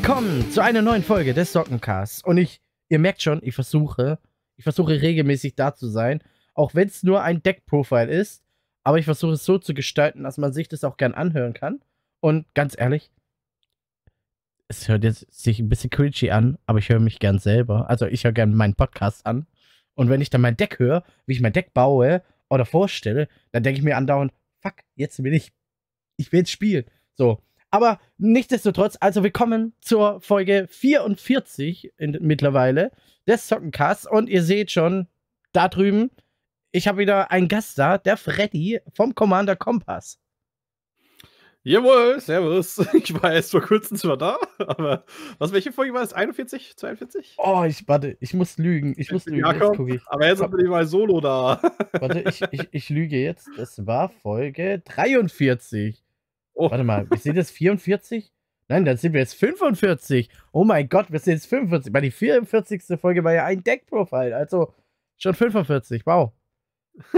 Willkommen zu einer neuen Folge des Sockencasts. Und ich, ihr merkt schon, ich versuche, ich versuche regelmäßig da zu sein, auch wenn es nur ein Deck-Profile ist. Aber ich versuche es so zu gestalten, dass man sich das auch gern anhören kann. Und ganz ehrlich, es hört jetzt sich ein bisschen cringy an, aber ich höre mich gern selber. Also ich höre gern meinen Podcast an. Und wenn ich dann mein Deck höre, wie ich mein Deck baue oder vorstelle, dann denke ich mir andauernd, fuck, jetzt will ich, ich will jetzt spielen. So. Aber nichtsdestotrotz, also willkommen zur Folge 44 in, mittlerweile des Sockencasts. Und ihr seht schon da drüben, ich habe wieder einen Gast da, der Freddy vom Commander Kompass. Jawohl, servus. Ich war erst vor kurzem zwar da, aber was, welche Folge war es? 41? 42? Oh, ich, warte, ich muss lügen. Ich muss lügen. Ja, komm, jetzt aber jetzt haben wir mal solo da. Warte, ich, ich, ich lüge jetzt. Das war Folge 43. Oh. Warte mal, wir sind jetzt 44? Nein, dann sind wir jetzt 45. Oh mein Gott, wir sind jetzt 45. Weil die 44. Folge war ja ein Deck-Profile. Also schon 45. Wow.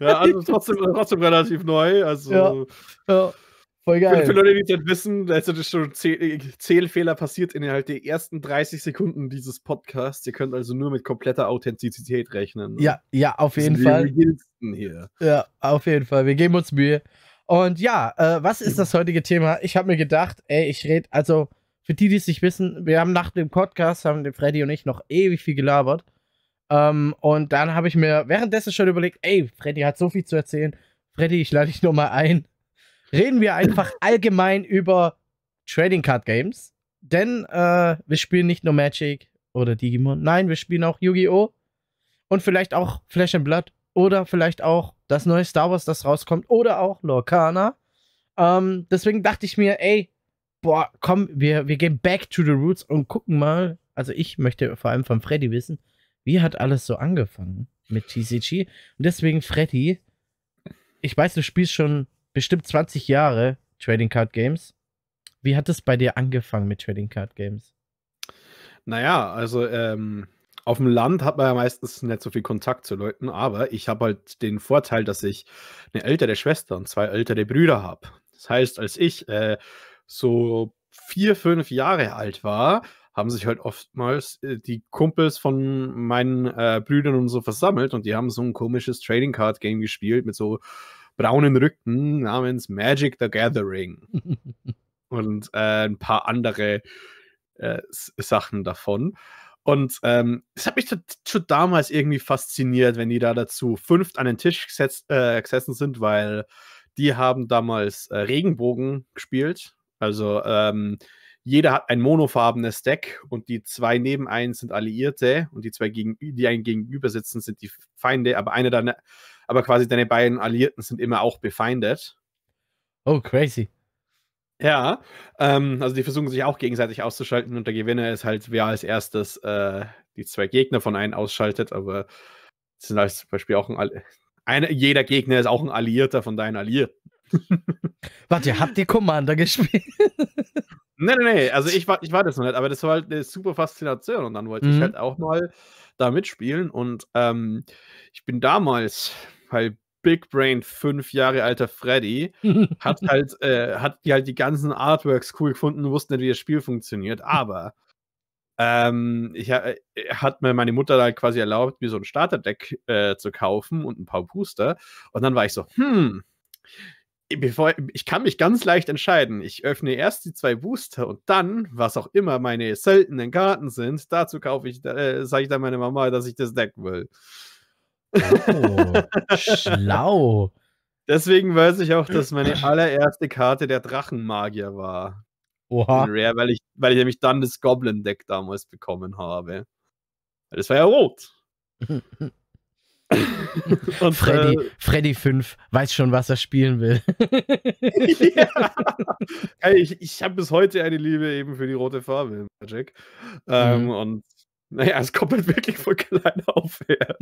ja, also trotzdem, trotzdem relativ neu. Also, ja, ja. voll geil. Für, für Leute, die das wissen, da ist schon Zähl Zählfehler passiert innerhalb der ersten 30 Sekunden dieses Podcasts. Ihr könnt also nur mit kompletter Authentizität rechnen. Ne? Ja, ja, auf jeden Fall. hier. Ja, auf jeden Fall. Wir geben uns Mühe. Und ja, äh, was ist das heutige Thema? Ich habe mir gedacht, ey, ich rede, also für die, die es nicht wissen, wir haben nach dem Podcast, haben der Freddy und ich noch ewig viel gelabert. Ähm, und dann habe ich mir währenddessen schon überlegt, ey, Freddy hat so viel zu erzählen. Freddy, ich lade dich nur mal ein. Reden wir einfach allgemein über Trading Card Games. Denn äh, wir spielen nicht nur Magic oder Digimon. Nein, wir spielen auch Yu-Gi-Oh! Und vielleicht auch Flash and Blood. Oder vielleicht auch das neue Star Wars, das rauskommt, oder auch Lorcana. Ähm, deswegen dachte ich mir, ey, boah, komm, wir, wir gehen back to the roots und gucken mal. Also ich möchte vor allem von Freddy wissen, wie hat alles so angefangen mit TCG? Und deswegen, Freddy, ich weiß, du spielst schon bestimmt 20 Jahre Trading Card Games. Wie hat es bei dir angefangen mit Trading Card Games? Naja, also ähm, auf dem Land hat man ja meistens nicht so viel Kontakt zu Leuten, aber ich habe halt den Vorteil, dass ich eine ältere Schwester und zwei ältere Brüder habe. Das heißt, als ich äh, so vier, fünf Jahre alt war, haben sich halt oftmals äh, die Kumpels von meinen äh, Brüdern und so versammelt und die haben so ein komisches Trading Card Game gespielt mit so braunen Rücken namens Magic the Gathering und äh, ein paar andere äh, Sachen davon. Und ähm, das hat mich schon damals irgendwie fasziniert, wenn die da dazu fünft an den Tisch gesetzt, äh, gesessen sind, weil die haben damals äh, Regenbogen gespielt. Also ähm, jeder hat ein monofarbenes Deck und die zwei neben einen sind Alliierte und die zwei, gegen, die einen gegenüber sitzen, sind die Feinde, aber eine deiner, aber quasi deine beiden Alliierten sind immer auch befeindet. Oh, crazy. Ja, ähm, also die versuchen sich auch gegenseitig auszuschalten und der Gewinner ist halt, wer als erstes äh, die zwei Gegner von einem ausschaltet, aber sind halt zum Beispiel auch ein All eine, jeder Gegner ist auch ein Alliierter von deinen Alliierten. Warte, habt ihr Commander gespielt? nee, nee, nee, also ich war, ich war das noch nicht, aber das war halt eine super Faszination und dann wollte mhm. ich halt auch mal da mitspielen und ähm, ich bin damals, weil Big Brain, fünf Jahre alter Freddy, hat halt, äh, hat die halt die ganzen Artworks cool gefunden, wusste nicht, wie das Spiel funktioniert, aber ähm, ich, äh, hat mir meine Mutter halt quasi erlaubt, mir so ein Starterdeck äh, zu kaufen und ein paar Booster. Und dann war ich so, hm, bevor, ich kann mich ganz leicht entscheiden. Ich öffne erst die zwei Booster und dann, was auch immer meine seltenen Karten sind, dazu kaufe ich, äh, sage ich dann meiner Mama, dass ich das Deck will. Oh, schlau. Deswegen weiß ich auch, dass meine allererste Karte der Drachenmagier war. Oha. Rare, weil ich, weil ich nämlich dann das Goblin-Deck damals bekommen habe. Das war ja rot. Und Freddy, äh, Freddy 5 weiß schon, was er spielen will. ja. Ich, ich habe bis heute eine Liebe eben für die rote Farbe im Magic. Ähm, mhm. Und naja, es kommt halt wirklich von klein auf her.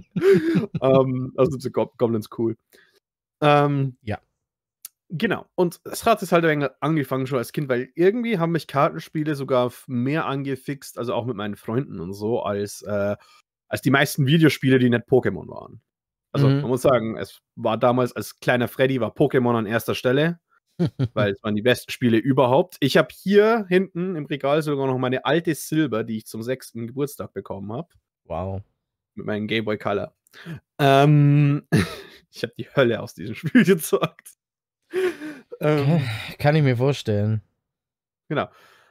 ähm, also sind Go Goblins cool. Ähm, ja. Genau. Und es hat es halt angefangen schon als Kind, weil irgendwie haben mich Kartenspiele sogar mehr angefixt, also auch mit meinen Freunden und so, als äh, als die meisten Videospiele, die nicht Pokémon waren. Also mhm. man muss sagen, es war damals als kleiner Freddy war Pokémon an erster Stelle. Weil es waren die besten Spiele überhaupt. Ich habe hier hinten im Regal sogar noch meine alte Silber, die ich zum sechsten Geburtstag bekommen habe. Wow. Mit meinem Game Boy Color. Ähm, ich habe die Hölle aus diesem Spiel gezockt. Ähm, Kann ich mir vorstellen. Genau.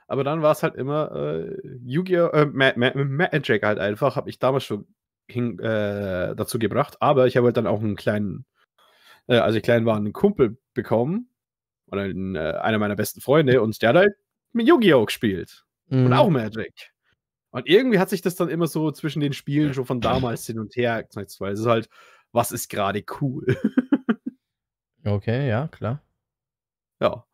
Aber dann war es halt immer äh, Yu-Gi-Oh! Äh, Ma Ma Magic halt einfach, habe ich damals schon hin, äh, dazu gebracht. Aber ich habe halt dann auch einen kleinen, äh, als ich klein war, einen Kumpel bekommen. Oder einen, äh, einer meiner besten Freunde. Und der hat halt mit Yu-Gi-Oh! gespielt. Mhm. Und auch Magic. Und irgendwie hat sich das dann immer so zwischen den Spielen schon von damals hin und her gezeigt, weil es ist halt, was ist gerade cool? okay, ja, klar. Ja.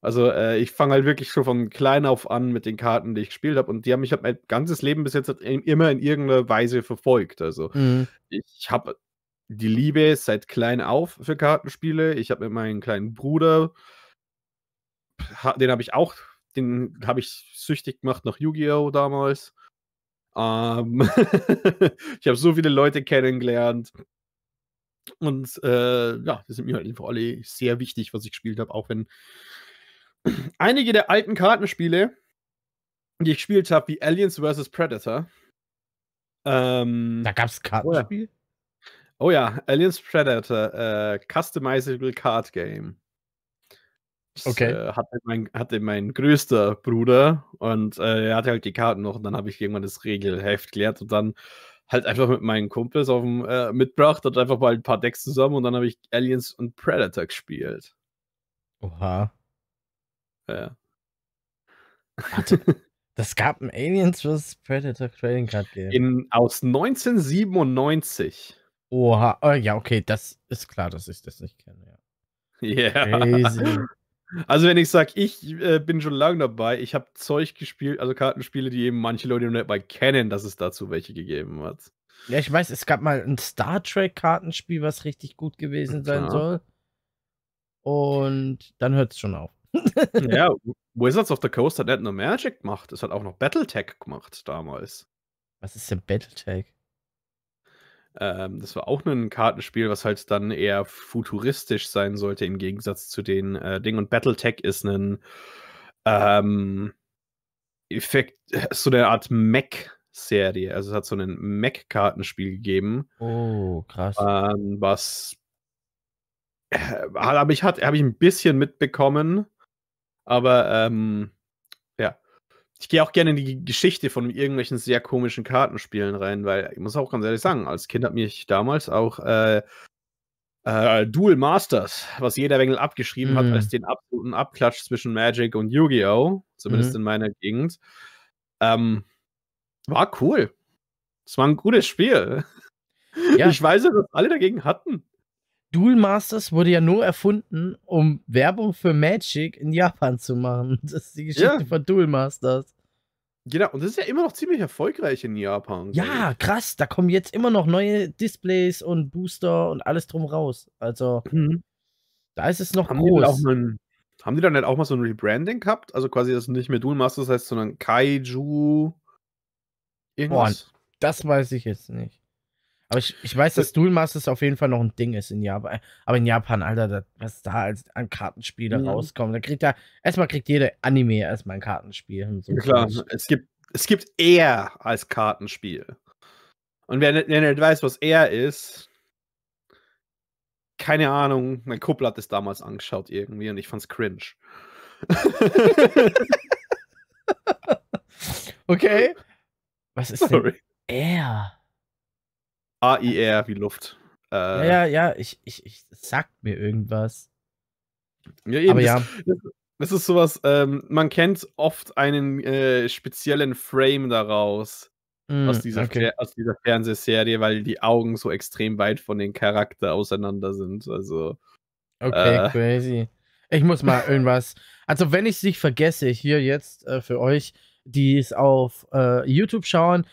Also äh, ich fange halt wirklich schon von klein auf an mit den Karten, die ich gespielt habe. Und die haben mich halt mein ganzes Leben bis jetzt halt immer in irgendeiner Weise verfolgt. Also mhm. ich habe die Liebe seit klein auf für Kartenspiele. Ich habe mit meinem kleinen Bruder, den habe ich auch, den habe ich süchtig gemacht nach Yu-Gi-Oh! damals. Ähm ich habe so viele Leute kennengelernt. Und äh, ja, die sind mir halt einfach alle sehr wichtig, was ich gespielt habe, auch wenn einige der alten Kartenspiele, die ich gespielt habe, wie Aliens vs. Predator. Ähm, da gab es Kartenspiel? Ja. Oh ja, Aliens Predator, äh, Customizable Card Game. Das, okay. Äh, hatte, mein, hatte mein größter Bruder und äh, er hatte halt die Karten noch und dann habe ich irgendwann das Regelheft gelernt und dann halt einfach mit meinen Kumpels auf dem äh, mitgebracht und einfach mal ein paar Decks zusammen und dann habe ich Aliens und Predator gespielt. Oha. Ja. Warte, das gab ein Aliens vs. Predator Trading Card Game. In, aus 1997. Oha, oh, ja, okay, das ist klar, dass ich das nicht kenne, ja. Yeah. Also, wenn ich sage, ich äh, bin schon lange dabei, ich habe Zeug gespielt, also Kartenspiele, die eben manche Leute nicht mal kennen, dass es dazu welche gegeben hat. Ja, ich weiß, es gab mal ein Star Trek-Kartenspiel, was richtig gut gewesen sein ja. soll. Und dann hört es schon auf ja, Wizards of the Coast hat nicht nur Magic gemacht, es hat auch noch Battletech gemacht damals. Was ist denn Battletech? Ähm, das war auch ein Kartenspiel, was halt dann eher futuristisch sein sollte im Gegensatz zu den äh, Dingen. Und Battletech ist ein ähm, Effekt, so eine Art Mech-Serie. Also es hat so ein Mech-Kartenspiel gegeben. Oh, krass. Ähm, was äh, habe ich, hab ich ein bisschen mitbekommen. Aber ähm. Ich gehe auch gerne in die Geschichte von irgendwelchen sehr komischen Kartenspielen rein, weil ich muss auch ganz ehrlich sagen, als Kind hat mich damals auch äh, äh, Duel Masters, was jeder Wengel abgeschrieben mm. hat, als mhm. den absoluten Abklatsch zwischen Magic und Yu-Gi-Oh!, zumindest mm. in meiner Gegend. Ähm, war cool. Es war ein gutes Spiel. Ja. Ich weiß ja, was alle dagegen hatten. Duel Masters wurde ja nur erfunden, um Werbung für Magic in Japan zu machen. Das ist die Geschichte ja. von Duel Masters. Genau, und das ist ja immer noch ziemlich erfolgreich in Japan. Ja, ich. krass. Da kommen jetzt immer noch neue Displays und Booster und alles drum raus. Also, mhm. da ist es noch haben groß. Die einen, haben die dann nicht auch mal so ein Rebranding gehabt? Also quasi, dass nicht mehr Duel Masters heißt, sondern Kaiju. Irgendwas? Boah, das weiß ich jetzt nicht. Aber ich, ich weiß, dass Duel Masters auf jeden Fall noch ein Ding ist in Japan. Aber in Japan, Alter, das, was da als an Kartenspiele mhm. rauskommt, da kriegt ja, erstmal kriegt jeder Anime erstmal ein Kartenspiel. So Klar, es gibt, es gibt eher als Kartenspiel. Und wer nicht, wer nicht weiß, was er ist, keine Ahnung, mein Kumpel hat es damals angeschaut irgendwie und ich fand's cringe. okay. Was ist Sorry. denn er? A-I-R wie Luft. Äh, ja, ja, ja, ich, ich, ich sagt mir irgendwas. Ja, eben, Aber das, ja. Das, das ist sowas, ähm, man kennt oft einen äh, speziellen Frame daraus. Mm, aus, dieser, okay. aus dieser Fernsehserie, weil die Augen so extrem weit von den Charakter auseinander sind. Also. Okay, äh, crazy. Ich muss mal irgendwas. Also, wenn ich es nicht vergesse, hier jetzt äh, für euch, die es auf äh, YouTube schauen,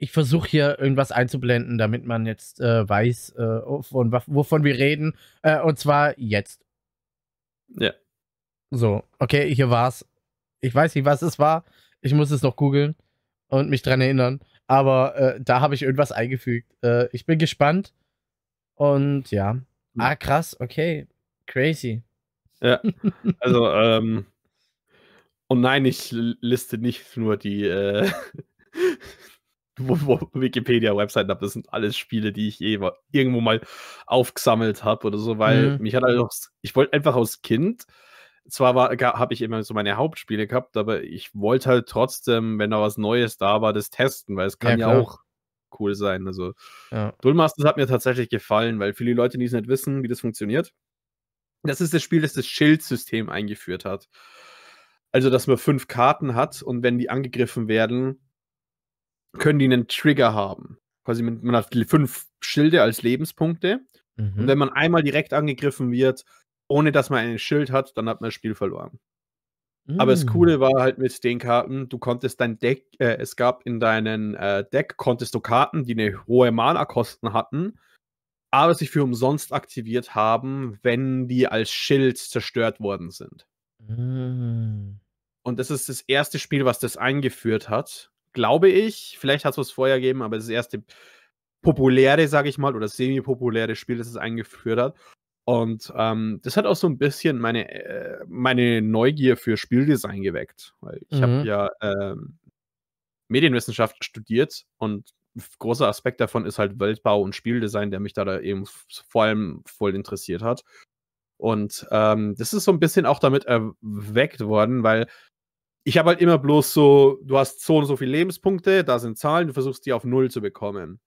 ich versuche hier irgendwas einzublenden, damit man jetzt äh, weiß, äh, von, wovon wir reden. Äh, und zwar jetzt. Ja. So, okay, hier war's. Ich weiß nicht, was es war. Ich muss es noch googeln und mich dran erinnern. Aber äh, da habe ich irgendwas eingefügt. Äh, ich bin gespannt. Und ja. Hm. Ah, krass, okay. Crazy. Ja, also, ähm, und nein, ich liste nicht nur die äh, Wikipedia-Webseiten ab. Das sind alles Spiele, die ich eh irgendwo mal aufgesammelt habe oder so, weil mhm. mich hat halt auch, ich wollte einfach als Kind, zwar habe ich immer so meine Hauptspiele gehabt, aber ich wollte halt trotzdem, wenn da was Neues da war, das testen, weil es kann ja, ja auch cool sein. Also, ja. Duel Masters hat mir tatsächlich gefallen, weil viele Leute, die es nicht wissen, wie das funktioniert, das ist das Spiel, das das Schildsystem eingeführt hat. Also, dass man fünf Karten hat und wenn die angegriffen werden, können die einen Trigger haben. Quasi man hat fünf Schilde als Lebenspunkte. Mhm. Und wenn man einmal direkt angegriffen wird, ohne dass man ein Schild hat, dann hat man das Spiel verloren. Mhm. Aber das mm. Coole war halt mit den Karten, du konntest dein Deck, äh, es gab in deinem äh, Deck, konntest du Karten, die eine hohe Mana-Kosten hatten, aber sich für umsonst aktiviert haben, wenn die als Schild zerstört worden sind. Mhm. Und das ist das erste Spiel, was das eingeführt hat glaube ich. Vielleicht hat es was vorher gegeben, aber das erste populäre, sage ich mal, oder semi-populäre Spiel, das es eingeführt hat. Und ähm, das hat auch so ein bisschen meine, äh, meine Neugier für Spieldesign geweckt. Weil ich mhm. habe ja ähm, Medienwissenschaft studiert und ein großer Aspekt davon ist halt Weltbau und Spieldesign, der mich da, da eben vor allem voll interessiert hat. Und ähm, das ist so ein bisschen auch damit erweckt worden, weil ich habe halt immer bloß so, du hast so und so viele Lebenspunkte, da sind Zahlen, du versuchst die auf Null zu bekommen.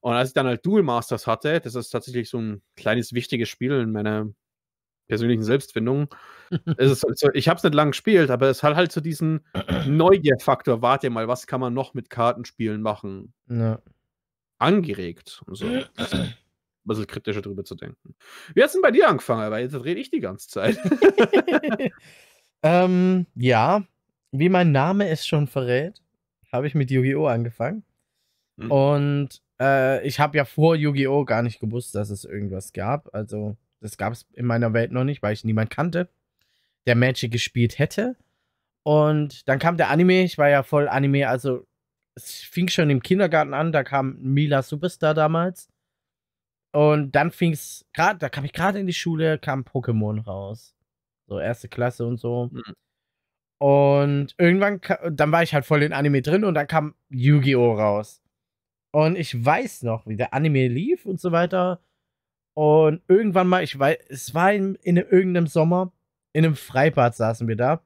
Und als ich dann halt Dual Masters hatte, das ist tatsächlich so ein kleines wichtiges Spiel in meiner persönlichen Selbstfindung. ist halt ich habe es nicht lange gespielt, aber es hat halt so diesen Neugierfaktor. Warte mal, was kann man noch mit Kartenspielen machen? Ja. Angeregt. Und so. ein bisschen kritischer drüber zu denken. Wie hat es denn bei dir angefangen? Weil jetzt rede ich die ganze Zeit. ähm, ja, wie mein Name es schon verrät, habe ich mit Yu-Gi-Oh! angefangen. Mhm. Und äh, ich habe ja vor Yu-Gi-Oh! gar nicht gewusst, dass es irgendwas gab. Also, das gab es in meiner Welt noch nicht, weil ich niemand kannte, der Magic gespielt hätte. Und dann kam der Anime, ich war ja voll Anime, also es fing schon im Kindergarten an, da kam Mila Superstar damals. Und dann fing es gerade, da kam ich gerade in die Schule, kam Pokémon raus. So erste Klasse und so. Mhm. Und irgendwann, dann war ich halt voll in Anime drin und dann kam Yu-Gi-Oh! raus. Und ich weiß noch, wie der Anime lief und so weiter. Und irgendwann mal, ich weiß, es war in, in irgendeinem Sommer, in einem Freibad saßen wir da.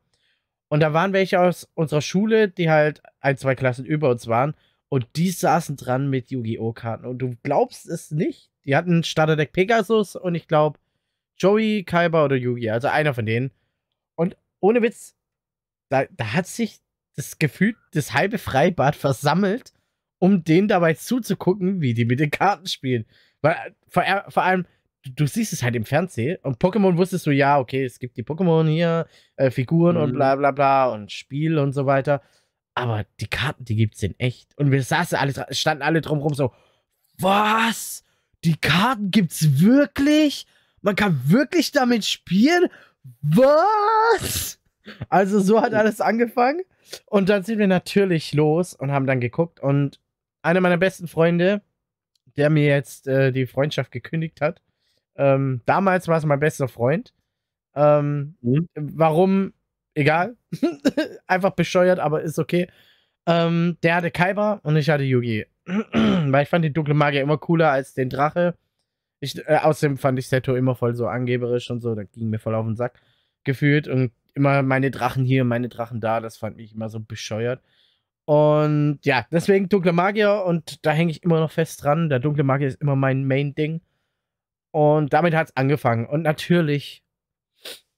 Und da waren welche aus unserer Schule, die halt ein, zwei Klassen über uns waren. Und die saßen dran mit Yu-Gi-Oh! Karten. Und du glaubst es nicht. Die hatten Starterdeck Pegasus und ich glaube Joey, Kaiba oder Yugi. Also einer von denen. Und ohne Witz, da, da hat sich das Gefühl, das halbe Freibad versammelt, um denen dabei zuzugucken, wie die mit den Karten spielen. Weil vor, vor allem, du, siehst es halt im Fernsehen und Pokémon wusstest du, ja, okay, es gibt die Pokémon hier, äh, Figuren mhm. und bla bla bla und Spiel und so weiter. Aber die Karten, die gibt's in echt. Und wir saßen alle, standen alle drumrum so, was? Die Karten gibt's wirklich? Man kann wirklich damit spielen? Was? Also so hat alles angefangen. Und dann sind wir natürlich los und haben dann geguckt. Und einer meiner besten Freunde, der mir jetzt äh, die Freundschaft gekündigt hat, ähm, damals war es mein bester Freund. Ähm, mhm. Warum? Egal. Einfach bescheuert, aber ist okay. Ähm, der hatte Kaiba und ich hatte Yugi. Weil ich fand die dunkle Magier immer cooler als den Drache. Ich, äh, außerdem fand ich Seto immer voll so angeberisch und so. Da ging mir voll auf den Sack gefühlt. Und immer meine Drachen hier, meine Drachen da. Das fand mich immer so bescheuert. Und ja, deswegen Dunkle Magier und da hänge ich immer noch fest dran. Der Dunkle Magier ist immer mein Main-Ding. Und damit hat es angefangen. Und natürlich,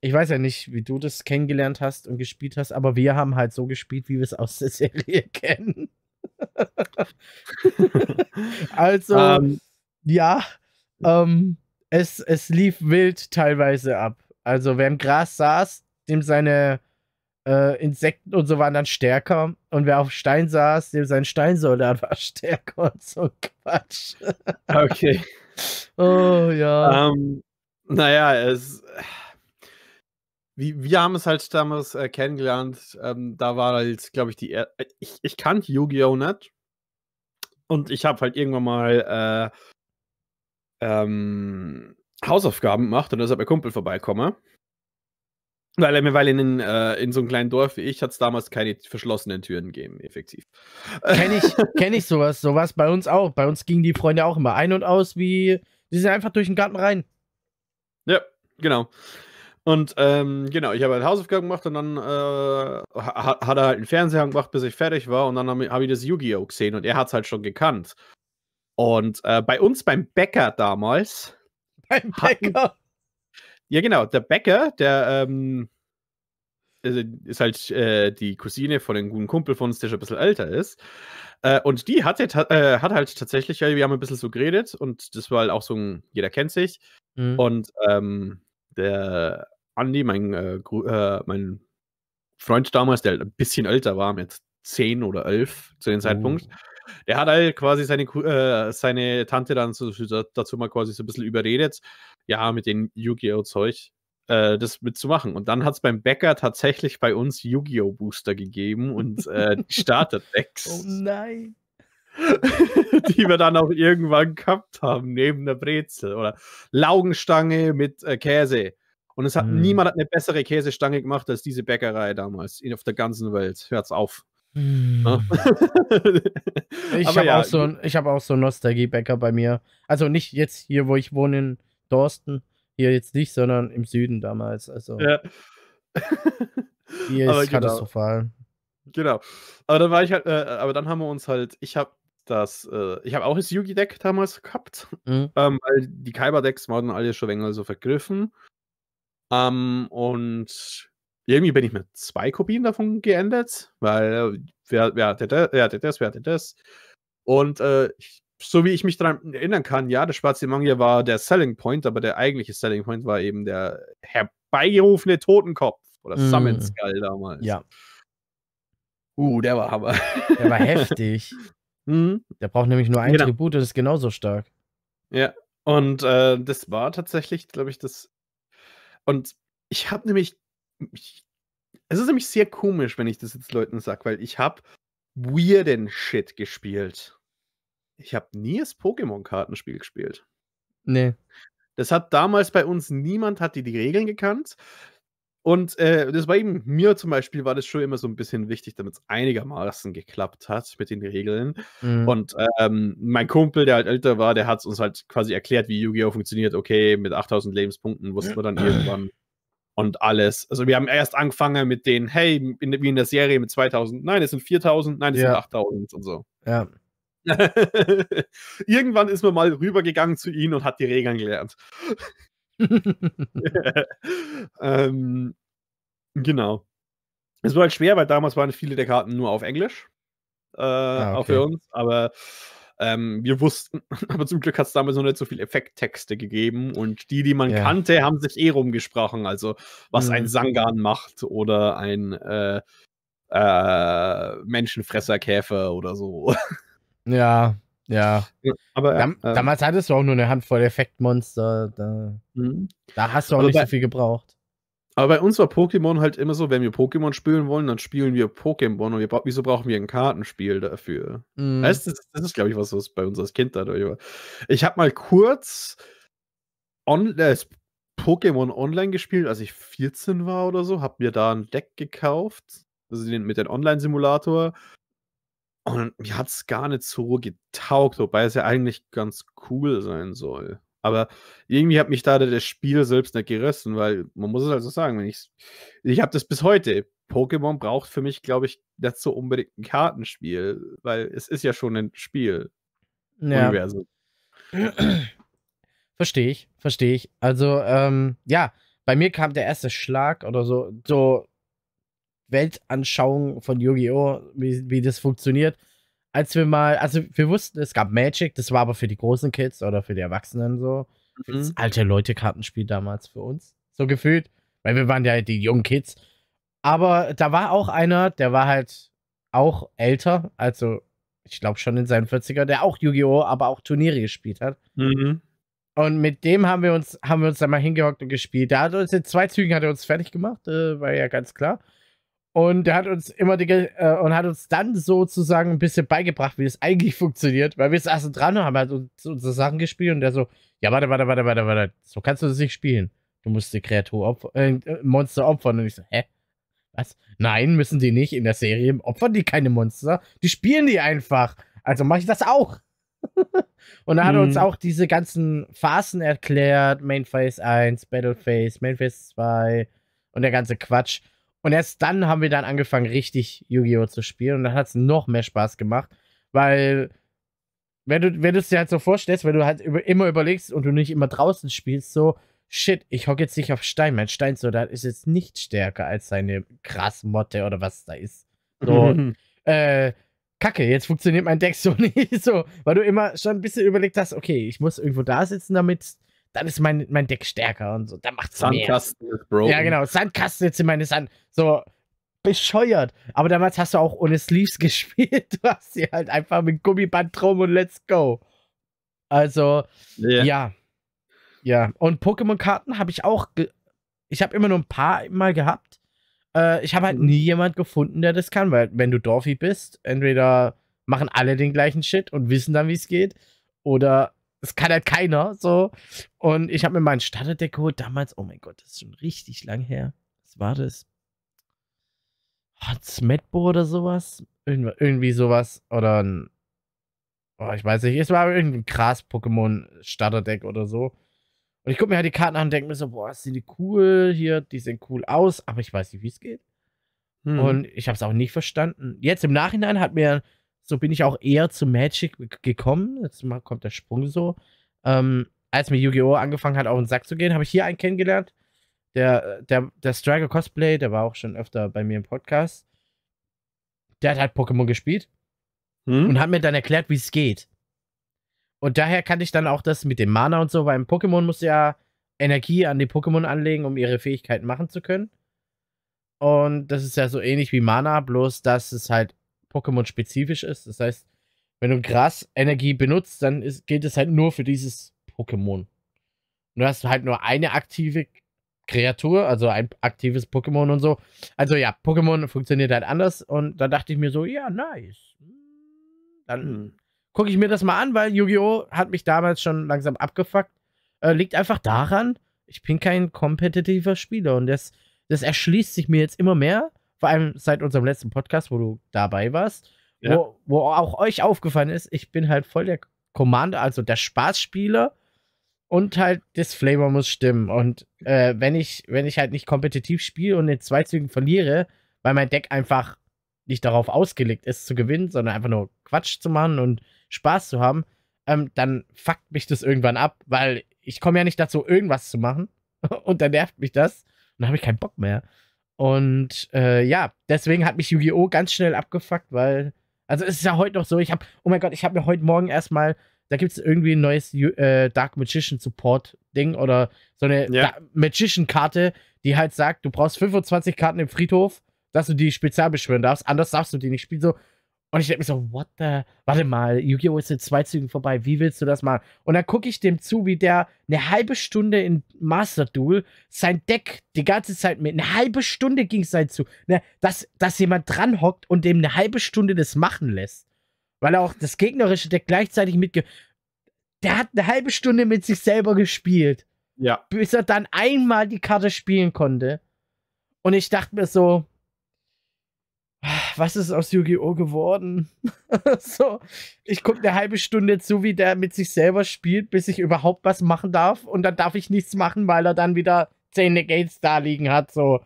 ich weiß ja nicht, wie du das kennengelernt hast und gespielt hast, aber wir haben halt so gespielt, wie wir es aus der Serie kennen. also, um. Ähm. ja, ähm, es, es lief wild teilweise ab. Also, wer im Gras saß, dem seine äh, Insekten und so waren dann stärker. Und wer auf Stein saß, dem sein Steinsoldat war stärker und so Quatsch. Okay. oh ja. Ähm, naja, es. Wie, wir haben es halt damals äh, kennengelernt. Ähm, da war halt, glaube ich, die. Er ich, ich kannte Yu-Gi-Oh! nicht. Und ich habe halt irgendwann mal äh, ähm, Hausaufgaben gemacht und deshalb mein Kumpel vorbeikommen. Weil mittlerweile in, äh, in so einem kleinen Dorf wie ich hat es damals keine verschlossenen Türen gegeben, effektiv. Kenne ich, kenn ich sowas, sowas bei uns auch. Bei uns gingen die Freunde auch immer ein und aus, wie die sind einfach durch den Garten rein. Ja, genau. Und ähm, genau, ich habe halt Hausaufgaben gemacht und dann äh, hat, hat er halt einen Fernseher gemacht, bis ich fertig war. Und dann habe hab ich das Yu-Gi-Oh! gesehen und er hat es halt schon gekannt. Und äh, bei uns beim Bäcker damals. Beim Bäcker? Hatten, ja, genau, der Bäcker, der ähm, also, ist halt äh, die Cousine von einem guten Kumpel von uns, der schon ein bisschen älter ist. Äh, und die hat, äh, hat halt tatsächlich, wir haben ein bisschen so geredet und das war halt auch so ein, jeder kennt sich. Mhm. Und ähm, der Andi, mein, äh, äh, mein Freund damals, der ein bisschen älter war, mit zehn oder elf zu dem Zeitpunkt, oh. der hat halt quasi seine, äh, seine Tante dann so, dazu mal quasi so ein bisschen überredet, ja, mit dem Yu-Gi-Oh! Zeug, äh, das mitzumachen. Und dann hat es beim Bäcker tatsächlich bei uns Yu-Gi-Oh! Booster gegeben und äh, Starter-Decks. Oh nein! die wir dann auch irgendwann gehabt haben, neben der Brezel. Oder Laugenstange mit äh, Käse. Und es hat mm. niemand hat eine bessere Käsestange gemacht als diese Bäckerei damals auf der ganzen Welt. Hört's auf. Mm. ich habe ja, auch so ich auch so Nostalgie-Bäcker bei mir. Also nicht jetzt hier, wo ich wohne in Dorsten. Hier jetzt nicht, sondern im Süden damals. Also ja. hier ist aber genau. katastrophal. Genau. Aber dann war ich halt, äh, aber dann haben wir uns halt, ich habe das, äh, ich habe auch das Yugi-Deck damals gehabt, mhm. ähm, weil die Kaiba-Decks waren alle schon länger so vergriffen. Ähm, und irgendwie bin ich mit zwei Kopien davon geendet, weil wer, wer hatte das, wer hatte das, wer hatte das. Und äh, so wie ich mich daran erinnern kann, ja, der schwarze Manga war der Selling Point, aber der eigentliche Selling Point war eben der herbeigerufene Totenkopf oder mm. Summon Skull damals. Ja. Uh, der war Hammer. Der war heftig. Mhm. Der braucht nämlich nur ein genau. Tribut, das ist genauso stark. Ja, und äh, das war tatsächlich, glaube ich, das und ich habe nämlich ich, es ist nämlich sehr komisch, wenn ich das jetzt Leuten sage, weil ich habe weirden Shit gespielt. Ich habe nie das Pokémon-Kartenspiel gespielt. Nee. Das hat damals bei uns niemand hat die, die Regeln gekannt. Und äh, das war eben mir zum Beispiel war das schon immer so ein bisschen wichtig, damit es einigermaßen geklappt hat mit den Regeln. Mhm. Und ähm, mein Kumpel, der halt älter war, der hat uns halt quasi erklärt, wie Yu-Gi-Oh! funktioniert. Okay, mit 8000 Lebenspunkten wussten wir dann irgendwann und alles. Also wir haben erst angefangen mit den, hey, in, wie in der Serie mit 2000, nein, es sind 4000, nein, es ja. sind 8000 und so. Ja. Irgendwann ist man mal rübergegangen zu ihnen und hat die Regeln gelernt. ähm, genau. Es war halt schwer, weil damals waren viele der Karten nur auf Englisch. Äh, ah, okay. Auch für uns. Aber ähm, wir wussten, aber zum Glück hat es damals noch nicht so viele Effekttexte gegeben und die, die man ja. kannte, haben sich eh rumgesprochen. Also, was mhm. ein Sangan macht oder ein äh, äh, Menschenfresserkäfer oder so. Ja, ja. aber Dam äh, damals hattest du auch nur eine Handvoll Effektmonster. Da, mhm. da hast du auch aber nicht so viel gebraucht. Aber bei uns war Pokémon halt immer so, wenn wir Pokémon spielen wollen, dann spielen wir Pokémon und wir, wieso brauchen wir ein Kartenspiel dafür? Mhm. Das ist, das ist glaube ich, was, was bei uns als Kind dadurch war. Ich habe mal kurz on, äh, Pokémon online gespielt, als ich 14 war oder so, habe mir da ein Deck gekauft, also den, mit dem Online-Simulator und mir hat es gar nicht so getaugt, wobei es ja eigentlich ganz cool sein soll. Aber irgendwie hat mich da das Spiel selbst nicht gerissen, weil man muss es also sagen, wenn ich ich habe das bis heute. Pokémon braucht für mich, glaube ich, nicht so unbedingt ein Kartenspiel, weil es ist ja schon ein Spiel. Ja. Verstehe ich, verstehe ich. Also, ähm, ja, bei mir kam der erste Schlag oder so, so Weltanschauung von Yu-Gi-Oh!, wie, wie das funktioniert. Als wir mal, also wir wussten, es gab Magic, das war aber für die großen Kids oder für die Erwachsenen so. Mhm. Das alte Leute-Kartenspiel damals für uns. So gefühlt. Weil wir waren ja die jungen Kids. Aber da war auch einer, der war halt auch älter, also ich glaube schon in seinen 40er, der auch Yu-Gi-Oh!, aber auch Turniere gespielt hat. Mhm. Und mit dem haben wir uns, haben wir uns dann mal hingehockt und gespielt. Der hat uns in zwei Zügen hat er uns fertig gemacht, äh, war ja ganz klar. Und der hat uns immer die, äh, und hat uns dann sozusagen ein bisschen beigebracht, wie es eigentlich funktioniert, weil wir saßen dran und haben halt unsere Sachen gespielt und der so, ja, warte, warte, warte, warte, warte, so kannst du das nicht spielen. du musst die Kreatur opfern, äh, Monster opfern. Und ich so, hä? Was? Nein, müssen die nicht. In der Serie opfern die keine Monster. Die spielen die einfach. Also mache ich das auch. und dann hat er uns mhm. auch diese ganzen Phasen erklärt: Main Phase 1, Battle Phase, Main Phase 2 und der ganze Quatsch. Und erst dann haben wir dann angefangen, richtig Yu-Gi-Oh! zu spielen. Und dann hat es noch mehr Spaß gemacht, weil, wenn du, wenn du es dir halt so vorstellst, wenn du halt immer überlegst und du nicht immer draußen spielst, so, shit, ich hocke jetzt nicht auf Stein. Mein Steinsoldat ist jetzt nicht stärker als seine krass Motte oder was da ist. So, äh, Kacke, jetzt funktioniert mein Deck so nicht so, weil du immer schon ein bisschen überlegt hast, okay, ich muss irgendwo da sitzen, damit dann ist mein, mein Deck stärker und so. Dann macht's Sandkasten mehr. ist broken. Ja, genau. Sandkasten jetzt in meine Sand. So bescheuert. Aber damals hast du auch ohne Sleeves gespielt. Du hast sie halt einfach mit Gummiband drum und let's go. Also, yeah. ja. Ja. Und Pokémon-Karten habe ich auch. Ich habe immer nur ein paar mal gehabt. Äh, ich habe halt mhm. nie jemand gefunden, der das kann, weil wenn du Dorfi bist, entweder machen alle den gleichen Shit und wissen dann, wie es geht, oder das kann halt keiner, so. Und ich habe mir meinen Starterdeck geholt damals. Oh mein Gott, das ist schon richtig lang her. Was war das? Hat Smetbo oder sowas? Irgendw irgendwie sowas. Oder ein. Oh, ich weiß nicht. Es war irgendein Gras-Pokémon-Starterdeck oder so. Und ich gucke mir halt die Karten an und denke mir so, boah, sind die cool hier, die sehen cool aus, aber ich weiß nicht, wie es geht. Hm. Und ich habe es auch nicht verstanden. Jetzt im Nachhinein hat mir so bin ich auch eher zu Magic gekommen. Jetzt mal kommt der Sprung so. Ähm, als mir Yu-Gi-Oh! angefangen hat, auf den Sack zu gehen, habe ich hier einen kennengelernt. Der, der, der Striker Cosplay, der war auch schon öfter bei mir im Podcast. Der hat halt Pokémon gespielt hm? und hat mir dann erklärt, wie es geht. Und daher kannte ich dann auch das mit dem Mana und so, weil im Pokémon muss ja Energie an die Pokémon anlegen, um ihre Fähigkeiten machen zu können. Und das ist ja so ähnlich wie Mana, bloß dass es halt Pokémon-spezifisch ist. Das heißt, wenn du Gras-Energie benutzt, dann ist, gilt es halt nur für dieses Pokémon. Und du hast halt nur eine aktive Kreatur, also ein aktives Pokémon und so. Also ja, Pokémon funktioniert halt anders und da dachte ich mir so, ja, nice. Dann hm. gucke ich mir das mal an, weil Yu-Gi-Oh! hat mich damals schon langsam abgefuckt. Äh, liegt einfach daran, ich bin kein kompetitiver Spieler und das, das erschließt sich mir jetzt immer mehr vor allem seit unserem letzten Podcast, wo du dabei warst, ja. wo, wo auch euch aufgefallen ist, ich bin halt voll der Commander, also der Spaßspieler und halt das Flavor muss stimmen. Und äh, wenn ich, wenn ich halt nicht kompetitiv spiele und in zwei Zügen verliere, weil mein Deck einfach nicht darauf ausgelegt ist zu gewinnen, sondern einfach nur Quatsch zu machen und Spaß zu haben, ähm, dann fuckt mich das irgendwann ab, weil ich komme ja nicht dazu, irgendwas zu machen. und dann nervt mich das. Und dann habe ich keinen Bock mehr. Und äh, ja, deswegen hat mich Yu-Gi-Oh! ganz schnell abgefuckt, weil, also es ist ja heute noch so, ich habe, oh mein Gott, ich habe mir heute Morgen erstmal, da gibt es irgendwie ein neues äh, Dark Magician Support Ding oder so eine ja. Magician-Karte, die halt sagt, du brauchst 25 Karten im Friedhof, dass du die spezial beschwören darfst, anders darfst du die nicht spielen. So, und ich denke mir so, what the? Warte mal, Yu-Gi-Oh! ist in zwei Zügen vorbei. Wie willst du das machen? Und dann gucke ich dem zu, wie der eine halbe Stunde in Master Duel sein Deck die ganze Zeit mit. Eine halbe Stunde ging es sein zu. Ne, dass, dass jemand dran hockt und dem eine halbe Stunde das machen lässt. Weil er auch das gegnerische Deck gleichzeitig mitge. Der hat eine halbe Stunde mit sich selber gespielt. Ja. Bis er dann einmal die Karte spielen konnte. Und ich dachte mir so, was ist aus Yu-Gi-Oh! geworden? so, ich gucke eine halbe Stunde zu, wie der mit sich selber spielt, bis ich überhaupt was machen darf. Und dann darf ich nichts machen, weil er dann wieder 10 Negates da liegen hat. So,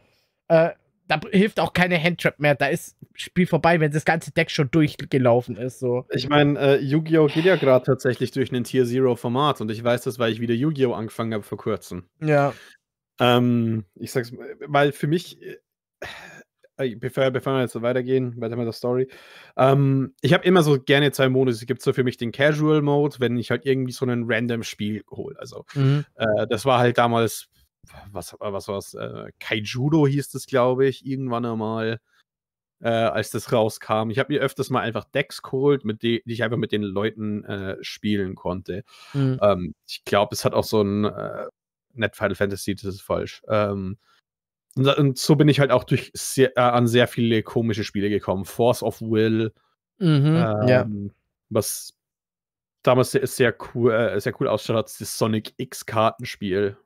äh, da hilft auch keine Handtrap mehr. Da ist Spiel vorbei, wenn das ganze Deck schon durchgelaufen ist. So. Ich meine, äh, Yu-Gi-Oh! geht ja gerade tatsächlich durch ein Tier Zero Format und ich weiß das, weil ich wieder Yu-Gi-Oh! angefangen habe vor kurzem. Ja. Ähm, ich sag's, weil für mich äh, bevor, bevor wir jetzt so weitergehen, weiter mit der Story. Ähm, ich habe immer so gerne zwei Modus. Es gibt so für mich den Casual Mode, wenn ich halt irgendwie so ein random Spiel hole. Also, mhm. äh, das war halt damals, was, was war es? Äh, Kaijudo hieß das, glaube ich, irgendwann einmal, äh, als das rauskam. Ich habe mir öfters mal einfach Decks geholt, mit die, die ich einfach mit den Leuten äh, spielen konnte. Mhm. Ähm, ich glaube, es hat auch so ein äh, Net Final Fantasy, das ist falsch. Ähm, und so bin ich halt auch durch sehr, äh, an sehr viele komische Spiele gekommen. Force of Will, mhm, ähm, ja. was damals sehr, sehr cool, äh, sehr cool ausschaut, das Sonic X Kartenspiel.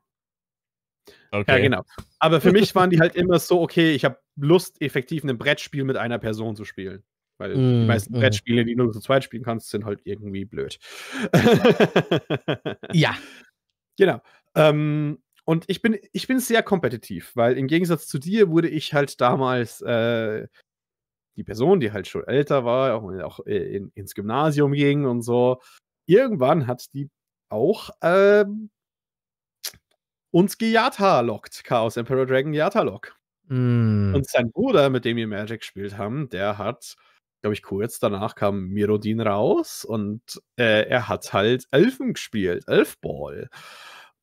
Okay. Ja, genau. Aber für mich waren die halt immer so, okay, ich habe Lust, effektiv ein Brettspiel mit einer Person zu spielen. Weil mm, die meisten mm. Brettspiele, die du zu zweit spielen kannst, sind halt irgendwie blöd. ja. Genau. Ähm, und ich bin, ich bin sehr kompetitiv, weil im Gegensatz zu dir wurde ich halt damals äh, die Person, die halt schon älter war, auch, auch äh, in, ins Gymnasium ging und so. Irgendwann hat die auch ähm, uns Gejata lockt, Chaos Emperor Dragon Yata lock. Mm. Und sein Bruder, mit dem wir Magic gespielt haben, der hat, glaube ich, kurz danach kam Mirodin raus und äh, er hat halt Elfen gespielt, Elfball.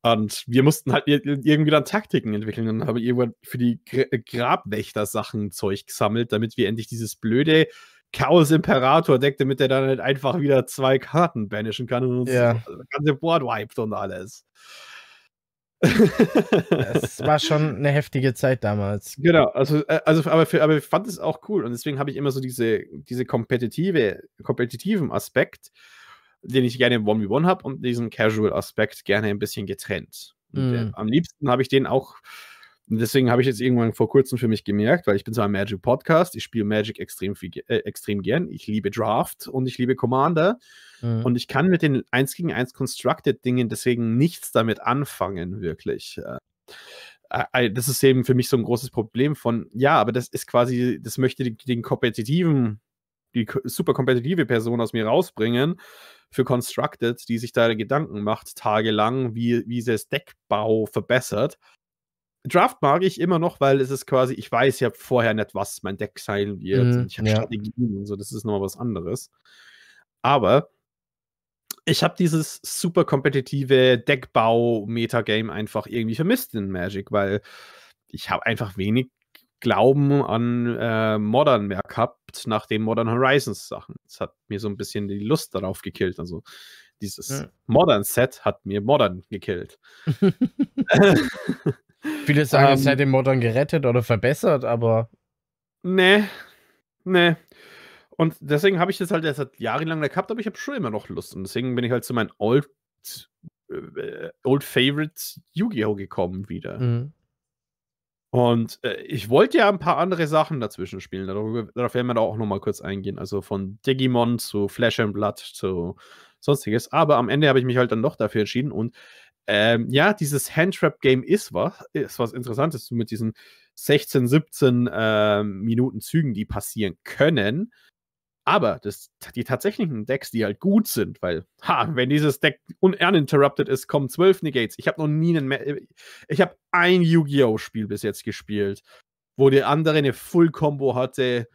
Und wir mussten halt irgendwie dann Taktiken entwickeln und haben irgendwann für die Grabwächter-Sachen Zeug gesammelt, damit wir endlich dieses blöde Chaos Imperator Deck, damit er dann halt einfach wieder zwei Karten banishen kann und uns ja. das ganze Board wiped und alles. Es war schon eine heftige Zeit damals. Genau, also, äh, also aber, für, aber ich fand es auch cool und deswegen habe ich immer so diese, diese kompetitive, kompetitiven Aspekt, den ich gerne im 1v1 habe und diesen Casual-Aspekt gerne ein bisschen getrennt. Äh, mm. am liebsten habe ich den auch deswegen habe ich jetzt irgendwann vor kurzem für mich gemerkt, weil ich bin so ein Magic Podcast, ich spiele Magic extrem, viel, äh, extrem gern. Ich liebe Draft und ich liebe Commander. Mhm. Und ich kann mit den 1 gegen 1 Constructed Dingen deswegen nichts damit anfangen, wirklich. Äh, äh, das ist eben für mich so ein großes Problem von, ja, aber das ist quasi, das möchte den, den kompetitiven, die super kompetitive Person aus mir rausbringen für Constructed, die sich da Gedanken macht, tagelang, wie, wie sie das Deckbau verbessert. Draft mag ich immer noch, weil es ist quasi, ich weiß ja vorher nicht, was mein Deck sein wird. Mm, ich habe ja. Strategien und so, das ist nochmal was anderes. Aber ich habe dieses super kompetitive Deckbau-Metagame einfach irgendwie vermisst in Magic, weil ich habe einfach wenig Glauben an äh, Modern mehr gehabt, nach den Modern Horizons Sachen. Das hat mir so ein bisschen die Lust darauf gekillt. Also dieses ja. Modern Set hat mir Modern gekillt. Viele sagen, ähm, es sei Modern gerettet oder verbessert, aber. Nee. Nee. Und deswegen habe ich das halt erst jahrelang gehabt, aber ich habe schon immer noch Lust. Und deswegen bin ich halt zu meinen Old, äh, Old Favorites Yu-Gi-Oh! gekommen wieder. Mhm. Und äh, ich wollte ja ein paar andere Sachen dazwischen spielen. Darüber, darauf werden wir da auch nochmal kurz eingehen. Also von Digimon zu Flash and Blood zu sonstiges. Aber am Ende habe ich mich halt dann doch dafür entschieden. Und ähm, ja, dieses Handtrap-Game ist was, ist was Interessantes mit diesen 16, 17 äh, Minuten Zügen, die passieren können. Aber das, die tatsächlichen Decks, die halt gut sind, weil, ha, wenn dieses Deck uninterrupted ist, kommen 12 Negates. Ich habe noch nie einen, äh, ich habe ein Yu-Gi-Oh! Spiel bis jetzt gespielt, wo der andere eine Full-Combo hatte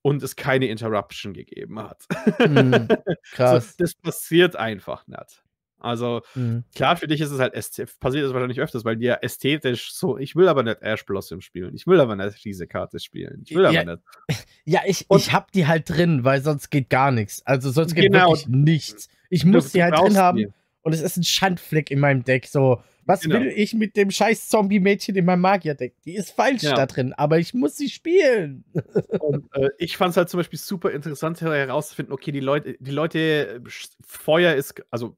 und es keine Interruption gegeben hat. Mm, krass. so, das passiert einfach nicht. Also, mhm. klar, für dich ist es halt, passiert es wahrscheinlich öfters, weil dir ästhetisch so, ich will aber nicht Ash Blossom spielen, ich will aber nicht diese Karte spielen, ich will ja, aber nicht. Ja, ich, ich hab die halt drin, weil sonst geht gar nichts. Also, sonst geht genau. wirklich nichts. Ich muss die halt drin haben die. und es ist ein Schandfleck in meinem Deck. So, was genau. will ich mit dem scheiß Zombie-Mädchen in meinem Magier-Deck? Die ist falsch ja. da drin, aber ich muss sie spielen. Und äh, ich fand es halt zum Beispiel super interessant herauszufinden, okay, die Leute, die Leute, Feuer ist, also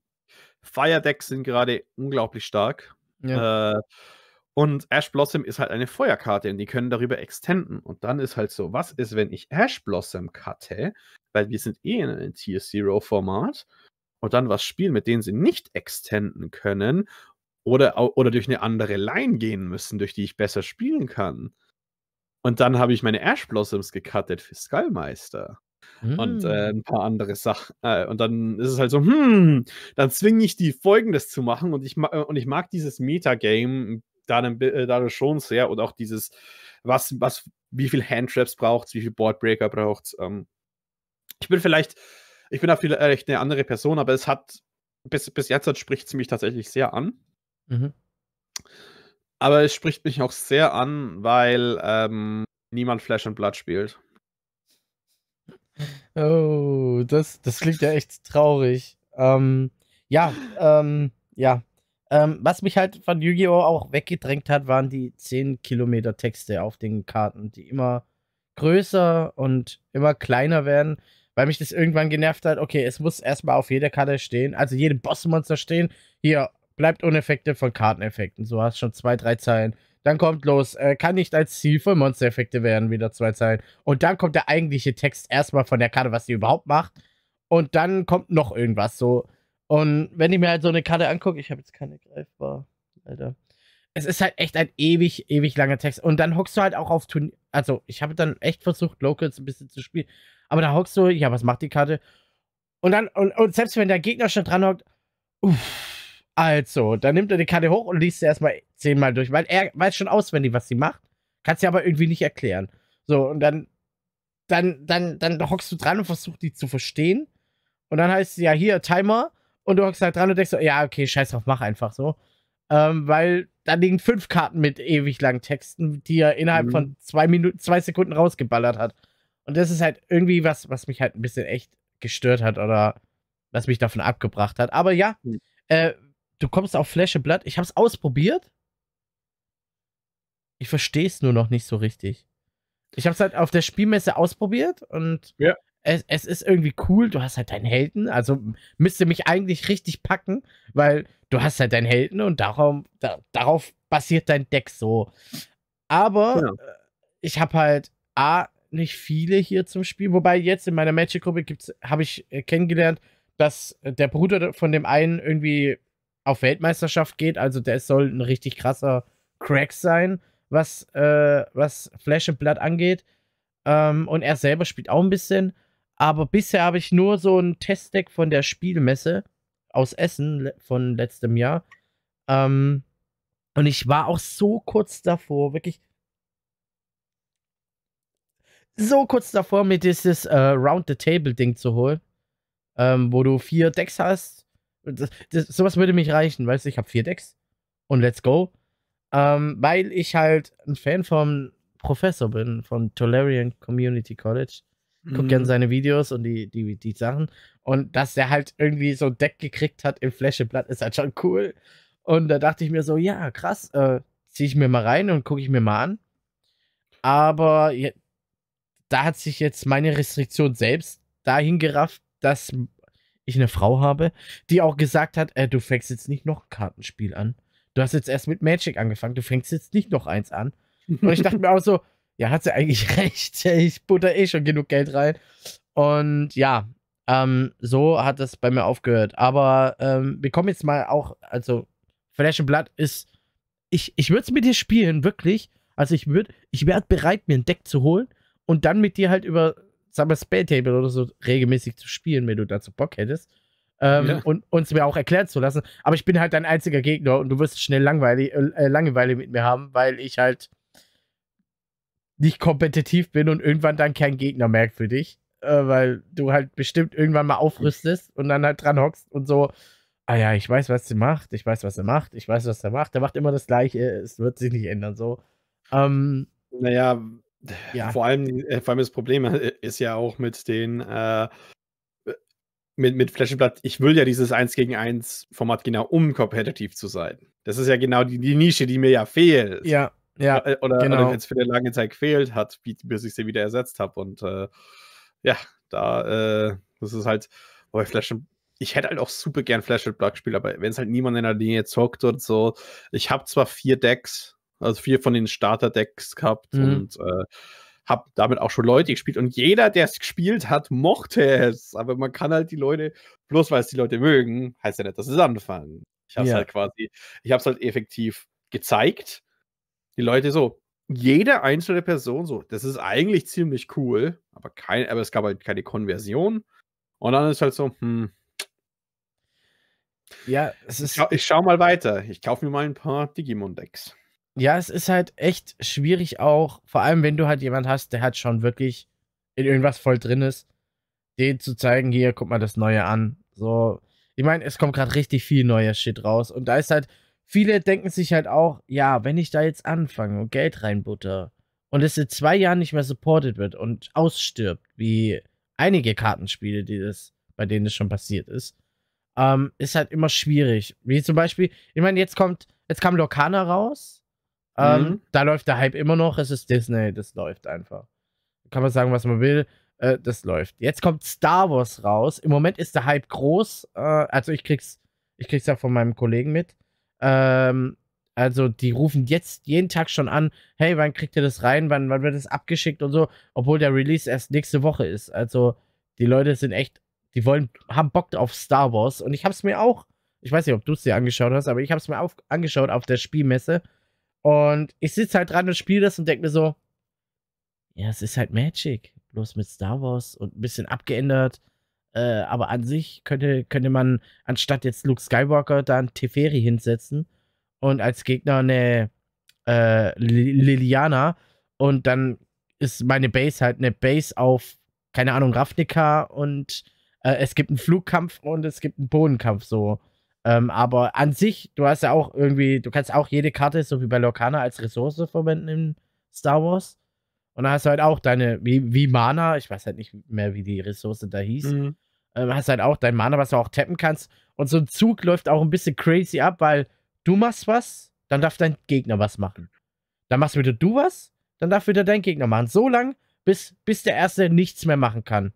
Fire-Decks sind gerade unglaublich stark. Ja. Äh, und Ash Blossom ist halt eine Feuerkarte und die können darüber extenden. Und dann ist halt so, was ist, wenn ich Ash Blossom cutte, weil wir sind eh in einem Tier Zero Format und dann was spielen, mit denen sie nicht extenden können oder, oder durch eine andere Line gehen müssen, durch die ich besser spielen kann. Und dann habe ich meine Ash Blossoms gecuttet für Skullmeister und äh, hm. ein paar andere Sachen. Äh, und dann ist es halt so, hm, dann zwinge ich die folgendes zu machen und ich, äh, und ich mag dieses Metagame dann, äh, dadurch schon sehr und auch dieses, was, was, wie viel Handtraps braucht es, wie viel Boardbreaker braucht es. Ähm, ich bin vielleicht, ich bin da vielleicht eine andere Person, aber es hat, bis, bis jetzt spricht es mich tatsächlich sehr an. Mhm. Aber es spricht mich auch sehr an, weil ähm, niemand Flash and Blood spielt. Oh, das, das klingt ja echt traurig. Ähm, ja, ähm, ja. Ähm, was mich halt von Yu-Gi-Oh! auch weggedrängt hat, waren die 10 Kilometer Texte auf den Karten, die immer größer und immer kleiner werden, weil mich das irgendwann genervt hat. Okay, es muss erstmal auf jeder Karte stehen, also jedem Bossmonster stehen. Hier, bleibt Uneffekte von Karteneffekten. So hast schon zwei, drei Zeilen. Dann kommt los, äh, kann nicht als Ziel für Monstereffekte werden, wieder zwei Zeilen. Und dann kommt der eigentliche Text erstmal von der Karte, was sie überhaupt macht. Und dann kommt noch irgendwas so. Und wenn ich mir halt so eine Karte angucke, ich habe jetzt keine greifbar, Alter. Es ist halt echt ein ewig, ewig langer Text. Und dann hockst du halt auch auf Turnier. Also, ich habe dann echt versucht, Locals ein bisschen zu spielen. Aber da hockst du, ja, was macht die Karte? Und dann, und, und selbst wenn der Gegner schon dran hockt, uff, also, dann nimmt er die Karte hoch und liest sie erstmal zehnmal durch, weil er weiß schon auswendig, was sie macht. Kannst sie aber irgendwie nicht erklären. So, und dann, dann, dann, dann hockst du dran und versuchst die zu verstehen. Und dann heißt es ja hier Timer. Und du hockst halt dran und denkst so, ja, okay, scheiß drauf, mach einfach so. Ähm, weil da liegen fünf Karten mit ewig langen Texten, die er innerhalb mhm. von zwei Minuten, zwei Sekunden rausgeballert hat. Und das ist halt irgendwie was, was mich halt ein bisschen echt gestört hat oder was mich davon abgebracht hat. Aber ja, mhm. äh, du kommst auf Flasche Blatt. Ich hab's ausprobiert. Ich verstehe es nur noch nicht so richtig. Ich hab's halt auf der Spielmesse ausprobiert und ja es, es ist irgendwie cool, du hast halt deinen Helden, also müsste mich eigentlich richtig packen, weil du hast halt deinen Helden und darauf, da, darauf basiert dein Deck so. Aber genau. Äh, ich habe halt A, nicht viele hier zum Spiel, wobei jetzt in meiner Magic-Gruppe habe ich äh, kennengelernt, dass der Bruder von dem einen irgendwie auf Weltmeisterschaft geht, also der soll ein richtig krasser Crack sein, was, äh, was Flash and Blood angeht. Ähm, und er selber spielt auch ein bisschen. Aber bisher habe ich nur so ein Testdeck von der Spielmesse aus Essen von letztem Jahr. Ähm, und ich war auch so kurz davor, wirklich so kurz davor, mir dieses äh, Round the Table Ding zu holen, ähm, wo du vier Decks hast. Das, das, sowas würde mich reichen, weißt du, ich habe vier Decks und let's go. Ähm, weil ich halt ein Fan vom Professor bin, von Tolarian Community College guck gerne mhm. seine Videos und die, die, die Sachen. Und dass er halt irgendwie so ein Deck gekriegt hat im Fläscheblatt, ist halt schon cool. Und da dachte ich mir so, ja, krass, äh, ziehe ich mir mal rein und gucke ich mir mal an. Aber ja, da hat sich jetzt meine Restriktion selbst dahin gerafft, dass ich eine Frau habe, die auch gesagt hat, äh, du fängst jetzt nicht noch ein Kartenspiel an. Du hast jetzt erst mit Magic angefangen, du fängst jetzt nicht noch eins an. Und ich dachte mir auch so, ja, hat sie eigentlich recht. Ich butter eh schon genug Geld rein. Und ja, ähm, so hat es bei mir aufgehört. Aber ähm, wir kommen jetzt mal auch, also Flash Blood ist, ich, ich würde es mit dir spielen, wirklich. Also ich würde, ich wäre bereit, mir ein Deck zu holen und dann mit dir halt über, sagen wir, Spelltable oder so regelmäßig zu spielen, wenn du dazu Bock hättest. Ähm, ja. Und uns mir auch erklären zu lassen. Aber ich bin halt dein einziger Gegner und du wirst schnell langweilig, äh, Langeweile mit mir haben, weil ich halt nicht kompetitiv bin und irgendwann dann kein Gegner merkt für dich, äh, weil du halt bestimmt irgendwann mal aufrüstest und dann halt dran hockst und so, ah ja, ich weiß, was sie macht, ich weiß, was er macht, ich weiß, was er macht, er macht immer das Gleiche, es wird sich nicht ändern, so. Ähm, naja, ja. vor allem, äh, vor allem das Problem äh, ist ja auch mit den, äh, mit, mit Blood, ich will ja dieses 1 gegen 1 Format genau, um kompetitiv zu sein. Das ist ja genau die, die Nische, die mir ja fehlt. Ja. Ja, äh, oder, genau. jetzt für eine lange Zeit gefehlt hat, bis ich sie wieder ersetzt habe. Und äh, ja, da, äh, das ist halt, wobei Flash ich hätte halt auch super gern Flash and Blood gespielt, aber wenn es halt niemand in der Linie zockt und so, ich habe zwar vier Decks, also vier von den Starter-Decks gehabt mhm. und äh, habe damit auch schon Leute gespielt und jeder, der es gespielt hat, mochte es. Aber man kann halt die Leute, bloß weil es die Leute mögen, heißt ja nicht, dass es anfangen. Ich habe es ja. halt quasi, ich habe es halt effektiv gezeigt die Leute so, jede einzelne Person so, das ist eigentlich ziemlich cool, aber, kein, aber es gab halt keine Konversion. Und dann ist halt so, hm. Ja, es ist. Ich, schau, ich schau mal weiter. Ich kaufe mir mal ein paar Digimon-Decks. Ja, es ist halt echt schwierig auch, vor allem wenn du halt jemand hast, der halt schon wirklich in irgendwas voll drin ist, den zu zeigen, hier, guck mal das Neue an. So, ich meine, es kommt gerade richtig viel neuer Shit raus. Und da ist halt, viele denken sich halt auch, ja, wenn ich da jetzt anfange und Geld reinbutter und es in zwei Jahren nicht mehr supported wird und ausstirbt, wie einige Kartenspiele, die das, bei denen das schon passiert ist, ähm, ist halt immer schwierig. Wie zum Beispiel, ich meine, jetzt kommt, jetzt kam Lorcana raus. Ähm, mhm. Da läuft der Hype immer noch. Es ist Disney, das läuft einfach. Kann man sagen, was man will. Äh, das läuft. Jetzt kommt Star Wars raus. Im Moment ist der Hype groß. Äh, also ich krieg's, ich krieg's ja von meinem Kollegen mit. Ähm, also die rufen jetzt jeden Tag schon an, hey, wann kriegt ihr das rein, wann, wann wird es abgeschickt und so, obwohl der Release erst nächste Woche ist. Also die Leute sind echt, die wollen, haben Bock auf Star Wars und ich habe es mir auch, ich weiß nicht, ob du es dir angeschaut hast, aber ich habe es mir auf, angeschaut auf der Spielmesse und ich sitze halt dran und spiele das und denke mir so, ja, es ist halt Magic, bloß mit Star Wars und ein bisschen abgeändert. Äh, aber an sich könnte, könnte man anstatt jetzt Luke Skywalker da einen Teferi hinsetzen und als Gegner eine äh, Liliana und dann ist meine Base halt eine Base auf, keine Ahnung, Ravnica und äh, es gibt einen Flugkampf und es gibt einen Bodenkampf so. Ähm, aber an sich, du hast ja auch irgendwie, du kannst auch jede Karte, so wie bei Lorcana, als Ressource verwenden in Star Wars. Und dann hast du halt auch deine, wie, wie Mana, ich weiß halt nicht mehr, wie die Ressource da hieß. Mhm. Ähm, hast halt auch dein Mana, was du auch tappen kannst. Und so ein Zug läuft auch ein bisschen crazy ab, weil du machst was, dann darf dein Gegner was machen. Dann machst wieder du was, dann darf wieder dein Gegner machen. So lang, bis, bis der Erste nichts mehr machen kann.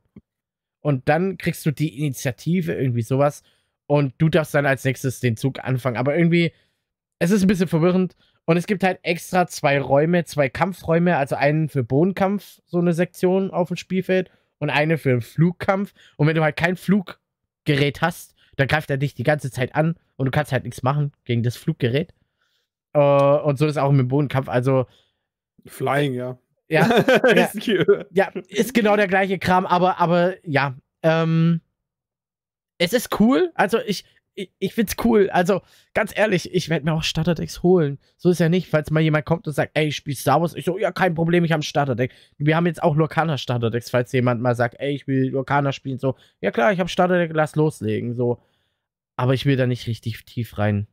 Und dann kriegst du die Initiative, irgendwie sowas. Und du darfst dann als nächstes den Zug anfangen. Aber irgendwie, es ist ein bisschen verwirrend. Und es gibt halt extra zwei Räume, zwei Kampfräume. Also einen für Bodenkampf, so eine Sektion auf dem Spielfeld. Und eine für einen Flugkampf. Und wenn du halt kein Fluggerät hast, dann greift er dich die ganze Zeit an und du kannst halt nichts machen gegen das Fluggerät. Äh, und so ist auch mit dem Bodenkampf. Also. Flying, ja. Ja, ja, ja, ist genau der gleiche Kram, aber, aber ja. Ähm, es ist cool. Also ich, ich, ich find's cool. Also, ganz ehrlich, ich werde mir auch Starterdecks holen. So ist ja nicht, falls mal jemand kommt und sagt, ey, ich spiele Star Wars. Ich so, ja, kein Problem, ich habe ein Starterdeck. Wir haben jetzt auch Lorcaner Starterdecks, falls jemand mal sagt, ey, ich will Lorcaner spielen. So, ja klar, ich habe Starterdeck, lass loslegen. So. Aber ich will da nicht richtig tief rein.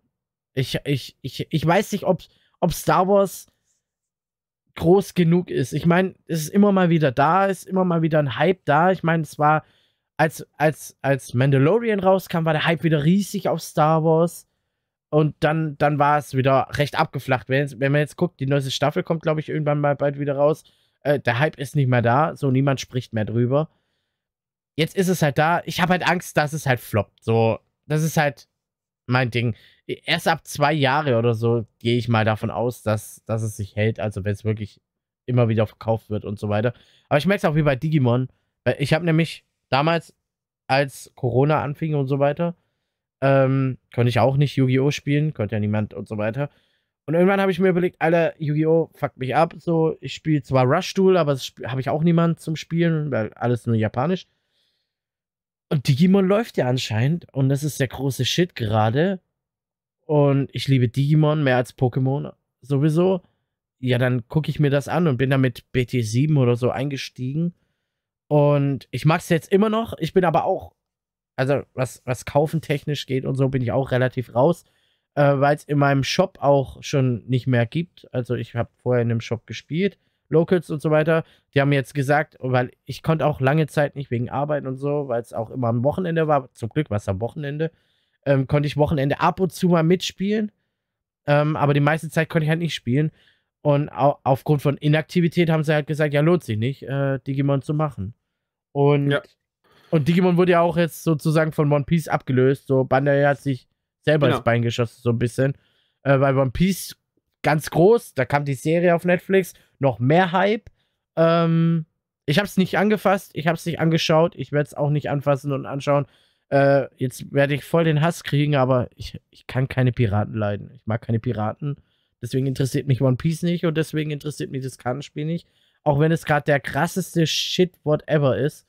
Ich, ich, ich, ich weiß nicht, ob, ob Star Wars groß genug ist. Ich meine, es ist immer mal wieder da, ist immer mal wieder ein Hype da. Ich meine, es war als, als, als Mandalorian rauskam, war der Hype wieder riesig auf Star Wars. Und dann, dann war es wieder recht abgeflacht. Wenn, wenn man jetzt guckt, die neueste Staffel kommt, glaube ich, irgendwann mal bald wieder raus. Äh, der Hype ist nicht mehr da, so niemand spricht mehr drüber. Jetzt ist es halt da. Ich habe halt Angst, dass es halt floppt. So, das ist halt mein Ding. Erst ab zwei Jahre oder so gehe ich mal davon aus, dass, dass es sich hält. Also wenn es wirklich immer wieder verkauft wird und so weiter. Aber ich merke es auch wie bei Digimon. Ich habe nämlich damals, als Corona anfing und so weiter, ähm, konnte ich auch nicht Yu-Gi-Oh! spielen, konnte ja niemand und so weiter. Und irgendwann habe ich mir überlegt, Alter, Yu-Gi-Oh! fuckt mich ab. So, ich spiele zwar Rush Duel, aber habe ich auch niemand zum Spielen, weil alles nur japanisch. Und Digimon läuft ja anscheinend und das ist der große Shit gerade. Und ich liebe Digimon mehr als Pokémon sowieso. Ja, dann gucke ich mir das an und bin da mit BT7 oder so eingestiegen. Und ich mag es jetzt immer noch. Ich bin aber auch, also was, was kaufen technisch geht und so, bin ich auch relativ raus, äh, weil es in meinem Shop auch schon nicht mehr gibt. Also ich habe vorher in einem Shop gespielt, Locals und so weiter. Die haben jetzt gesagt, weil ich konnte auch lange Zeit nicht wegen Arbeit und so, weil es auch immer am Wochenende war. Zum Glück war es am Wochenende. Ähm, konnte ich Wochenende ab und zu mal mitspielen. Ähm, aber die meiste Zeit konnte ich halt nicht spielen. Und aufgrund von Inaktivität haben sie halt gesagt, ja, lohnt sich nicht, äh, Digimon zu machen. Und, ja. und Digimon wurde ja auch jetzt sozusagen von One Piece abgelöst. So, Bandai hat sich selber genau. ins Bein geschossen, so ein bisschen. Äh, weil One Piece ganz groß, da kam die Serie auf Netflix, noch mehr Hype. Ähm, ich habe es nicht angefasst, ich habe es nicht angeschaut, ich werde es auch nicht anfassen und anschauen. Äh, jetzt werde ich voll den Hass kriegen, aber ich, ich kann keine Piraten leiden. Ich mag keine Piraten. Deswegen interessiert mich One Piece nicht und deswegen interessiert mich das Kartenspiel nicht. Auch wenn es gerade der krasseste Shit whatever ist.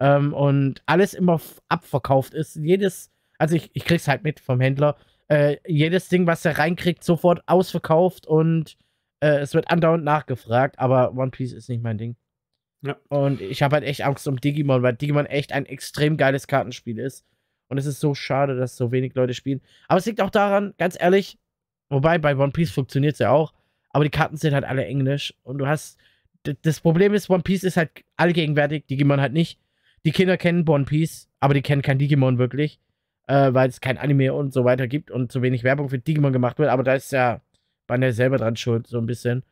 Ähm, und alles immer abverkauft ist. Jedes, also ich, ich krieg's halt mit vom Händler. Äh, jedes Ding, was er reinkriegt, sofort ausverkauft und äh, es wird andauernd nachgefragt, aber One Piece ist nicht mein Ding. Ja. Und ich habe halt echt Angst um Digimon, weil Digimon echt ein extrem geiles Kartenspiel ist. Und es ist so schade, dass so wenig Leute spielen. Aber es liegt auch daran, ganz ehrlich, Wobei, bei One Piece funktioniert es ja auch. Aber die Karten sind halt alle Englisch. Und du hast. Das Problem ist, One Piece ist halt allgegenwärtig, Digimon halt nicht. Die Kinder kennen One Piece, aber die kennen kein Digimon wirklich. Äh, weil es kein Anime und so weiter gibt und zu wenig Werbung für Digimon gemacht wird. Aber da ist ja Bandai selber dran schuld, so ein bisschen.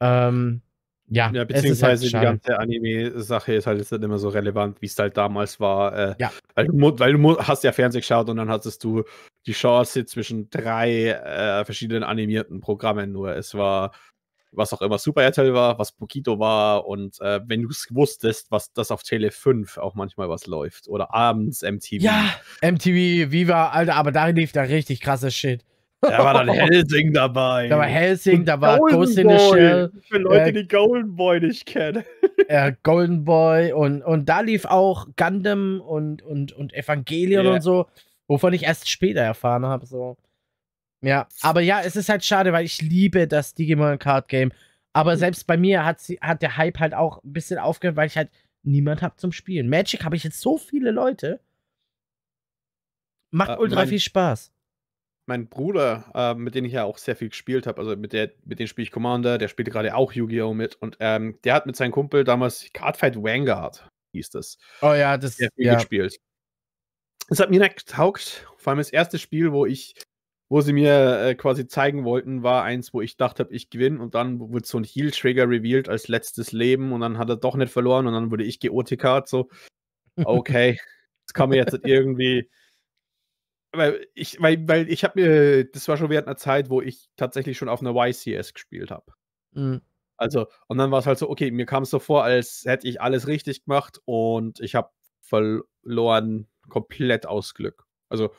Ähm, Ja, Ja, halt beziehungsweise die schade. ganze Anime-Sache ist halt jetzt nicht immer so relevant, wie es halt damals war. Äh, Ja. Weil du, weil du hast ja Fernsehen geschaut und dann hattest du die Chance zwischen drei äh, verschiedenen animierten Programmen nur. Es war, was auch immer Super RTL war, was Pokito war und äh, wenn du es wusstest, was das auf Tele 5 auch manchmal was läuft oder abends MTV. Ja, MTV, Viva, Alter, aber da lief da richtig krasser Shit. Da war dann Helsing dabei. Da war Helsing, da war Golden Ghost in the. Shell, Für Leute, äh, die Golden Boy nicht kennen. äh, Golden Boy und, und da lief auch Gundam und, und, und Evangelion Ja. und so, wovon ich erst später erfahren habe. So. Ja, aber ja, es ist halt schade, weil ich liebe das Digimon Card Game. Aber selbst bei mir hat, sie, hat der Hype halt auch ein bisschen aufgehört, weil ich halt niemand habe zum Spielen. Magic habe ich jetzt so viele Leute. Macht Äh, ultra mein- viel Spaß. Mein Bruder, äh, mit dem ich ja auch sehr viel gespielt habe, also mit, der, mit dem spiele ich Commander, der spielt gerade auch Yu-Gi-Oh! mit und ähm, der hat mit seinem Kumpel damals Cardfight Vanguard, hieß das, Oh ja, das sehr viel ja. gespielt. Es hat mir nicht getaugt, vor allem das erste Spiel, wo ich, wo sie mir äh, quasi zeigen wollten, war eins, wo ich dachte, ich gewinne und dann wurde so ein Heal-Trigger revealed als letztes Leben und dann hat er doch nicht verloren und dann wurde ich geOTK, so, okay, das kann mir jetzt irgendwie weil ich, weil, weil ich habe mir, das war schon während einer Zeit, wo ich tatsächlich schon auf einer YCS gespielt habe. Mhm. Also, und dann war es halt so, okay, mir kam es so vor, als hätte ich alles richtig gemacht und ich habe verloren komplett aus Glück. Also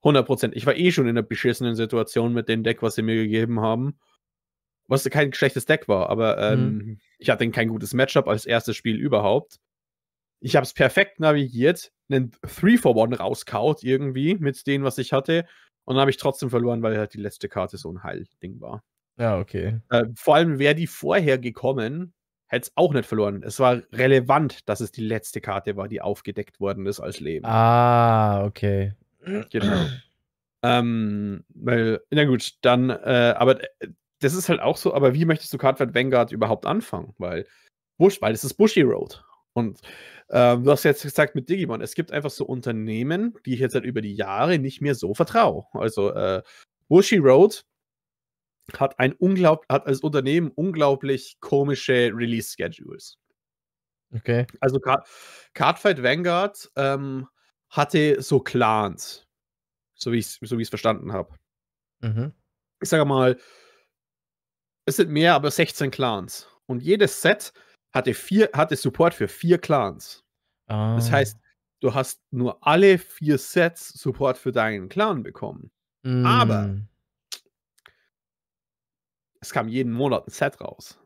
100 Prozent. Ich war eh schon in einer beschissenen Situation mit dem Deck, was sie mir gegeben haben. Was kein schlechtes Deck war, aber ähm, ich hatte kein gutes Matchup als erstes Spiel überhaupt. Ich habe es perfekt navigiert, einen 3 for 1 rauskaut irgendwie mit dem, was ich hatte. Und dann habe ich trotzdem verloren, weil halt die letzte Karte so ein Heilding war. Ja, okay. Äh, vor allem wäre die vorher gekommen, hätte es auch nicht verloren. Es war relevant, dass es die letzte Karte war, die aufgedeckt worden ist als Leben. Ah, okay. Genau. ähm, weil, na gut, dann, äh, aber äh, das ist halt auch so, aber wie möchtest du Cardfight Vanguard überhaupt anfangen? Weil, Bush, weil es ist Bushy Road. Und ähm, du hast jetzt gesagt mit Digimon, es gibt einfach so Unternehmen, die ich jetzt halt über die Jahre nicht mehr so vertraue. Also, äh, Bushy Road hat ein unglaub hat als Unternehmen unglaublich komische Release-Schedules. Okay. Also Card Cardfight Vanguard ähm, hatte so Clans, so wie ich es so wie ich's verstanden habe. Mhm. Ich sage mal, es sind mehr, aber 16 Clans. Und jedes Set hatte, vier, hatte Support für vier Clans. Ah. Das heißt, du hast nur alle vier Sets Support für deinen Clan bekommen. aber- Mm. Es kam jeden Monat ein Set raus.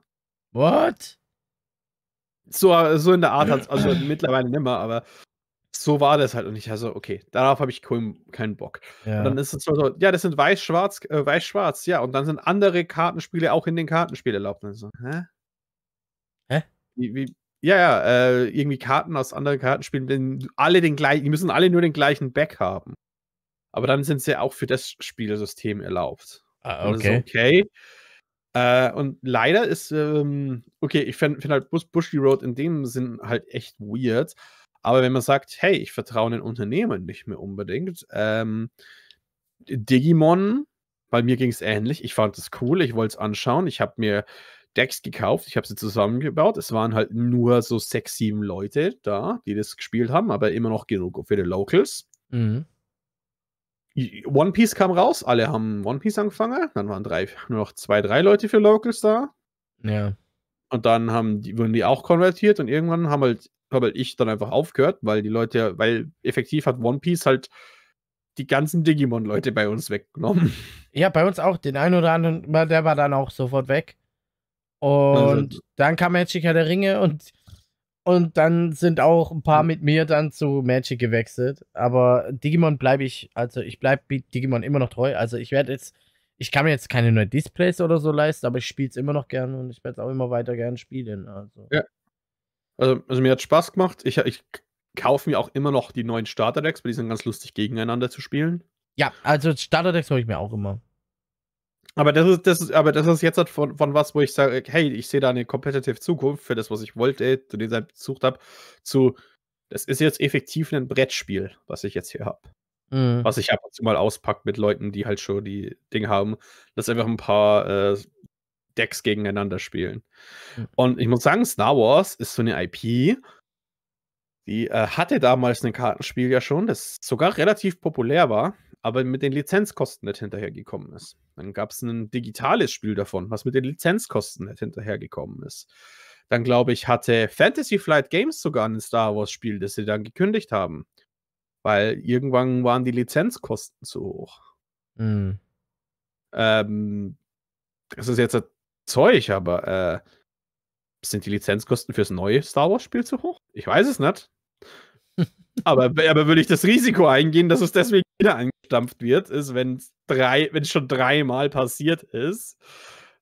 What? So, so in der Art, also mittlerweile nicht mehr, aber so war das halt. Und ich also, okay, darauf habe ich keinen keinen Bock. Ja. Und dann ist es so, ja, das sind weiß-schwarz, äh, weiß-schwarz, ja. Und dann sind andere Kartenspiele auch in den Kartenspiel erlaubt. Und so, hä? Wie, wie, ja, ja, äh, irgendwie Karten aus anderen Kartenspielen, wenn alle den gleichen, die müssen alle nur den gleichen Back haben. Aber dann sind sie auch für das Spielsystem erlaubt. ah, okay. okay. Äh, und leider ist, ähm, okay, ich finde find halt Bus Bushy Road in dem Sinn halt echt weird. Aber wenn man sagt, hey, ich vertraue den Unternehmen nicht mehr unbedingt, ähm, Digimon, bei mir ging es ähnlich. Ich fand es cool, ich wollte es anschauen. Ich habe mir Decks gekauft, ich habe sie zusammengebaut. Es waren halt nur so sechs, sieben Leute da, die das gespielt haben, aber immer noch genug für die Locals. Mhm. One Piece kam raus, alle haben One Piece angefangen. Dann waren drei, nur noch zwei, drei Leute für Locals da. Ja. Und dann haben die, wurden die auch konvertiert und irgendwann haben halt, hab halt ich dann einfach aufgehört, weil die Leute, weil effektiv hat One Piece halt die ganzen Digimon-Leute bei uns weggenommen. Ja, bei uns auch. Den einen oder anderen, der war dann auch sofort weg. Und Also- dann kam Magic Herr der Ringe und, und dann sind auch ein paar mit mir dann zu Magic gewechselt. Aber Digimon bleibe ich, also ich bleibe Digimon immer noch treu. Also ich werde jetzt, ich kann mir jetzt keine neuen Displays oder so leisten, aber ich spiele es immer noch gern und ich werde es auch immer weiter gern spielen. Also. Ja. Also, also mir hat Spaß gemacht. Ich, ich kaufe mir auch immer noch die neuen Starter-Decks, weil die sind ganz lustig gegeneinander zu spielen. Ja, also Starter-Decks hole ich mir auch immer. Aber das ist, das ist, aber das ist jetzt halt von, von was, wo ich sage, hey, ich sehe da eine competitive Zukunft für das, was ich wollte, zu dem ich gesucht habe, zu, das ist jetzt effektiv ein Brettspiel, was ich jetzt hier habe. Mhm. Was ich ab und zu mal auspackt mit Leuten, die halt schon die Dinge haben. Das einfach ein paar äh, Decks gegeneinander spielen. Mhm. Und ich muss sagen, Star Wars ist so eine IP, die äh, hatte damals ein Kartenspiel ja schon, das sogar relativ populär war, aber mit den Lizenzkosten nicht hinterhergekommen ist. Dann gab es ein digitales Spiel davon, was mit den Lizenzkosten nicht hinterhergekommen ist. Dann glaube ich, hatte Fantasy Flight Games sogar ein Star Wars Spiel, das sie dann gekündigt haben. Weil irgendwann waren die Lizenzkosten zu hoch. Mhm. Ähm, das ist jetzt ein Zeug, aber äh, sind die Lizenzkosten fürs neue Star Wars Spiel zu hoch? Ich weiß es nicht. Aber, aber würde ich das Risiko eingehen, dass es deswegen wieder eingestampft wird, ist, wenn es drei, wenn es schon dreimal passiert ist,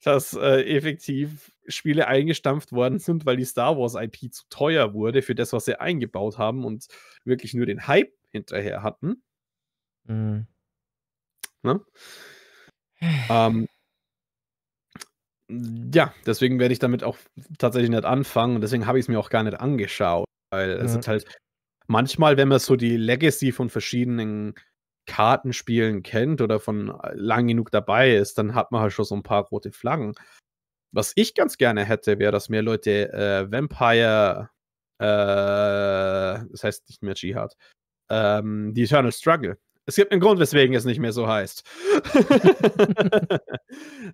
dass äh, effektiv Spiele eingestampft worden sind, weil die Star Wars IP zu teuer wurde für das, was sie eingebaut haben und wirklich nur den Hype hinterher hatten. Mhm. Ne? ähm, ja, deswegen werde ich damit auch tatsächlich nicht anfangen und deswegen habe ich es mir auch gar nicht angeschaut, weil ja. es ist halt manchmal, wenn man so die Legacy von verschiedenen Kartenspielen kennt oder von äh, lang genug dabei ist, dann hat man halt schon so ein paar rote Flaggen. Was ich ganz gerne hätte, wäre, dass mehr Leute äh, Vampire, äh, das heißt nicht mehr Jihad, ähm, die Eternal Struggle. Es gibt einen Grund, weswegen es nicht mehr so heißt.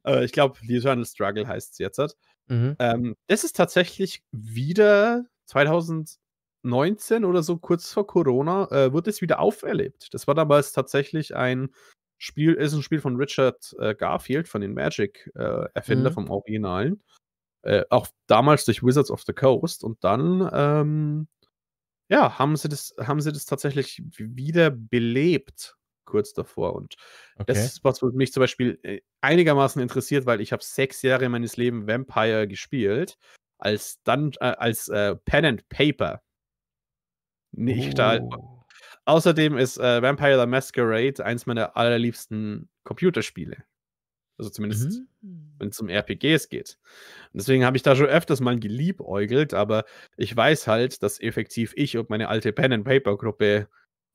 äh, ich glaube, die Eternal Struggle heißt es jetzt. Mhm. Ähm, es ist tatsächlich wieder 2019 oder so, kurz vor Corona, äh, wird es wieder auferlebt. Das war damals tatsächlich ein Spiel ist ein Spiel von Richard äh, Garfield, von den Magic-Erfinder äh, mhm. vom Originalen. Äh, auch damals durch Wizards of the Coast. Und dann, ähm, ja, haben sie, das, haben sie das tatsächlich wieder belebt, kurz davor. Und okay. das ist was, was mich zum Beispiel äh, einigermaßen interessiert, weil ich habe sechs Jahre meines Lebens Vampire gespielt, als dann äh, als äh, Pen and Paper. Nicht oh. da Außerdem ist äh, Vampire the Masquerade eins meiner allerliebsten Computerspiele. Also zumindest, mhm. wenn es um RPGs geht. Und deswegen habe ich da schon öfters mal geliebäugelt, aber ich weiß halt, dass effektiv ich und meine alte Pen-and-Paper-Gruppe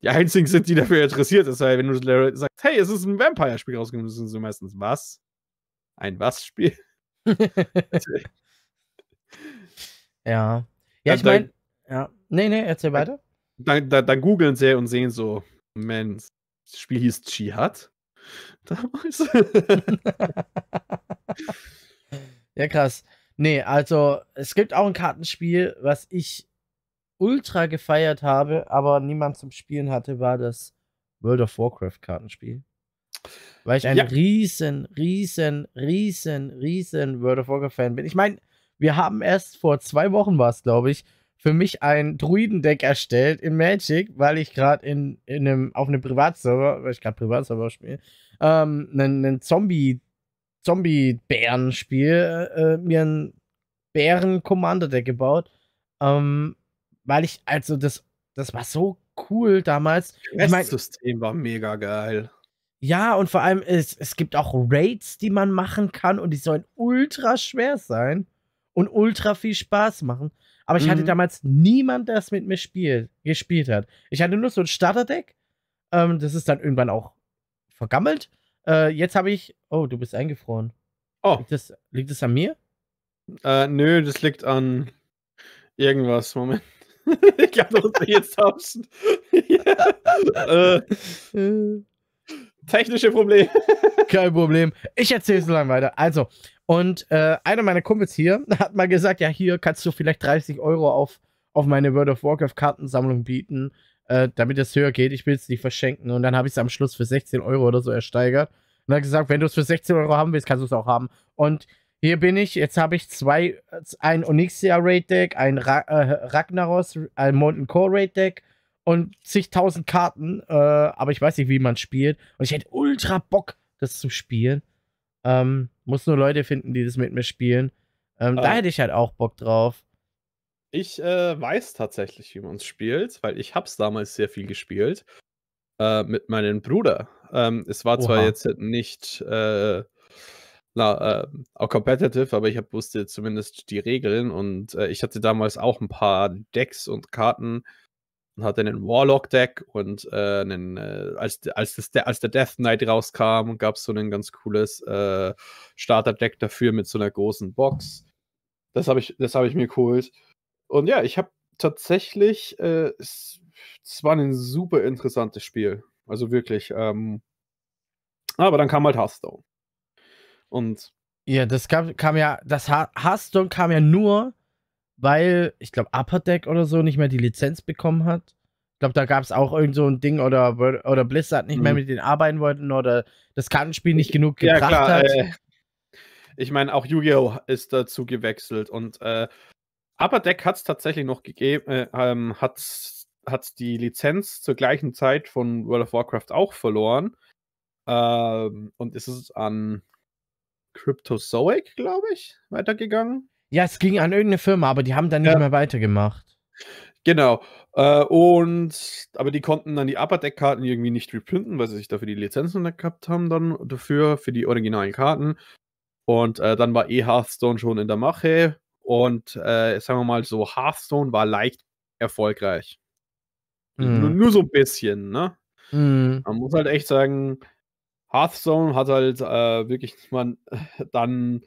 die einzigen sind, die dafür interessiert ist. Weil wenn du sagst, hey, es ist ein Vampire-Spiel rausgekommen, sind sie meistens was? Ein was-Spiel? ja. Ja, ich meine, ja. Nee, nee, erzähl weiter dann, dann, dann googeln sie und sehen so, man, das Spiel hieß Jihad damals. ja, krass. Nee, also es gibt auch ein Kartenspiel, was ich ultra gefeiert habe, aber niemand zum Spielen hatte, war das World of Warcraft Kartenspiel. Weil ich ein ja. riesen, riesen, riesen, riesen World of Warcraft Fan bin. Ich meine, wir haben erst vor zwei Wochen war es, glaube ich, für mich ein Druidendeck erstellt in Magic, weil ich gerade in, in einem, auf einem Privatserver, weil ich gerade Privatserver spiele, ähm, einen, einen Zombie, Zombie-Bären spiele, äh, mir ein Bären-Commander-Deck gebaut. Ähm, weil ich, also das, das war so cool damals. Das mein, System war mega geil. Ja, und vor allem, es, es gibt auch Raids, die man machen kann und die sollen ultra schwer sein und ultra viel Spaß machen. Aber ich mhm. hatte damals niemand, der es mit mir spiel, gespielt hat. Ich hatte nur so ein Starterdeck. Ähm, das ist dann irgendwann auch vergammelt. Äh, jetzt habe ich. Oh, du bist eingefroren. Oh. Liegt das, liegt das an mir? Äh, nö, das liegt an irgendwas. Moment. ich glaube, das muss jetzt tauschen. ja. äh, technische Probleme. Kein Problem. Ich erzähle so lange weiter. Also, und äh, einer meiner Kumpels hier hat mal gesagt, ja, hier kannst du vielleicht 30 Euro auf, auf meine World of Warcraft Kartensammlung bieten, äh, damit es höher geht. Ich will es nicht verschenken. Und dann habe ich es am Schluss für 16 Euro oder so ersteigert. Und er hat gesagt, wenn du es für 16 Euro haben willst, kannst du es auch haben. Und hier bin ich, jetzt habe ich zwei, ein Onyxia Raid Deck, ein Ra äh, Ragnaros, ein Molten Core Raid Deck und zigtausend Karten, äh, aber ich weiß nicht, wie man spielt. Und ich hätte ultra Bock, das zu spielen. Ähm, muss nur Leute finden, die das mit mir spielen. Ähm, äh, da hätte ich halt auch Bock drauf. Ich äh, weiß tatsächlich, wie man es spielt, weil ich hab's damals sehr viel gespielt. Äh, mit meinem Bruder. Ähm, es war Oha. zwar jetzt nicht äh, na, äh, auch competitive, aber ich hab, wusste zumindest die Regeln und äh, ich hatte damals auch ein paar Decks und Karten, und hatte einen Warlock-Deck und äh, einen, äh, als, als, das, als der Death Knight rauskam, gab es so ein ganz cooles äh, Starter-Deck dafür mit so einer großen Box. Das habe ich, hab ich mir geholt. Und ja, ich habe tatsächlich, äh, es, es, war ein super interessantes Spiel. Also wirklich. Ähm, aber dann kam halt Hearthstone. Und. Ja, das kam, kam ja, das Hearthstone kam ja nur, weil, ich glaube, Upper Deck oder so nicht mehr die Lizenz bekommen hat. Ich glaube, da gab es auch irgend so ein Ding oder, oder Blizzard nicht mhm. mehr mit denen arbeiten wollten oder das Kartenspiel nicht genug gebracht ja, klar, hat. Äh, ich meine, auch Yu-Gi-Oh! ist dazu gewechselt und äh, Upper Deck hat es tatsächlich noch gegeben, äh, ähm, hat hat die Lizenz zur gleichen Zeit von World of Warcraft auch verloren. Ähm, und ist es an Cryptozoic, glaube ich, weitergegangen. Ja, es ging an irgendeine Firma, aber die haben dann nicht ja. mehr weitergemacht. Genau. Äh, und aber die konnten dann die Upper Deck Karten irgendwie nicht reprinten, weil sie sich dafür die Lizenzen gehabt haben dann dafür für die originalen Karten. Und äh, dann war eh Hearthstone schon in der Mache und äh, sagen wir mal so Hearthstone war leicht erfolgreich. Mhm. Nur, nur, so ein bisschen, ne? Mhm. Man muss halt echt sagen, Hearthstone hat halt äh, wirklich, man, dann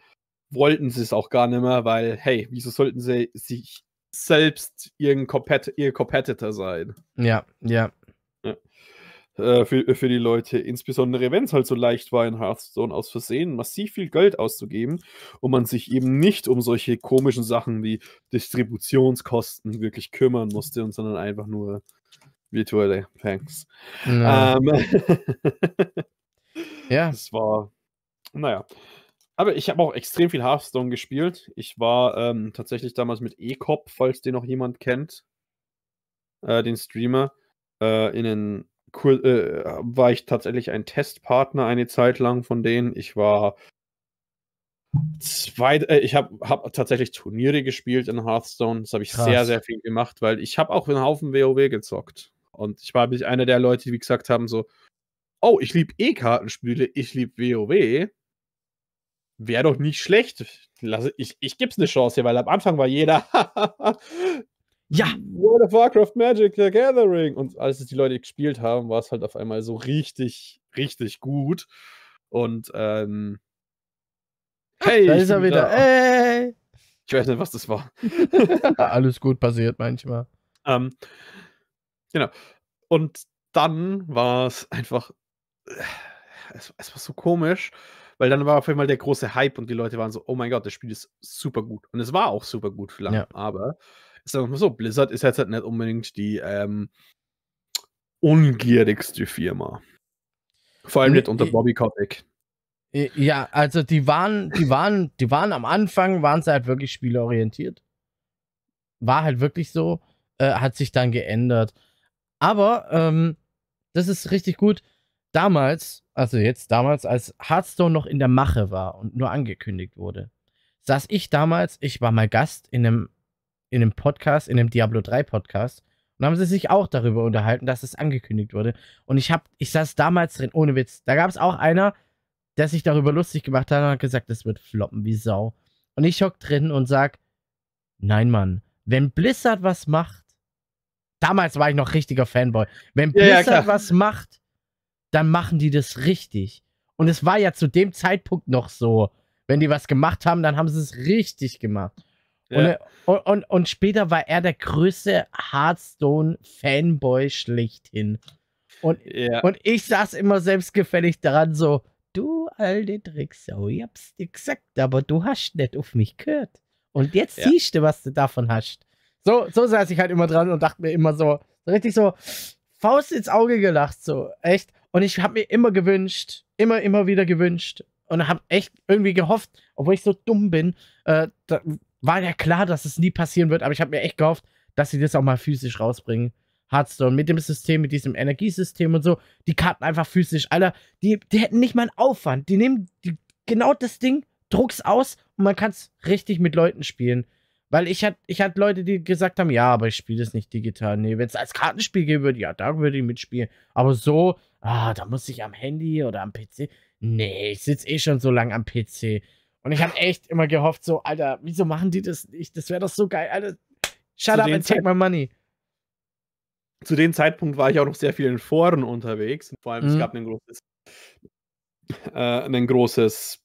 wollten sie es auch gar nicht mehr, weil, hey, wieso sollten sie sich selbst ihren Compet ihr Competitor sein? Ja, ja. ja. Äh, für, für die Leute, insbesondere wenn es halt so leicht war, in Hearthstone aus Versehen massiv viel Geld auszugeben und man sich eben nicht um solche komischen Sachen wie Distributionskosten wirklich kümmern musste, und sondern einfach nur virtuelle Thanks. Ja. Ähm, ja. Das war, naja. Aber ich habe auch extrem viel Hearthstone gespielt. Ich war ähm, tatsächlich damals mit E-Cop, falls den noch jemand kennt, äh, den Streamer, äh, in den Kur äh, war ich tatsächlich ein Testpartner eine Zeit lang von denen. Ich war zwei, äh, ich habe hab tatsächlich Turniere gespielt in Hearthstone. Das habe ich Krass. sehr, sehr viel gemacht, weil ich habe auch einen Haufen WoW gezockt. Und ich war einer der Leute, die wie gesagt haben so, oh, ich liebe E-Kartenspiele, ich liebe WoW wäre doch nicht schlecht. Lass, ich ich gebe es eine Chance hier, weil am Anfang war jeder. ja! World of Warcraft Magic the Gathering. Und als es die Leute gespielt haben, war es halt auf einmal so richtig, richtig gut. Und, ähm. Hey! Da ist er wieder. Ey! Ich weiß nicht, was das war. Alles gut passiert manchmal. Ähm, genau. Und dann war es einfach. Es, es war so komisch weil dann war auf einmal der große Hype und die Leute waren so, oh mein Gott, das Spiel ist super gut. Und es war auch super gut für lange. Ja. Aber ich sag mal so, Blizzard ist jetzt halt nicht unbedingt die ähm, ungierigste Firma. Vor allem nicht unter Bobby Kotick. Ja, also die waren, die waren, die waren am Anfang, waren sie halt wirklich spielorientiert. War halt wirklich so, äh, hat sich dann geändert. Aber ähm, das ist richtig gut. Damals also jetzt damals, als Hearthstone noch in der Mache war und nur angekündigt wurde, saß ich damals, ich war mal Gast in einem, in einem Podcast, in einem Diablo 3 Podcast. Und haben sie sich auch darüber unterhalten, dass es angekündigt wurde. Und ich hab, ich saß damals drin, ohne Witz. Da gab es auch einer, der sich darüber lustig gemacht hat und hat gesagt, es wird floppen wie Sau. Und ich hock drin und sag, nein, Mann, wenn Blizzard was macht, damals war ich noch richtiger Fanboy, wenn Blizzard ja, ja, was macht, dann machen die das richtig. Und es war ja zu dem Zeitpunkt noch so, wenn die was gemacht haben, dann haben sie es richtig gemacht. Ja. Und, und, und, später war er der größte Hearthstone-Fanboy schlechthin. Und, ja. und ich saß immer selbstgefällig daran, so, du alte Drecksau, ich hab's dir gesagt, aber du hast nicht auf mich gehört. Und jetzt ja. siehst du, was du davon hast. So, so saß ich halt immer dran und dachte mir immer so, so richtig so, Faust ins Auge gelacht, so, echt. Und ich habe mir immer gewünscht, immer, immer wieder gewünscht und habe echt irgendwie gehofft, obwohl ich so dumm bin, äh, war ja klar, dass es nie passieren wird, aber ich habe mir echt gehofft, dass sie das auch mal physisch rausbringen. Hearthstone mit dem System, mit diesem Energiesystem und so, die Karten einfach physisch, Alter, die, die hätten nicht mal einen Aufwand. Die nehmen die, genau das Ding, druck's aus und man kann es richtig mit Leuten spielen. Weil ich hatte ich hat Leute, die gesagt haben, ja, aber ich spiele das nicht digital. Nee, wenn es als Kartenspiel geben würde, ja, da würde ich mitspielen. Aber so, ah, da muss ich am Handy oder am PC. Nee, ich sitze eh schon so lange am PC. Und ich habe echt immer gehofft, so, Alter, wieso machen die das nicht? Das wäre doch so geil, Alter. Shut up and take my money. zu dem Zeitpunkt war ich auch noch sehr viel in Foren unterwegs. Vor allem, mhm. es gab ein großes, äh, ein großes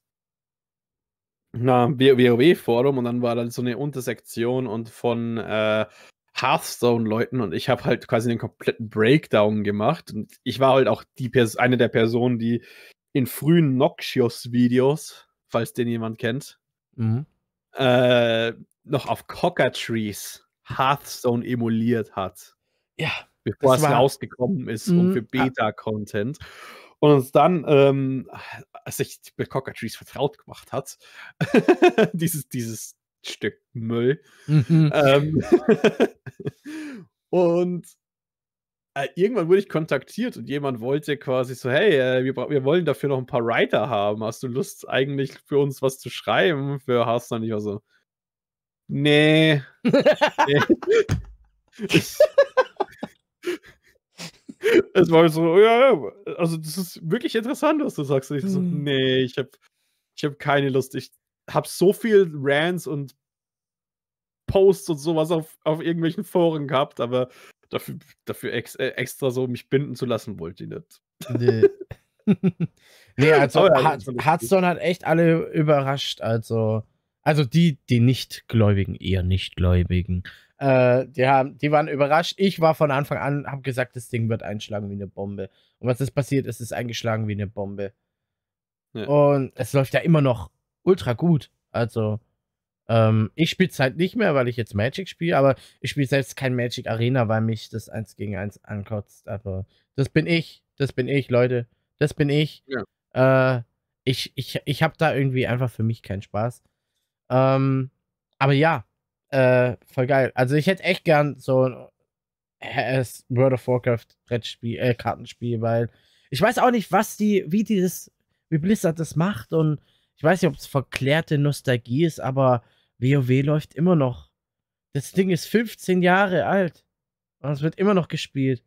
na, WoW-Forum und dann war dann so eine Untersektion und von äh, Hearthstone-Leuten und ich habe halt quasi einen kompletten Breakdown gemacht. Und ich war halt auch die Pers eine der Personen, die in frühen Noxious-Videos, falls den jemand kennt, mhm. äh, noch auf Cockatrice Hearthstone emuliert hat. Ja. Bevor es rausgekommen ist mhm. und für Beta-Content. Und uns dann, ähm, als sich mit Cockatrice vertraut gemacht hat, dieses, dieses Stück Müll. Mhm. Ähm, und äh, irgendwann wurde ich kontaktiert und jemand wollte quasi so, hey, äh, wir, wir wollen dafür noch ein paar Writer haben. Hast du Lust eigentlich für uns was zu schreiben für Hearthstone? Ich war so, nee. nee. ich, es war so, ja, also das ist wirklich interessant, was du sagst. Und ich so, mhm. nee, ich habe ich hab keine Lust. Ich habe so viel Rants und Posts und sowas auf, auf irgendwelchen Foren gehabt, aber dafür, dafür ex, äh, extra so mich binden zu lassen, wollte ich nicht. Nee. nee, also Hearthstone hat echt alle überrascht. Also, also die, die Nichtgläubigen, eher Nichtgläubigen, äh, die, haben, die waren überrascht. Ich war von Anfang an, habe gesagt, das Ding wird einschlagen wie eine Bombe. Und was ist passiert? Es ist eingeschlagen wie eine Bombe. Ja. Und es läuft ja immer noch ultra gut. Also, ähm, ich spiele es halt nicht mehr, weil ich jetzt Magic spiele, aber ich spiele selbst kein Magic Arena, weil mich das 1 gegen 1 ankotzt. Aber das bin ich. Das bin ich, Leute. Das bin ich. Ja. Äh, ich ich, ich habe da irgendwie einfach für mich keinen Spaß. Ähm, aber ja, äh, voll geil. Also ich hätte echt gern so ein World of Warcraft Brettspiel, äh, Kartenspiel, weil ich weiß auch nicht, was die, wie die das, wie Blizzard das macht und ich weiß nicht, ob es verklärte Nostalgie ist, aber WoW läuft immer noch. Das Ding ist 15 Jahre alt und es wird immer noch gespielt.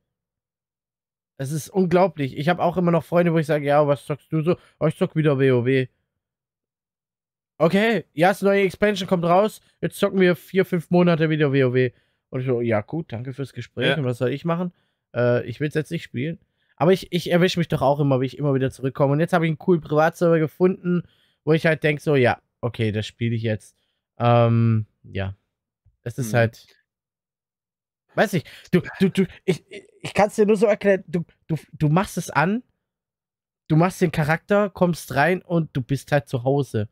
Es ist unglaublich. Ich habe auch immer noch Freunde, wo ich sage, ja, was zockst du so? Oh, ich zock wieder WoW. Okay, ja, das neue Expansion kommt raus. Jetzt zocken wir vier, fünf Monate wieder WoW. Und ich so, ja, gut, danke fürs Gespräch. Ja. Und was soll ich machen? Äh, ich will es jetzt nicht spielen. Aber ich, ich erwische mich doch auch immer, wie ich immer wieder zurückkomme. Und jetzt habe ich einen coolen Privatserver gefunden, wo ich halt denke, so, ja, okay, das spiele ich jetzt. Ähm, ja. Es ist hm. halt. Weiß ich, du, du, du, ich, ich kann es dir nur so erklären, du, du, du machst es an, du machst den Charakter, kommst rein und du bist halt zu Hause.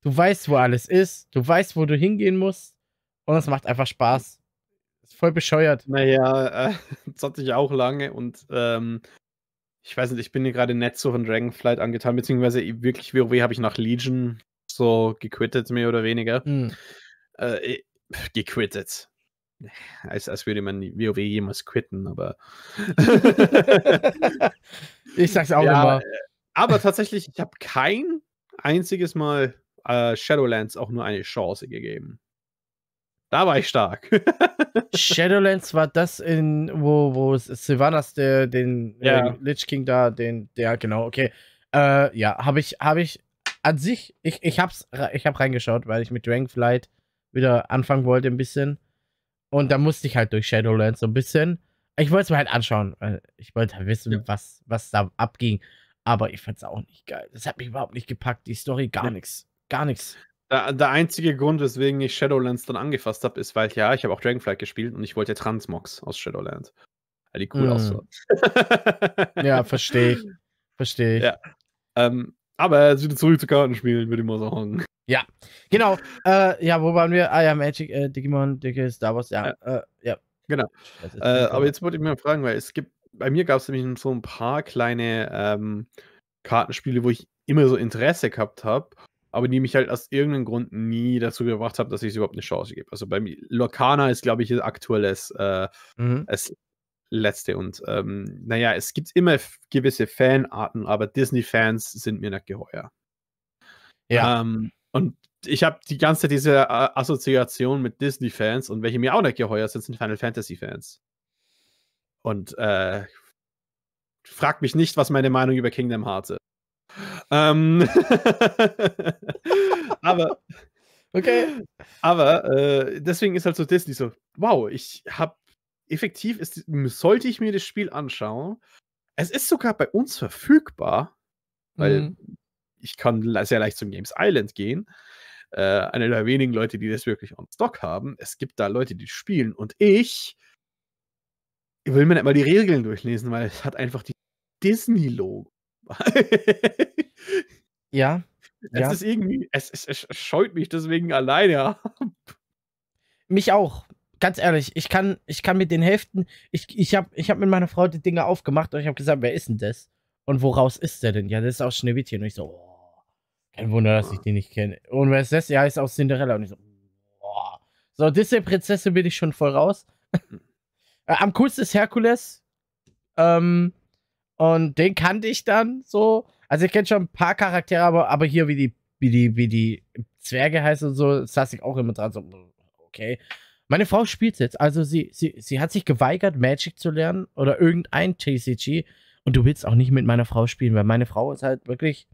Du weißt, wo alles ist. Du weißt, wo du hingehen musst. Und es macht einfach Spaß. Ist voll bescheuert. Naja, äh, das hatte ich auch lange und ähm, ich weiß nicht, ich bin hier gerade nicht so von Dragonflight angetan, beziehungsweise wirklich WoW habe ich nach Legion so gequittet, mehr oder weniger. Hm. Äh, gequittet. Als, als würde man WoW jemals quitten, aber. ich sag's auch ja, immer. Äh, aber tatsächlich, ich habe kein einziges Mal äh, Shadowlands auch nur eine Chance gegeben. Da war ich stark. Shadowlands war das in, wo, wo Sylvanas der, den ja. äh, Lich King da, den, der, genau, okay. Äh, ja, habe ich, habe ich an sich, ich, ich hab's, ich hab reingeschaut, weil ich mit Dragonflight wieder anfangen wollte ein bisschen. Und da musste ich halt durch Shadowlands so ein bisschen. Ich wollte es mir halt anschauen, weil ich wollte halt wissen, ja. was, was da abging. Aber ich fand's auch nicht geil. Das hat mich überhaupt nicht gepackt, die Story gar nichts. Gar nichts. Der, der, einzige Grund, weswegen ich Shadowlands dann angefasst habe, ist, weil ja, ich habe auch Dragonflight gespielt und ich wollte Transmox aus Shadowlands. Weil die cool mm. aussah. ja, verstehe ich. Verstehe ich. Ja. Ähm, aber wieder zurück zu Kartenspielen, würde ich mal sagen. Ja, genau. Äh, ja, wo waren wir? Ah ja, Magic, äh, Digimon, Dicke, Star Wars, ja. Ja. Äh, ja. Genau. Äh, aber jetzt wollte ich mal fragen, weil es gibt, bei mir gab es nämlich so ein paar kleine ähm, Kartenspiele, wo ich immer so Interesse gehabt habe aber die mich halt aus irgendeinem Grund nie dazu gebracht haben, dass ich es überhaupt eine Chance gebe. Also bei mir, Lorcana ist, glaube ich, aktuelles äh, mhm. das letzte. Und ähm, naja, es gibt immer gewisse Fanarten, aber Disney-Fans sind mir nicht geheuer. Ja. Ähm, und ich habe die ganze Zeit diese äh, Assoziation mit Disney-Fans und welche mir auch nicht geheuer sind, sind Final Fantasy-Fans. Und äh, frag mich nicht, was meine Meinung über Kingdom Hearts ist. Ähm, aber okay. Aber äh, deswegen ist halt so Disney so, wow, ich habe effektiv ist, sollte ich mir das Spiel anschauen. Es ist sogar bei uns verfügbar, weil mhm. ich kann sehr leicht zum Games Island gehen. Äh, einer der wenigen Leute, die das wirklich on Stock haben. Es gibt da Leute, die spielen und ich, ich will mir nicht mal die Regeln durchlesen, weil es hat einfach die Disney-Logo. ja. Es ja. ist irgendwie, es, es, es scheut mich deswegen alleine ab. Mich auch ganz ehrlich, ich kann, ich kann mit den Hälften, ich, ich habe ich hab mit meiner Frau die Dinge aufgemacht und ich habe gesagt, wer ist denn das? Und woraus ist der denn? Ja, das ist aus Schneewittchen. Und ich so, oh, kein Wunder, dass ich den nicht kenne. Und wer ist das? Ja, ist aus Cinderella. Und ich so, oh. So, Disney-Prinzessin bin ich schon voll raus. äh, am coolsten ist Herkules. Ähm, und den kannte ich dann so. Also ich kenne schon ein paar Charaktere, aber, aber hier wie die, wie die, wie die Zwerge heißen und so, saß ich auch immer dran. So, okay. Meine Frau spielt jetzt. Also sie, sie, sie hat sich geweigert, Magic zu lernen oder irgendein TCG. Und du willst auch nicht mit meiner Frau spielen, weil meine Frau ist halt wirklich.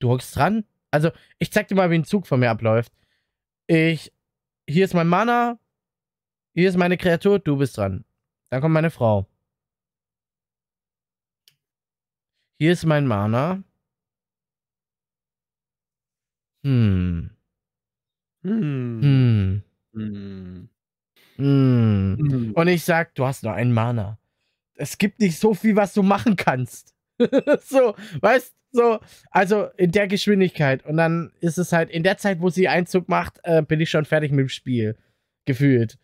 Du hockst dran. Also, ich zeig dir mal, wie ein Zug von mir abläuft. Ich. Hier ist mein Mana. Hier ist meine Kreatur. Du bist dran. Dann kommt meine Frau. Hier ist mein Mana. Hm. Hm. Hm. Mm. Mm. Und ich sag, du hast nur einen Mana. Es gibt nicht so viel, was du machen kannst. so, weißt so, also in der Geschwindigkeit. Und dann ist es halt, in der Zeit, wo sie Einzug macht, äh, bin ich schon fertig mit dem Spiel. Gefühlt.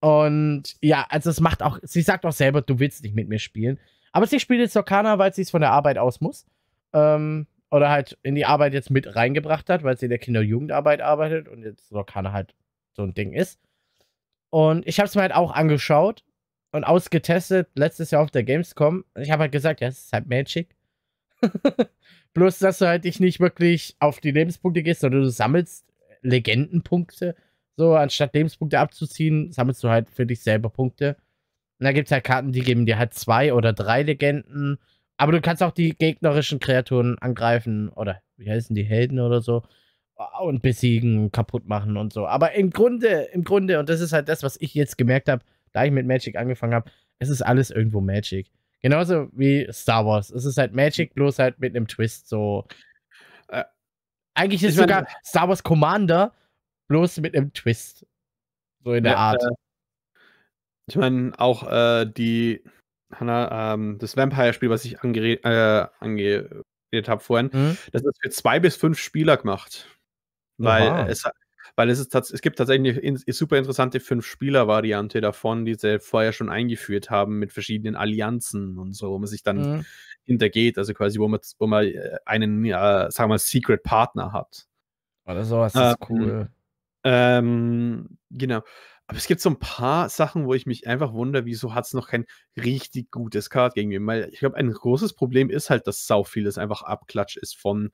Und ja, also es macht auch, sie sagt auch selber, du willst nicht mit mir spielen. Aber sie spielt jetzt Lokana, weil sie es von der Arbeit aus muss. Ähm, oder halt in die Arbeit jetzt mit reingebracht hat, weil sie in der Kinder- und Jugendarbeit arbeitet und jetzt Lokana halt so ein Ding ist. Und ich habe es mir halt auch angeschaut und ausgetestet letztes Jahr auf der Gamescom. Ich habe halt gesagt, ja, es ist halt Magic. Bloß, dass du halt dich nicht wirklich auf die Lebenspunkte gehst, sondern du sammelst Legendenpunkte. So, anstatt Lebenspunkte abzuziehen, sammelst du halt für dich selber Punkte. Und da gibt es halt Karten, die geben dir halt zwei oder drei Legenden. Aber du kannst auch die gegnerischen Kreaturen angreifen. Oder wie heißen die Helden oder so und besiegen, kaputt machen und so. Aber im Grunde, im Grunde, und das ist halt das, was ich jetzt gemerkt habe, da ich mit Magic angefangen habe, es ist alles irgendwo Magic. Genauso wie Star Wars. Es ist halt Magic, bloß halt mit einem Twist. So. Äh, Eigentlich ist sogar meine, Star Wars Commander bloß mit einem Twist. So in der ja, Art. Äh, ich meine, auch äh, die Hanna, ähm, das Vampire-Spiel, was ich angeredet äh, angeredet habe vorhin, mhm. das ist für zwei bis fünf Spieler gemacht. Weil es, weil es, ist, es gibt tatsächlich eine super interessante Fünf-Spieler-Variante davon, die sie vorher schon eingeführt haben mit verschiedenen Allianzen und so, wo man sich dann mhm. hintergeht, also quasi, wo man, wo man äh, einen, ja, sagen wir mal, Secret Partner hat. Oder sowas ist ähm, cool. Ähm, genau. Aber es gibt so ein paar Sachen, wo ich mich einfach wundere, wieso hat es noch kein richtig gutes Card gegen mich? Weil ich glaube, ein großes Problem ist halt, dass sau vieles einfach Abklatsch ist von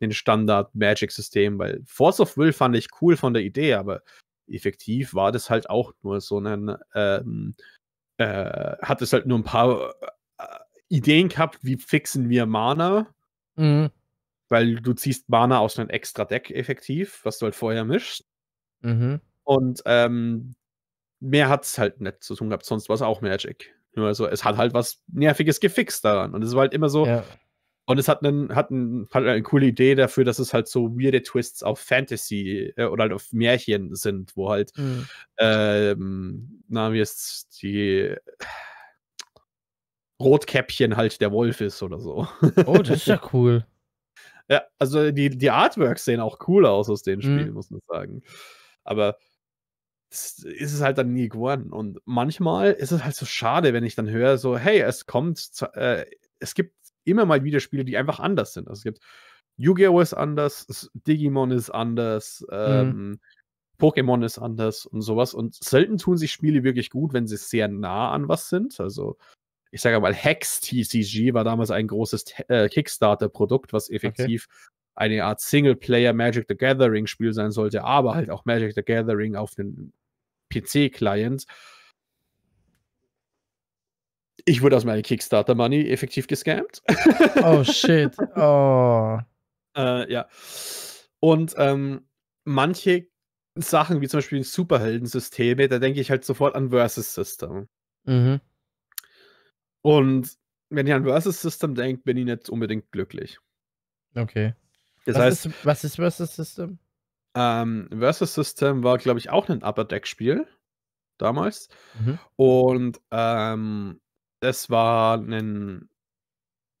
den Standard-Magic-System, weil Force of Will fand ich cool von der Idee, aber effektiv war das halt auch nur so ein, ähm, äh, hat es halt nur ein paar äh, Ideen gehabt, wie fixen wir Mana. Mhm. Weil du ziehst Mana aus einem extra Deck effektiv, was du halt vorher mischst. Mhm. Und ähm, mehr hat es halt nicht zu tun gehabt, sonst war es auch Magic. Nur so, es hat halt was Nerviges gefixt daran. Und es war halt immer so, ja. Und es hat, einen, hat, einen, hat eine coole Idee dafür, dass es halt so weirde Twists auf Fantasy äh, oder halt auf Märchen sind, wo halt, mhm. ähm, na, wie ist die Rotkäppchen halt der Wolf ist oder so. Oh, das ist ja cool. ja, also die, die Artworks sehen auch cool aus aus den Spielen, mhm. muss man sagen. Aber ist es halt dann nie geworden. Und manchmal ist es halt so schade, wenn ich dann höre, so, hey, es kommt, äh, es gibt immer mal wieder Spiele, die einfach anders sind. Also es gibt Yu-Gi-Oh! ist anders, Digimon ist anders, mhm. ähm, Pokémon ist anders und sowas. Und selten tun sich Spiele wirklich gut, wenn sie sehr nah an was sind. Also, ich sage mal, Hex TCG war damals ein großes äh, Kickstarter-Produkt, was effektiv okay. eine Art Singleplayer Magic the Gathering-Spiel sein sollte, aber halt auch Magic the Gathering auf den PC-Client. Ich wurde aus meinem Kickstarter-Money effektiv gescammt. Oh shit. Oh. äh, ja. Und ähm, manche Sachen wie zum Beispiel Superheldensysteme, da denke ich halt sofort an Versus System. Mhm. Und wenn ich an Versus System denke, bin ich nicht unbedingt glücklich. Okay. Das was, heißt, ist, was ist Versus System? Ähm, Versus System war, glaube ich, auch ein Upper Deck-Spiel damals. Mhm. Und ähm, das war ein,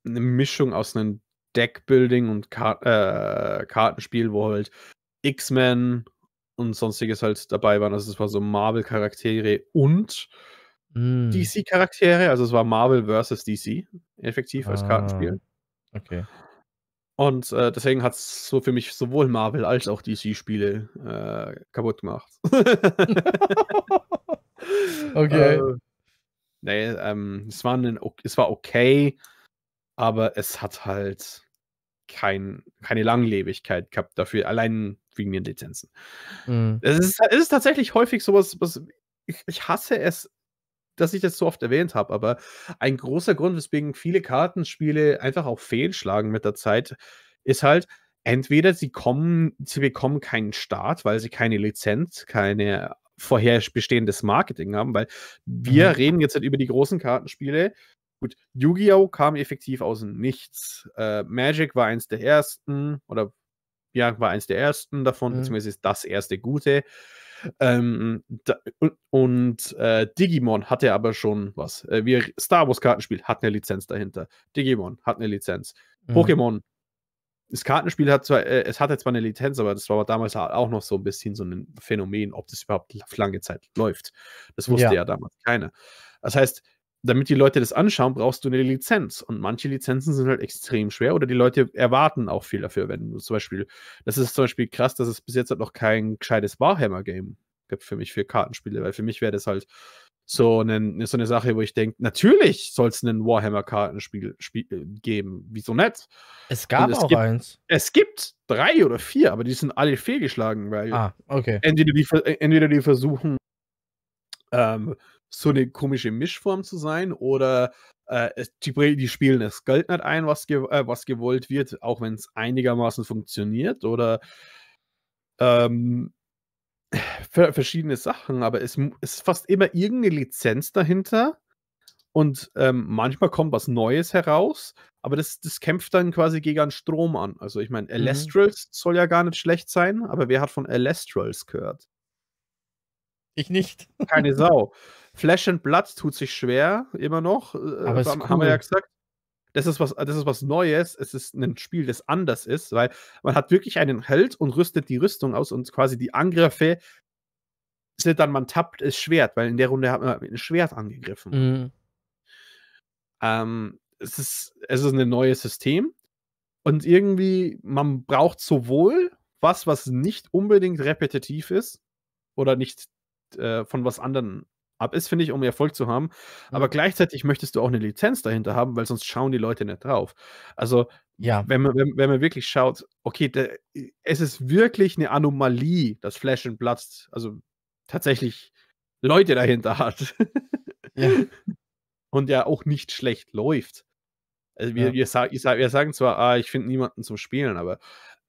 eine Mischung aus einem Deckbuilding und Kar äh, Kartenspiel, wo halt X-Men und sonstiges halt dabei waren. Also es war so Marvel-Charaktere und Mm. DC-Charaktere. Also es war Marvel versus DC, effektiv als Ah. Kartenspiel. Okay. Und äh, deswegen hat es so für mich sowohl Marvel als auch DC-Spiele äh, kaputt gemacht. okay. Äh, nee, ähm, es, war ein, es war okay, aber es hat halt kein, keine Langlebigkeit gehabt dafür, allein wegen den Lizenzen. Mm. Es ist, es ist tatsächlich häufig sowas, was ich, ich hasse es, dass ich das so oft erwähnt habe, aber ein großer Grund, weswegen viele Kartenspiele einfach auch fehlschlagen mit der Zeit, ist halt, entweder sie kommen, sie bekommen keinen Start, weil sie keine Lizenz, keine vorher bestehendes Marketing haben, weil wir Mhm. reden jetzt halt über die großen Kartenspiele. Gut, Yu-Gi-Oh! kam effektiv aus dem Nichts. Äh, Magic war eins der ersten, oder ja, war eins der ersten davon, Mhm. beziehungsweise ist das erste gute. Ähm, da, und äh, Digimon hatte aber schon was. Äh, wir, Star Wars Kartenspiel hat eine Lizenz dahinter. Digimon hat eine Lizenz. Mhm. Pokémon. Das Kartenspiel hat zwar, äh, es hatte zwar eine Lizenz, aber das war damals auch noch so ein bisschen so ein Phänomen, ob das überhaupt lange Zeit läuft. Das wusste Ja. ja, damals keiner. Das heißt, damit die Leute das anschauen, brauchst du eine Lizenz. Und manche Lizenzen sind halt extrem schwer oder die Leute erwarten auch viel dafür. Wenn du zum Beispiel, das ist zum Beispiel krass, dass es bis jetzt halt noch kein gescheites Warhammer-Game gibt für mich für Kartenspiele, weil für mich wäre das halt so eine, so eine Sache, wo ich denke, natürlich soll es ein Warhammer-Kartenspiel Spiel, äh, geben. Wieso nicht? Es gab es auch gibt- eins. Es gibt drei oder vier, aber die sind alle fehlgeschlagen, weil Ah, okay. entweder, die, äh, entweder die versuchen, ähm, so eine komische Mischform zu sein, oder äh, die, die spielen das Geld nicht ein, was, ge äh, was gewollt wird, auch wenn es einigermaßen funktioniert, oder ähm, ver- verschiedene Sachen, aber es ist fast immer irgendeine Lizenz dahinter. Und ähm, manchmal kommt was Neues heraus, aber das, das kämpft dann quasi gegen einen Strom an. Also ich meine, Elestrals soll ja gar nicht schlecht sein, aber wer hat von Elestrals gehört? Ich nicht. Keine Sau. Flesh and Blood tut sich schwer, immer noch. äh, Aber ist haben, haben wir cool. ja gesagt. Das ist, was, das ist was Neues. Es ist ein Spiel, das anders ist, weil man hat wirklich einen Held und rüstet die Rüstung aus und quasi die Angriffe sind dann, man tappt das Schwert, weil in der Runde hat man mit einem Schwert angegriffen. Mhm. Ähm, es, ist, es ist ein neues System und irgendwie, man braucht sowohl was, was nicht unbedingt repetitiv ist oder nicht äh, von was anderen ab ist, finde ich, um Erfolg zu haben. Aber Mhm. gleichzeitig möchtest du auch eine Lizenz dahinter haben, weil sonst schauen die Leute nicht drauf. Also, Ja. wenn man, wenn, wenn man wirklich schaut, okay, der, es ist wirklich eine Anomalie, dass Flash and Blood, also tatsächlich Leute dahinter hat. Ja. Und ja auch nicht schlecht läuft. Also wir, Ja. wir, wir sagen zwar, ah, ich finde niemanden zum Spielen, aber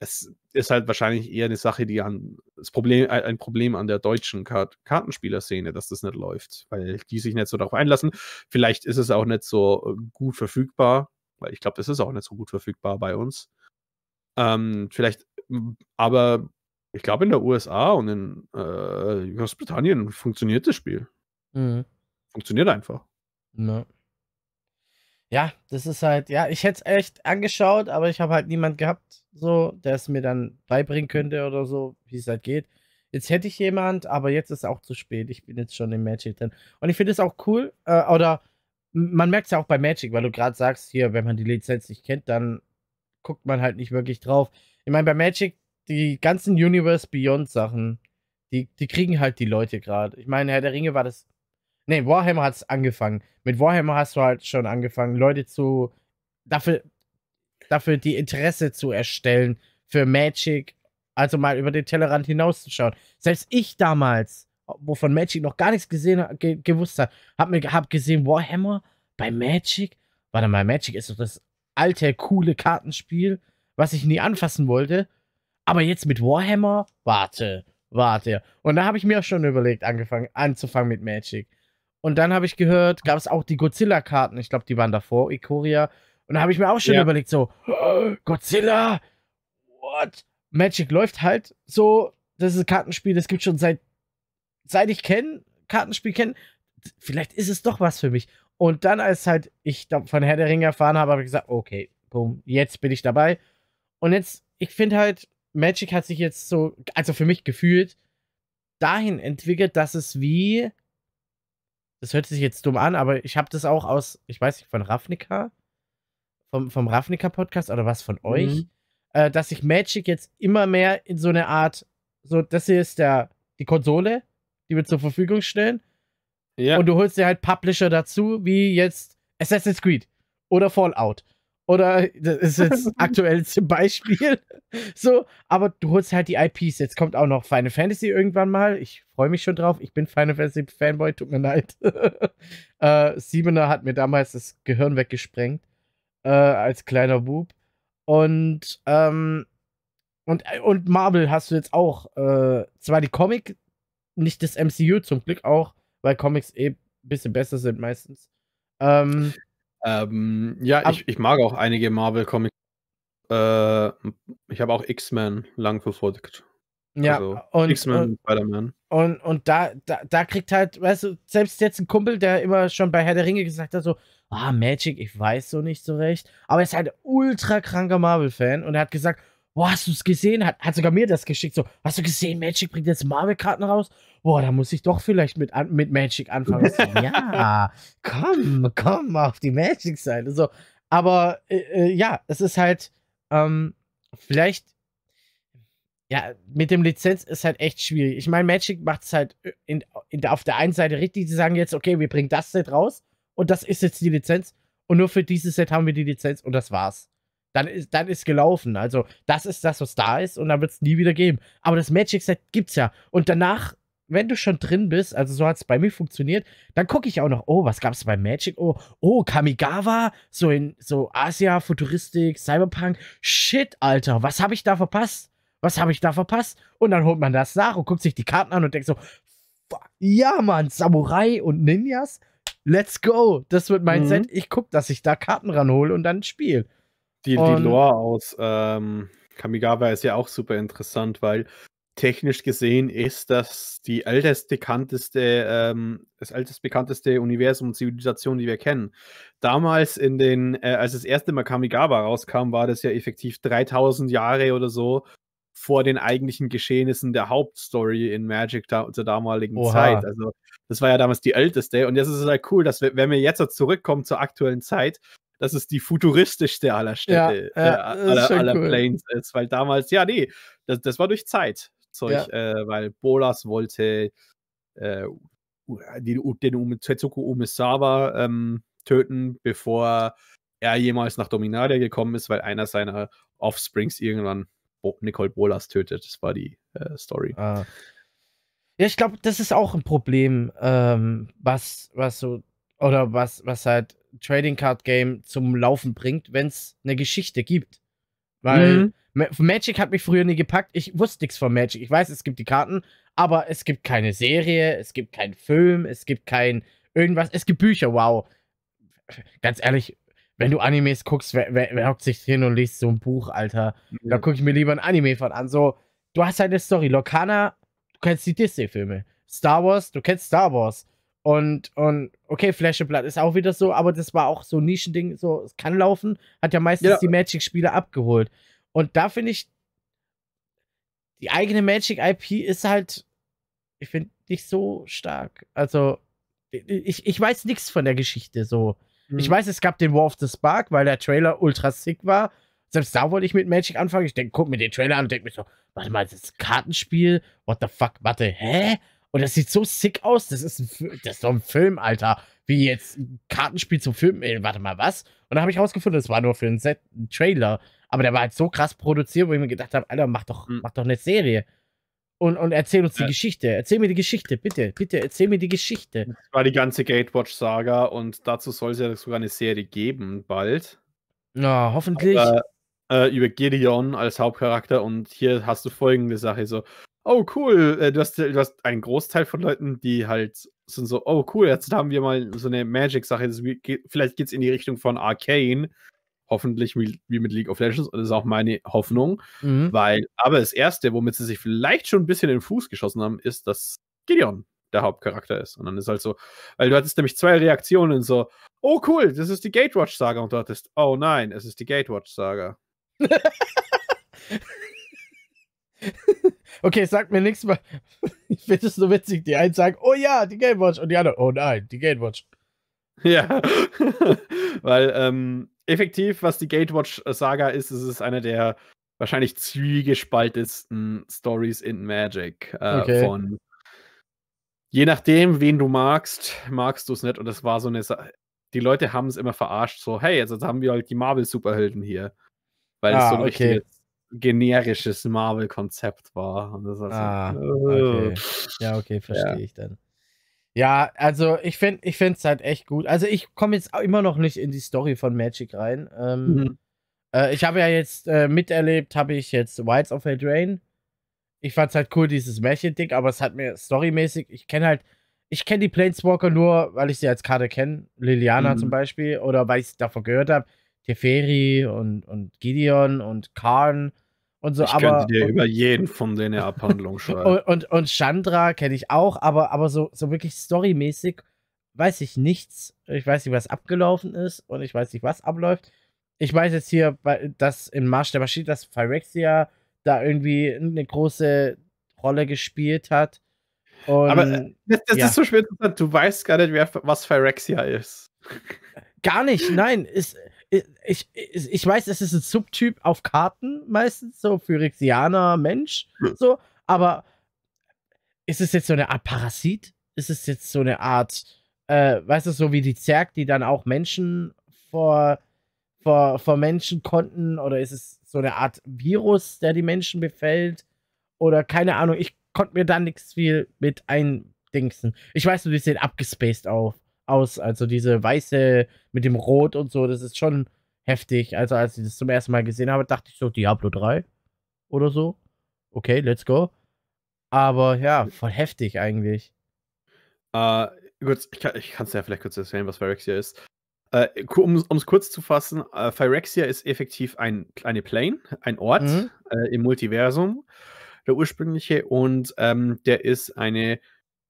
es ist halt wahrscheinlich eher eine Sache, die an das Problem, ein ein Problem an der deutschen Kart Kartenspielerszene, dass das nicht läuft, weil die sich nicht so darauf einlassen. Vielleicht ist es auch nicht so äh, gut verfügbar, weil ich glaube, das ist auch nicht so gut verfügbar bei uns. Ähm, vielleicht, aber ich glaube, in der USA und in äh, Großbritannien funktioniert das Spiel. Mhm. Funktioniert einfach. Ne. Ja, das ist halt, ja, ich hätte es echt angeschaut, aber ich habe halt niemand gehabt, so, der es mir dann beibringen könnte oder so, wie es halt geht. Jetzt hätte ich jemand, aber jetzt ist auch zu spät. Ich bin jetzt schon im Magic drin. Und ich finde es auch cool, äh, oder man merkt es ja auch bei Magic, weil du gerade sagst, hier, wenn man die Lizenz nicht kennt, dann guckt man halt nicht wirklich drauf. Ich meine, bei Magic, die ganzen Universe Beyond Sachen, die, die kriegen halt die Leute gerade. Ich meine, Herr der Ringe war das Nee, Warhammer hat es angefangen. Mit Warhammer hast du halt schon angefangen, Leute zu. dafür, dafür die Interesse zu erstellen für Magic. Also mal über den Tellerrand hinauszuschauen. Selbst ich damals, wovon Magic noch gar nichts gesehen, ge gewusst hat, hab, mir, hab gesehen, Warhammer bei Magic. Warte mal, Magic ist doch das alte, coole Kartenspiel, was ich nie anfassen wollte. Aber jetzt mit Warhammer, warte, warte. Und da habe ich mir auch schon überlegt, angefangen, anzufangen mit Magic. Und dann habe ich gehört, gab es auch die Godzilla-Karten. Ich glaube, die waren davor, Ikoria. Und da habe ich mir auch schon ja. überlegt, so, oh, Godzilla, what? Magic läuft halt so, das ist ein Kartenspiel, das gibt schon seit, seit ich kenne, Kartenspiel kenne. Vielleicht ist es doch was für mich. Und dann, als halt ich von Herr der Ringe erfahren habe, habe ich gesagt, okay, boom, jetzt bin ich dabei. Und jetzt, ich finde halt, Magic hat sich jetzt so, also für mich gefühlt, dahin entwickelt, dass es wie, das hört sich jetzt dumm an, aber ich habe das auch aus, ich weiß nicht, von Ravnica, vom, vom Ravnica-Podcast oder was von euch, mhm. äh, dass sich Magic jetzt immer mehr in so eine Art, so, das hier ist der, die Konsole, die wir zur Verfügung stellen. Ja. Und du holst dir halt Publisher dazu, wie jetzt Assassin's Creed oder Fallout. Oder das ist jetzt aktuell zum Beispiel. So, aber du holst halt die IPs. Jetzt kommt auch noch Final Fantasy irgendwann mal. Ich freue mich schon drauf. Ich bin Final Fantasy Fanboy, tut mir leid. äh, Siebener hat mir damals das Gehirn weggesprengt. Äh, als kleiner Bub. Und, ähm, und, und Marvel hast du jetzt auch. Äh, zwar die Comic, nicht das MCU zum Glück auch, weil Comics eh ein bisschen besser sind meistens. Ähm, ähm, ja, ich, ich mag auch einige Marvel-Comics. Äh, ich habe auch X-Men lang verfolgt. Ja, also, und, X-Men und Spider-Man. Und, und da, da, da kriegt halt, weißt du, selbst jetzt ein Kumpel, der immer schon bei Herr der Ringe gesagt hat, so, ah, Magic, ich weiß so nicht so recht. Aber er ist halt ultra kranker Marvel-Fan und er hat gesagt, boah, hast du es gesehen? Hat, hat sogar mir das geschickt, so, hast du gesehen, Magic bringt jetzt Marvel-Karten raus? boah, da muss ich doch vielleicht mit, mit Magic anfangen. ja, komm, komm auf die Magic-Seite. So, aber äh, äh, ja, es ist halt, ähm, vielleicht, ja, mit dem Lizenz ist halt echt schwierig. Ich meine, Magic macht es halt äh, in, in, auf der einen Seite richtig, sie sagen jetzt, okay, wir bringen das Set raus und das ist jetzt die Lizenz und nur für dieses Set haben wir die Lizenz und das war's. Dann ist, dann ist gelaufen. Also, das ist das, was da ist und dann wird es nie wieder geben. Aber das Magic-Set gibt's ja. Und danach wenn du schon drin bist, also so hat es bei mir funktioniert, dann gucke ich auch noch, oh, was gab es bei Magic? Oh, oh, Kamigawa, so in so Asia, Futuristik, Cyberpunk. Shit, Alter, was habe ich da verpasst? Was habe ich da verpasst? Und dann holt man das nach und guckt sich die Karten an und denkt so, ja, Mann, Samurai und Ninjas, let's go. Das wird mein mhm. Set. Ich gucke, dass ich da Karten ranhole und dann spiele. Die, die Lore aus ähm, Kamigawa ist ja auch super interessant, weil technisch gesehen ist das die ältest bekannteste, ähm, das ältest bekannteste Universum und Zivilisation, die wir kennen. Damals in den, äh, als das erste Mal Kamigawa rauskam, war das ja effektiv 3000 Jahre oder so vor den eigentlichen Geschehnissen der Hauptstory in Magic da, zur damaligen Oha. Zeit. Also das war ja damals die älteste und jetzt ist es halt cool, dass wir, wenn wir jetzt zurückkommen zur aktuellen Zeit, dass es die futuristischste aller Städte, ja, ja, äh, aller, aller cool. Planes ist, weil damals, ja, nee, das, das war durch Zeit. Zeug, ja. äh, weil Bolas wollte äh, den, den Tetsuko Umesawa ähm, töten, bevor er jemals nach Dominaria gekommen ist, weil einer seiner Offsprings irgendwann Nicole Bolas tötet. Das war die äh, Story. Ah. Ja, ich glaube, das ist auch ein Problem, ähm, was, was so, oder was, was halt Trading Card Game zum Laufen bringt, wenn es eine Geschichte gibt. Weil mhm. Magic hat mich früher nie gepackt. Ich wusste nichts von Magic. Ich weiß, es gibt die Karten, aber es gibt keine Serie, es gibt keinen Film, es gibt kein irgendwas. Es gibt Bücher, wow. Ganz ehrlich, wenn du Animes guckst, wer, wer, wer hockt sich hin und liest so ein Buch, Alter? Mhm. Da gucke ich mir lieber ein Anime von an. So, du hast halt eine Story. Lokana, du kennst die Disney-Filme. Star Wars, du kennst Star Wars. Und, und okay, Blood ist auch wieder so, aber das war auch so ein Nischending, so, es kann laufen, hat ja meistens ja. die Magic-Spiele abgeholt. Und da finde ich, die eigene Magic-IP ist halt, ich finde, nicht so stark. Also, ich, ich weiß nichts von der Geschichte so. Mhm. Ich weiß, es gab den War of the Spark, weil der Trailer ultra sick war. Selbst da wollte ich mit Magic anfangen. Ich denke, guck mir den Trailer an und denke mir so, warte mal, das ist ein Kartenspiel? What the fuck? Warte, hä? Und das sieht so sick aus. Das ist, ein, das ist doch ein Film, Alter. Wie jetzt ein Kartenspiel zum Film. Ey, warte mal, was? Und da habe ich rausgefunden, das war nur für ein Set, ein Trailer. Aber der war halt so krass produziert, wo ich mir gedacht habe, Alter, mach doch, mhm. mach doch eine Serie. Und, und erzähl uns die Geschichte. Erzähl mir die Geschichte, bitte, bitte, erzähl mir die Geschichte. Das war die ganze Gatewatch-Saga und dazu soll es ja sogar eine Serie geben, bald. Ja, hoffentlich. Aber, äh, über Gideon als Hauptcharakter und hier hast du folgende Sache: so, oh cool, äh, du hast, du hast einen Großteil von Leuten, die halt sind so, oh cool, jetzt haben wir mal so eine Magic-Sache. Vielleicht geht es in die Richtung von Arcane. Hoffentlich wie, wie, mit League of Legends. Und das ist auch meine Hoffnung. Mhm. Weil, aber das Erste, womit sie sich vielleicht schon ein bisschen in den Fuß geschossen haben, ist, dass Gideon der Hauptcharakter ist. Und dann ist halt so, weil du hattest nämlich zwei Reaktionen, so, oh cool, das ist die Gatewatch-Saga. Und du hattest, oh nein, es ist die Gatewatch-Saga. okay, sag mir nichts mehr. Ich finde es so witzig. Die einen sagen, oh ja, die Gatewatch. Und die anderen, oh nein, die Gatewatch. Ja, weil ähm, effektiv, was die Gatewatch-Saga ist, ist es eine der wahrscheinlich zwiegespaltesten Stories in Magic. Äh, okay. Von je nachdem, wen du magst, magst du es nicht. Und das war so eine Sache. Die Leute haben es immer verarscht, so, hey, jetzt haben wir halt die Marvel-Superhelden hier. Weil ah, es so ein okay. richtiges generisches Marvel-Konzept war. Also, ah, okay. Ja, okay, verstehe ja. ich dann. Ja, also ich finde ich es halt echt gut. Also ich komme jetzt immer noch nicht in die Story von Magic rein. Ähm, mhm. äh, ich habe ja jetzt äh, miterlebt, habe ich jetzt Wilds of Eldraine. Ich fand es halt cool, dieses Märchending, aber es hat mir storymäßig, ich kenne halt, ich kenne die Planeswalker nur, weil ich sie als Karte kenne. Liliana mhm. zum Beispiel, oder weil ich davon gehört habe. Teferi und, und Gideon und Karn und so. Ich aber, könnte dir und, über jeden von denen eine Abhandlung schreiben. Und, und, und Chandra kenne ich auch, aber, aber so, so wirklich storymäßig weiß ich nichts. Ich weiß nicht, was abgelaufen ist und ich weiß nicht, was abläuft. Ich weiß jetzt hier, dass im Marsch der Maschine, dass Phyrexia da irgendwie eine große Rolle gespielt hat. Und, aber äh, das, das ja. ist so schwer Du weißt gar nicht, wer, was Phyrexia ist. Gar nicht, nein. Ist, ich, ich, weiß, es ist ein Subtyp auf Karten meistens, so Phyrexianer Mensch, so, aber ist es jetzt so eine Art Parasit? Ist es jetzt so eine Art, äh, weißt du, so wie die Zerg, die dann auch Menschen vor, vor, vor Menschen konnten? Oder ist es so eine Art Virus, der die Menschen befällt? Oder keine Ahnung, ich konnte mir da nichts viel mit eindingsen. Ich weiß nur, die sehen abgespaced auf aus. Also diese weiße mit dem Rot und so, das ist schon heftig. Also als ich das zum ersten Mal gesehen habe, dachte ich so, Diablo 3 oder so. Okay, let's go. Aber ja, voll heftig eigentlich. Uh, gut, ich kann es ja vielleicht kurz erzählen, was Phyrexia ist. Uh, um es kurz zu fassen, uh, Phyrexia ist effektiv ein, eine Plane, ein Ort mhm. uh, im Multiversum, der ursprüngliche, und ähm, der ist eine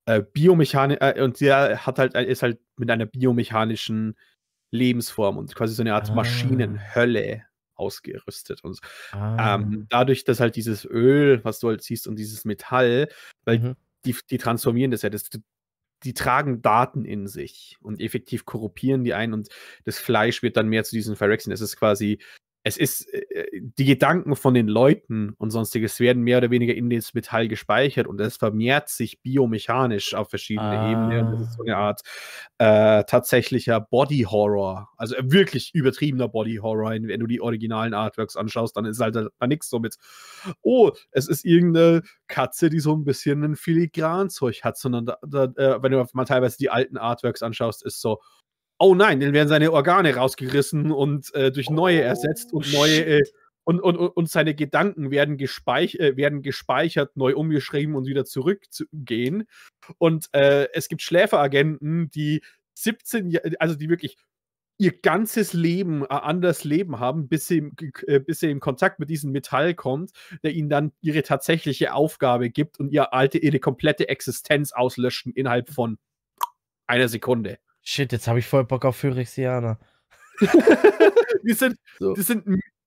äh, Biomechanik, äh, und der hat halt, ist halt mit einer biomechanischen Lebensform und quasi so eine Art ah. Maschinenhölle ausgerüstet. Und ah. ähm, dadurch, dass halt dieses Öl, was du halt siehst, und dieses Metall, weil mhm. die, die transformieren das ja, das, die tragen Daten in sich und effektiv korruptieren die ein und das Fleisch wird dann mehr zu diesen Phyrexien. Es ist quasi es ist, äh, die Gedanken von den Leuten und sonstiges werden mehr oder weniger in das Metall gespeichert und es vermehrt sich biomechanisch auf verschiedene ah. Ebenen. Das ist so eine Art äh, tatsächlicher Body Horror, also wirklich übertriebener Body Horror. Wenn du die originalen Artworks anschaust, dann ist halt da nichts so mit, oh, es ist irgendeine Katze, die so ein bisschen ein Filigranzeug hat, sondern da, da, äh, wenn du mal teilweise die alten Artworks anschaust, ist so, oh nein, dann werden seine Organe rausgerissen und äh, durch neue oh, ersetzt und neue äh, und, und, und seine Gedanken werden, gespeich äh, werden gespeichert, neu umgeschrieben und wieder zurückgehen. Und es gibt Schläferagenten, die 17, also die wirklich ihr ganzes Leben, äh, anders Leben haben, bis sie, äh, bis sie in Kontakt mit diesem Metall kommt, der ihnen dann ihre tatsächliche Aufgabe gibt und ihr alte, ihre komplette Existenz auslöschen innerhalb von einer Sekunde. Shit, jetzt habe ich voll Bock auf Phyrexianer. die sind, so. die sind,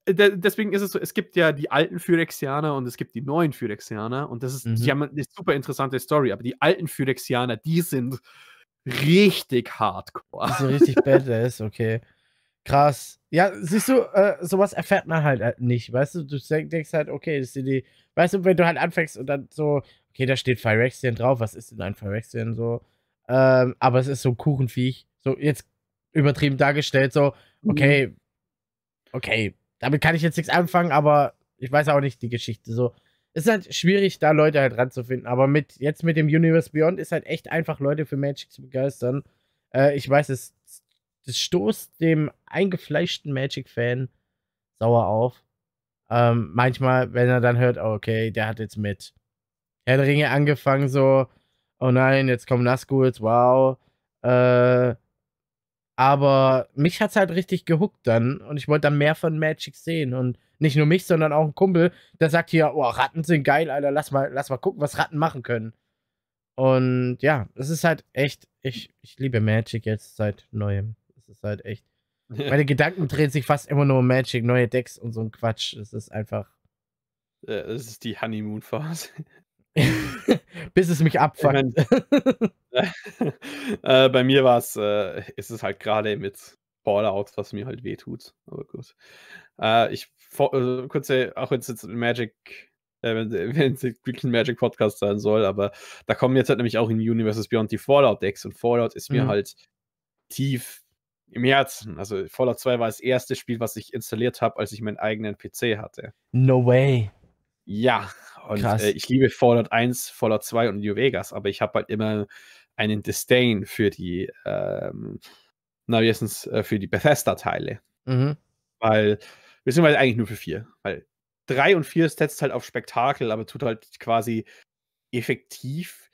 deswegen ist es so, es gibt ja die alten Phyrexianer und es gibt die neuen Phyrexianer und das ist, mhm. die haben eine super interessante Story, aber die alten Phyrexianer, die sind richtig hardcore. Die sind richtig badass, okay. Krass. Ja, siehst du, äh, sowas erfährt man halt äh, nicht, weißt du? Du denkst halt, okay, das sind die, weißt du, wenn du halt anfängst und dann so, okay, da steht Phyrexian drauf, was ist denn ein Phyrexian so? Ähm, aber es ist so ein Kuchenviech. So jetzt übertrieben dargestellt, so, mhm. okay, mhm. okay, damit kann ich jetzt nichts anfangen, aber ich weiß auch nicht die Geschichte. So, es ist halt schwierig, da Leute halt ranzufinden. Aber mit jetzt mit dem Universe Beyond ist halt echt einfach, Leute für Magic zu begeistern. Äh, ich weiß, es, das stoßt dem eingefleischten Magic-Fan sauer auf. Ähm, manchmal, wenn er dann hört, oh, okay, der hat jetzt mit Herr der Ringe angefangen, so, oh nein, jetzt kommen Nazguls, wow. Äh, aber mich hat's halt richtig gehuckt dann und ich wollte dann mehr von Magic sehen und nicht nur mich, sondern auch ein Kumpel, der sagt hier, oh, Ratten sind geil, Alter, lass mal, lass mal gucken, was Ratten machen können. Und ja, es ist halt echt, ich, ich liebe Magic jetzt seit neuem. Es ist halt echt. Meine Gedanken drehen sich fast immer nur um Magic, neue Decks und so ein Quatsch. Es ist einfach. Es ist die Honeymoon-Phase. Bis es mich abfuckt. äh, bei mir war es, äh, ist es halt gerade mit Fallout, was mir halt wehtut. Aber gut. Äh, ich, äh, kurze, auch wenn es jetzt Magic, äh, wenn es wirklich ein Magic Podcast sein soll, aber da kommen jetzt halt nämlich auch in Universes Beyond die Fallout-Decks und Fallout ist mir mhm. halt tief im Herzen. Also Fallout 2 war das erste Spiel, was ich installiert habe, als ich meinen eigenen PC hatte. No way. Ja, und äh, ich liebe Fallout 1, Fallout 2 und New Vegas, aber ich habe halt immer einen Disdain für die, ähm, na, wie es, äh, für die Bethesda-Teile. Mhm. Weil, beziehungsweise eigentlich nur für vier. Weil drei und vier setzt halt auf Spektakel, aber tut halt quasi effektiv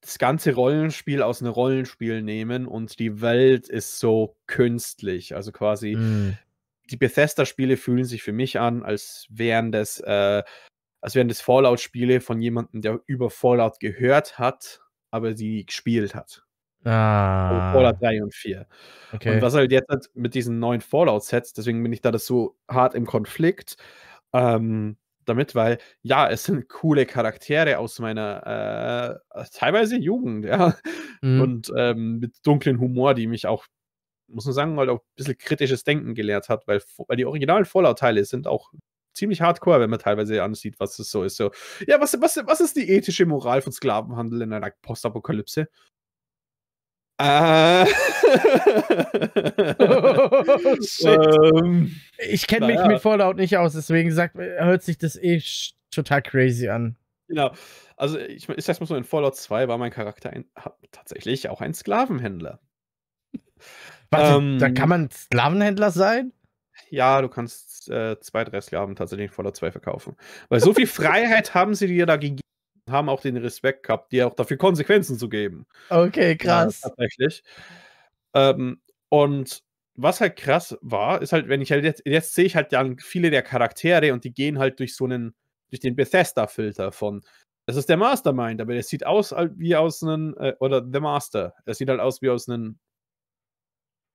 das ganze Rollenspiel aus einem Rollenspiel nehmen und die Welt ist so künstlich. Also quasi, mhm. die Bethesda-Spiele fühlen sich für mich an, als wären das äh, als wären das Fallout-Spiele von jemandem, der über Fallout gehört hat, aber sie gespielt hat. Ah. Fallout 3 und 4. Okay. Und was halt jetzt halt mit diesen neuen Fallout-Sets, deswegen bin ich da das so hart im Konflikt ähm, damit, weil ja, es sind coole Charaktere aus meiner äh, teilweise Jugend, ja. Mhm. Und ähm, mit dunklen Humor, die mich auch, muss man sagen, halt auch ein bisschen kritisches Denken gelehrt hat, weil, weil die originalen Fallout-Teile sind auch ziemlich hardcore, wenn man teilweise ansieht, was es so ist. So, ja, was, was, was ist die ethische Moral von Sklavenhandel in einer Postapokalypse? Äh. oh, ähm, ich kenne mich mit Fallout nicht aus, deswegen sagt, hört sich das eh total crazy an. Genau. Also, ich, ich sag's mal so: In Fallout 2 war mein Charakter ein, tatsächlich auch ein Sklavenhändler. Warte, ähm, da kann man Sklavenhändler sein? Ja, du kannst äh, zwei, drei Sklaven tatsächlich voller zwei verkaufen. Weil so viel Freiheit haben sie dir da gegeben, haben auch den Respekt gehabt, dir auch dafür Konsequenzen zu geben. Okay, krass. Ja, tatsächlich. Ähm, und was halt krass war, ist halt, wenn ich halt jetzt, jetzt sehe ich halt dann viele der Charaktere und die gehen halt durch so einen, durch den Bethesda-Filter von, das ist der Mastermind, aber der sieht aus wie aus einem, äh, oder The Master, er sieht halt aus wie aus einem,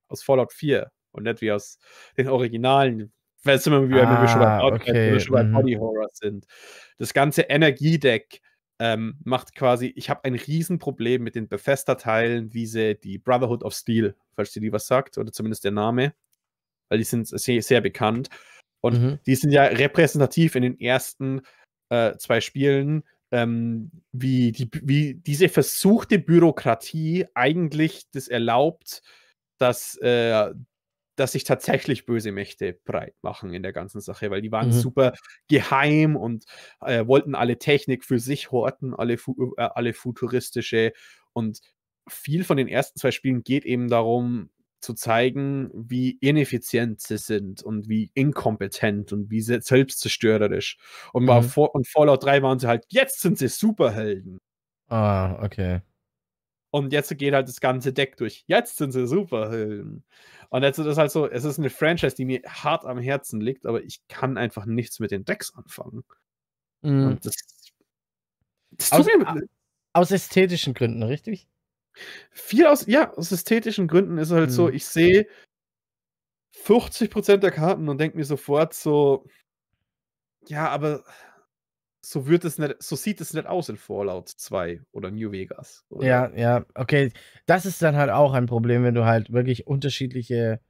aus Fallout 4 und nicht wie aus den Originalen, weil es immer wieder, ah, wir schon bei, ah, okay. wir schon bei mhm. Body Horror sind. Das ganze Energiedeck ähm, macht quasi, ich habe ein Riesenproblem mit den Bethesda-Teilen, wie sie die Brotherhood of Steel, falls dir die was sagt, oder zumindest der Name, weil die sind sehr, sehr bekannt. Und mhm. die sind ja repräsentativ in den ersten äh, zwei Spielen, ähm, wie, die, wie diese versuchte Bürokratie eigentlich das erlaubt, dass äh, dass sich tatsächlich böse Mächte breit machen in der ganzen Sache, weil die waren mhm. super geheim und äh, wollten alle Technik für sich horten, alle, fu äh, alle futuristische. Und viel von den ersten zwei Spielen geht eben darum, zu zeigen, wie ineffizient sie sind und wie inkompetent und wie selbstzerstörerisch. Und, mhm. vor, und Fallout 3 waren sie halt, jetzt sind sie Superhelden. Ah, okay. Und jetzt geht halt das ganze Deck durch. Jetzt sind sie Superhelden. Und jetzt ist es halt so, es ist eine Franchise, die mir hart am Herzen liegt, aber ich kann einfach nichts mit den Decks anfangen. Mm. Und das, das aus, aus, ästhetischen Gründen, richtig? Viel aus, ja, aus ästhetischen Gründen ist es halt mm. so, ich sehe 50% der Karten und denke mir sofort so, ja, aber so wird es nicht, so sieht es nicht aus in Fallout 2 oder New Vegas. Oder? Ja, ja, okay. Das ist dann halt auch ein Problem, wenn du halt wirklich unterschiedliche,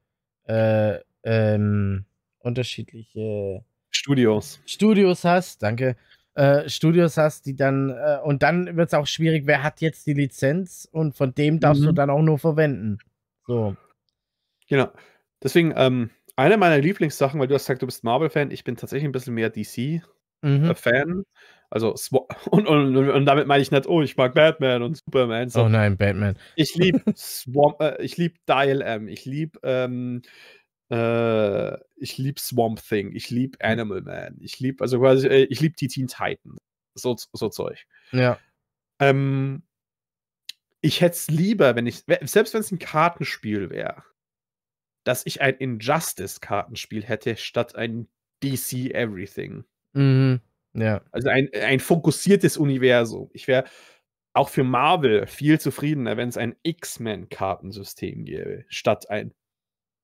äh, ähm, unterschiedliche Studios. Studios hast, danke. Äh, Studios hast, die dann, äh, und dann wird es auch schwierig, wer hat jetzt die Lizenz und von dem darfst mhm. du dann auch nur verwenden. So. Genau. Deswegen, ähm, eine meiner Lieblingssachen, weil du hast gesagt, du bist Marvel-Fan, ich bin tatsächlich ein bisschen mehr DC mhm. Fan. Also, und, und, und, damit meine ich nicht, oh, ich mag Batman und Superman. So. Oh nein, Batman. Ich liebe Swamp, äh, ich liebe Dial M, ich liebe ähm, äh, ich liebe Swamp Thing, ich liebe Animal Man, ich liebe, also quasi, äh, ich liebe die Teen Titans. so, so Zeug. Ja. Ähm, ich hätte es lieber, wenn ich, selbst wenn es ein Kartenspiel wäre, dass ich ein Injustice-Kartenspiel hätte, statt ein DC Everything. Mhm. Ja. Also ein, ein fokussiertes Universum. Ich wäre auch für Marvel viel zufriedener, wenn es ein X-Men-Kartensystem gäbe, statt ein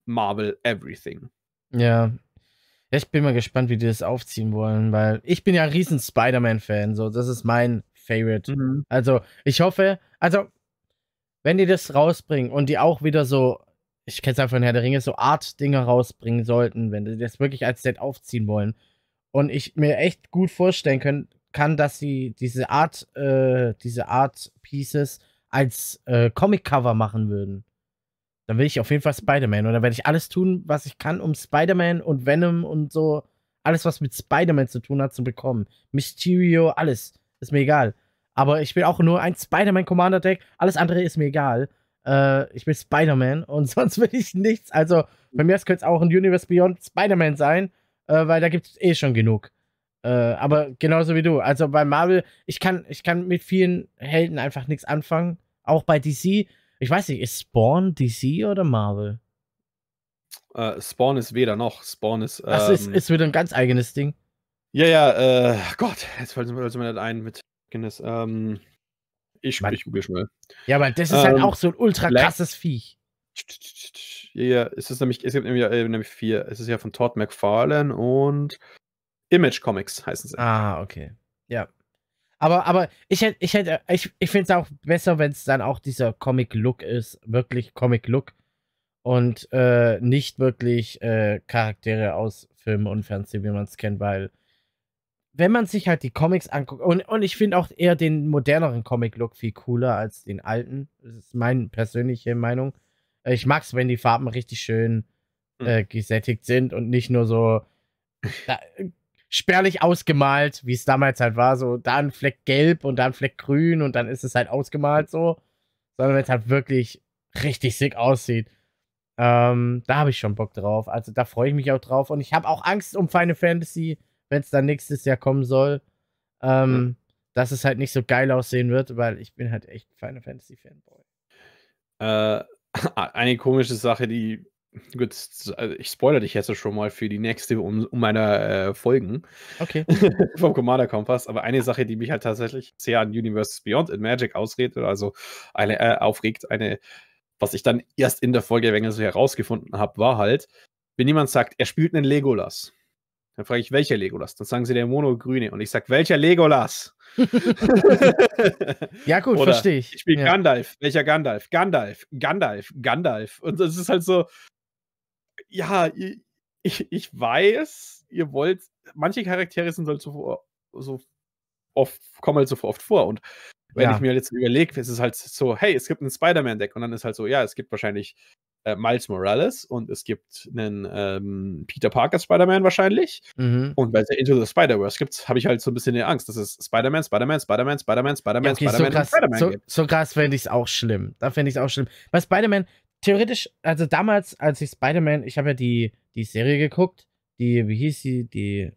Marvel Everything. Ja. Ich bin mal gespannt, wie die das aufziehen wollen, weil ich bin ja ein riesen Spider-Man-Fan, so, das ist mein Favorite. Mhm. Also, ich hoffe, also, wenn die das rausbringen und die auch wieder so, ich kenne es ja von Herr der Ringe, so Art-Dinger rausbringen sollten, wenn die das wirklich als Set aufziehen wollen, und ich mir echt gut vorstellen können, kann, dass sie diese Art, äh, diese Art Pieces als äh, Comic-Cover machen würden. Dann will ich auf jeden Fall Spider-Man. Und dann werde ich alles tun, was ich kann, um Spider-Man und Venom und so, alles, was mit Spider-Man zu tun hat, zu bekommen. Mysterio, alles. Ist mir egal. Aber ich will auch nur ein Spider-Man Commander Deck. Alles andere ist mir egal. Äh, ich will Spider-Man und sonst will ich nichts. Also, bei mir könnte es auch ein Universe Beyond Spider-Man sein äh, weil da gibt es eh schon genug. Äh, aber genauso wie du. Also bei Marvel, ich kann, ich kann mit vielen Helden einfach nichts anfangen. Auch bei DC. Ich weiß nicht, ist Spawn DC oder Marvel? Uh, Spawn ist weder noch. Spawn ist. Ähm, das ist, ist wieder ein ganz eigenes Ding. Ja, ja, äh, Gott, jetzt fällt mir das nicht ein mit Guinness. Ähm, ich, ich google schnell. Ja, aber das ist halt ähm, halt auch so ein ultra krasses Viech. Ja, es ist nämlich, es gibt nämlich, äh, nämlich vier. Es ist ja von Todd McFarlane und Image Comics heißen sie. Ah, okay. Ja. Aber, aber ich hätte, ich hätte, ich, ich finde es auch besser, wenn es dann auch dieser Comic-Look ist, wirklich Comic-Look. Und äh, nicht wirklich äh, Charaktere aus Film und Fernsehen, wie man es kennt, weil wenn man sich halt die Comics anguckt, und, und ich finde auch eher den moderneren Comic-Look viel cooler als den alten. Das ist meine persönliche Meinung. Äh, ich mag es, wenn die Farben richtig schön hm. äh, gesättigt sind und nicht nur so da, spärlich ausgemalt, wie es damals halt war. So da ein Fleck gelb und da ein Fleck grün und dann ist es halt ausgemalt so. Sondern wenn es halt wirklich richtig sick aussieht. Ähm, da habe ich schon Bock drauf. Also da freue ich mich auch drauf. Und ich habe auch Angst um Final Fantasy, wenn es dann nächstes Jahr kommen soll. Ähm, mhm. Dass es halt nicht so geil aussehen wird, weil ich bin halt echt Final Fantasy Fanboy. Äh, eine komische Sache, die Gut, also ich spoilere dich jetzt schon mal für die nächste um, um meiner äh, Folgen. Okay. vom Commander Kompass. Aber eine Sache, die mich halt tatsächlich sehr an Universe Beyond in Magic ausredet, also eine äh, aufregt, eine, was ich dann erst in der Folge wenn so herausgefunden habe, war halt, wenn jemand sagt, er spielt einen Legolas, dann frage ich, welcher Legolas? Dann sagen sie der Mono-Grüne. Und ich sage, welcher Legolas? ja, gut, verstehe ich. Ich spiele ja. Gandalf. Welcher Gandalf? Gandalf, Gandalf, Gandalf. Und das ist halt so, ja, ich, ich weiß, ihr wollt, manche Charaktere sind halt so, so oft, kommen halt so oft vor. Und wenn ja. ich mir jetzt überlege, ist es halt so, hey, es gibt ein Spider-Man-Deck und dann ist halt so, ja, es gibt wahrscheinlich äh, Miles Morales und es gibt einen ähm, Peter Parker Spider-Man wahrscheinlich. Mhm. Und weil es ja Into the Spider-Verse gibt, habe ich halt so ein bisschen die Angst, dass es Spider-Man, Spider-Man, Spider-Man, Spider-Man, Spider-Man, ja, okay, Spider-Man, so Spider-Man so, so krass fände ich es auch schlimm. Da fände ich es auch schlimm. Weil Spider-Man, theoretisch, also damals, als ich Spider-Man, ich habe ja die, die Serie geguckt, die, wie hieß sie, die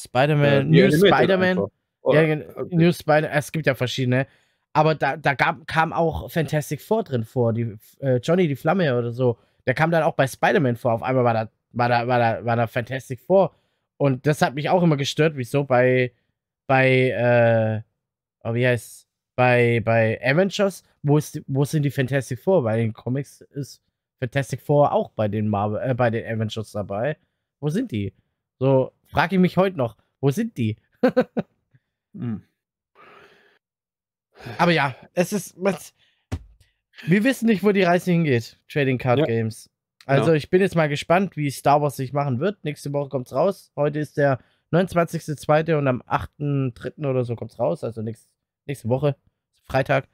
Spider-Man, äh, New Spider-Man. Ja, okay. New Spider, es gibt ja verschiedene. Aber da, da gab, kam auch Fantastic Four drin vor, die, äh, Johnny die Flamme oder so. Der kam dann auch bei Spider-Man vor. Auf einmal war da, war, da, war, da, war da Fantastic Four. Und das hat mich auch immer gestört, wieso bei, bei, äh, oh, wie heißt bei, bei Avengers, wo, ist, wo sind die Fantastic Four? Bei den Comics ist Fantastic Four auch bei den Marvel, äh, bei den Avengers dabei. Wo sind die? So, frage ich mich heute noch, wo sind die? hm. Aber ja, es ist. Was, wir wissen nicht, wo die Reise hingeht. Trading Card ja. Games. Also, genau. ich bin jetzt mal gespannt, wie Star Wars sich machen wird. Nächste Woche kommt's raus. Heute ist der 29.02. und am 8.03. oder so kommt's raus. Also nächst, nächste Woche, Freitag.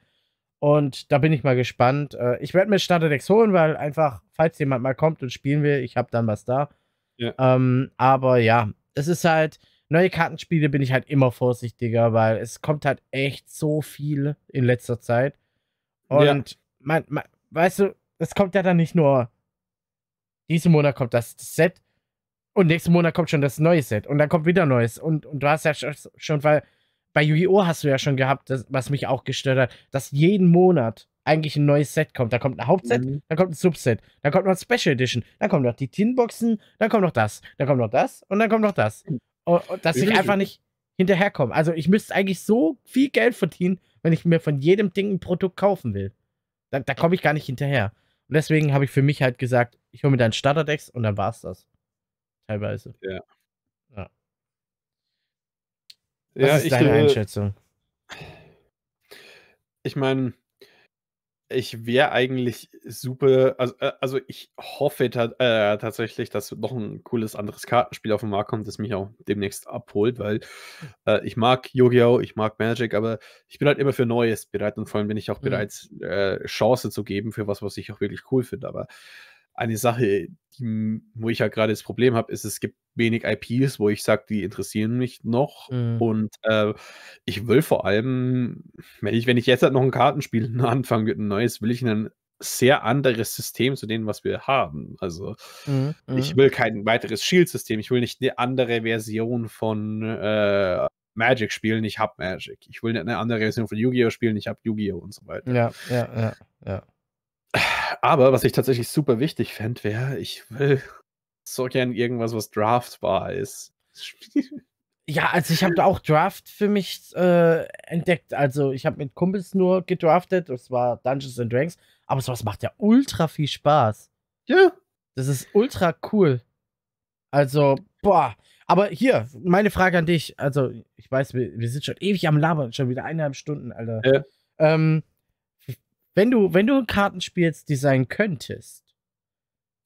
Und da bin ich mal gespannt. Äh, ich werde mir Starterdex holen, weil einfach, falls jemand mal kommt und spielen will, ich habe dann was da. Ja. Ähm, aber ja, es ist halt neue Kartenspiele bin ich halt immer vorsichtiger, weil es kommt halt echt so viel in letzter Zeit. Und ja. man, man, weißt du, es kommt ja dann nicht nur diesen Monat kommt das Set und nächsten Monat kommt schon das neue Set und dann kommt wieder neues. Und, und du hast ja schon, weil bei Yu-Gi-Oh! hast du ja schon gehabt, das, was mich auch gestört hat, dass jeden Monat eigentlich ein neues Set kommt. Da kommt ein Hauptset, Mhm. dann kommt ein Subset, dann kommt noch ein Special Edition, dann kommen noch die Tinboxen, dann kommt noch das, dann kommt noch das und dann kommt noch das. Dass ich einfach nicht hinterherkomme. Also ich müsste eigentlich so viel Geld verdienen, wenn ich mir von jedem Ding ein Produkt kaufen will. Da, da komme ich gar nicht hinterher. Und deswegen habe ich für mich halt gesagt, ich hole mir dann Starterdecks und dann war's das. Teilweise. Was Ja, ist ich, deine äh, Einschätzung? ich meine, ich wäre eigentlich super, also, äh, also ich hoffe ta äh, tatsächlich, dass noch ein cooles anderes Kartenspiel auf den Markt kommt, das mich auch demnächst abholt, weil äh, ich mag Yu-Gi-Oh!, ich mag Magic, aber ich bin halt immer für Neues bereit und vor allem bin ich auch Mhm. bereit, äh, Chance zu geben für was, was ich auch wirklich cool finde. Aber eine Sache, die, wo ich ja gerade das Problem habe, ist, es gibt wenig IPs, wo ich sage, die interessieren mich noch. Mhm. Und äh, ich will vor allem, wenn ich, wenn ich jetzt halt noch ein Kartenspiel anfangen wird, ein neues, will ich ein sehr anderes System zu dem, was wir haben. Also Mhm. ich Mhm. will kein weiteres Shield-System, ich will nicht eine andere Version von äh, Magic spielen, ich habe Magic. Ich will nicht eine andere Version von Yu-Gi-Oh! spielen, ich habe Yu-Gi-Oh! und so weiter. Ja, ja, ja, ja. Aber was ich tatsächlich super wichtig fände, wäre, ich will so gern irgendwas, was draftbar ist. Ja, also ich habe da auch Draft für mich äh, entdeckt. Also ich habe mit Kumpels nur gedraftet. Das war Dungeons and Dragons. Aber sowas macht ja ultra viel Spaß. ja, Das ist ultra cool. Also, boah. Aber hier, meine Frage an dich. Also, ich weiß, wir, wir sind schon ewig am Labern, schon wieder eineinhalb Stunden, Alter. Ja. Ähm, wenn du, wenn du ein Kartenspiel jetzt designen könntest,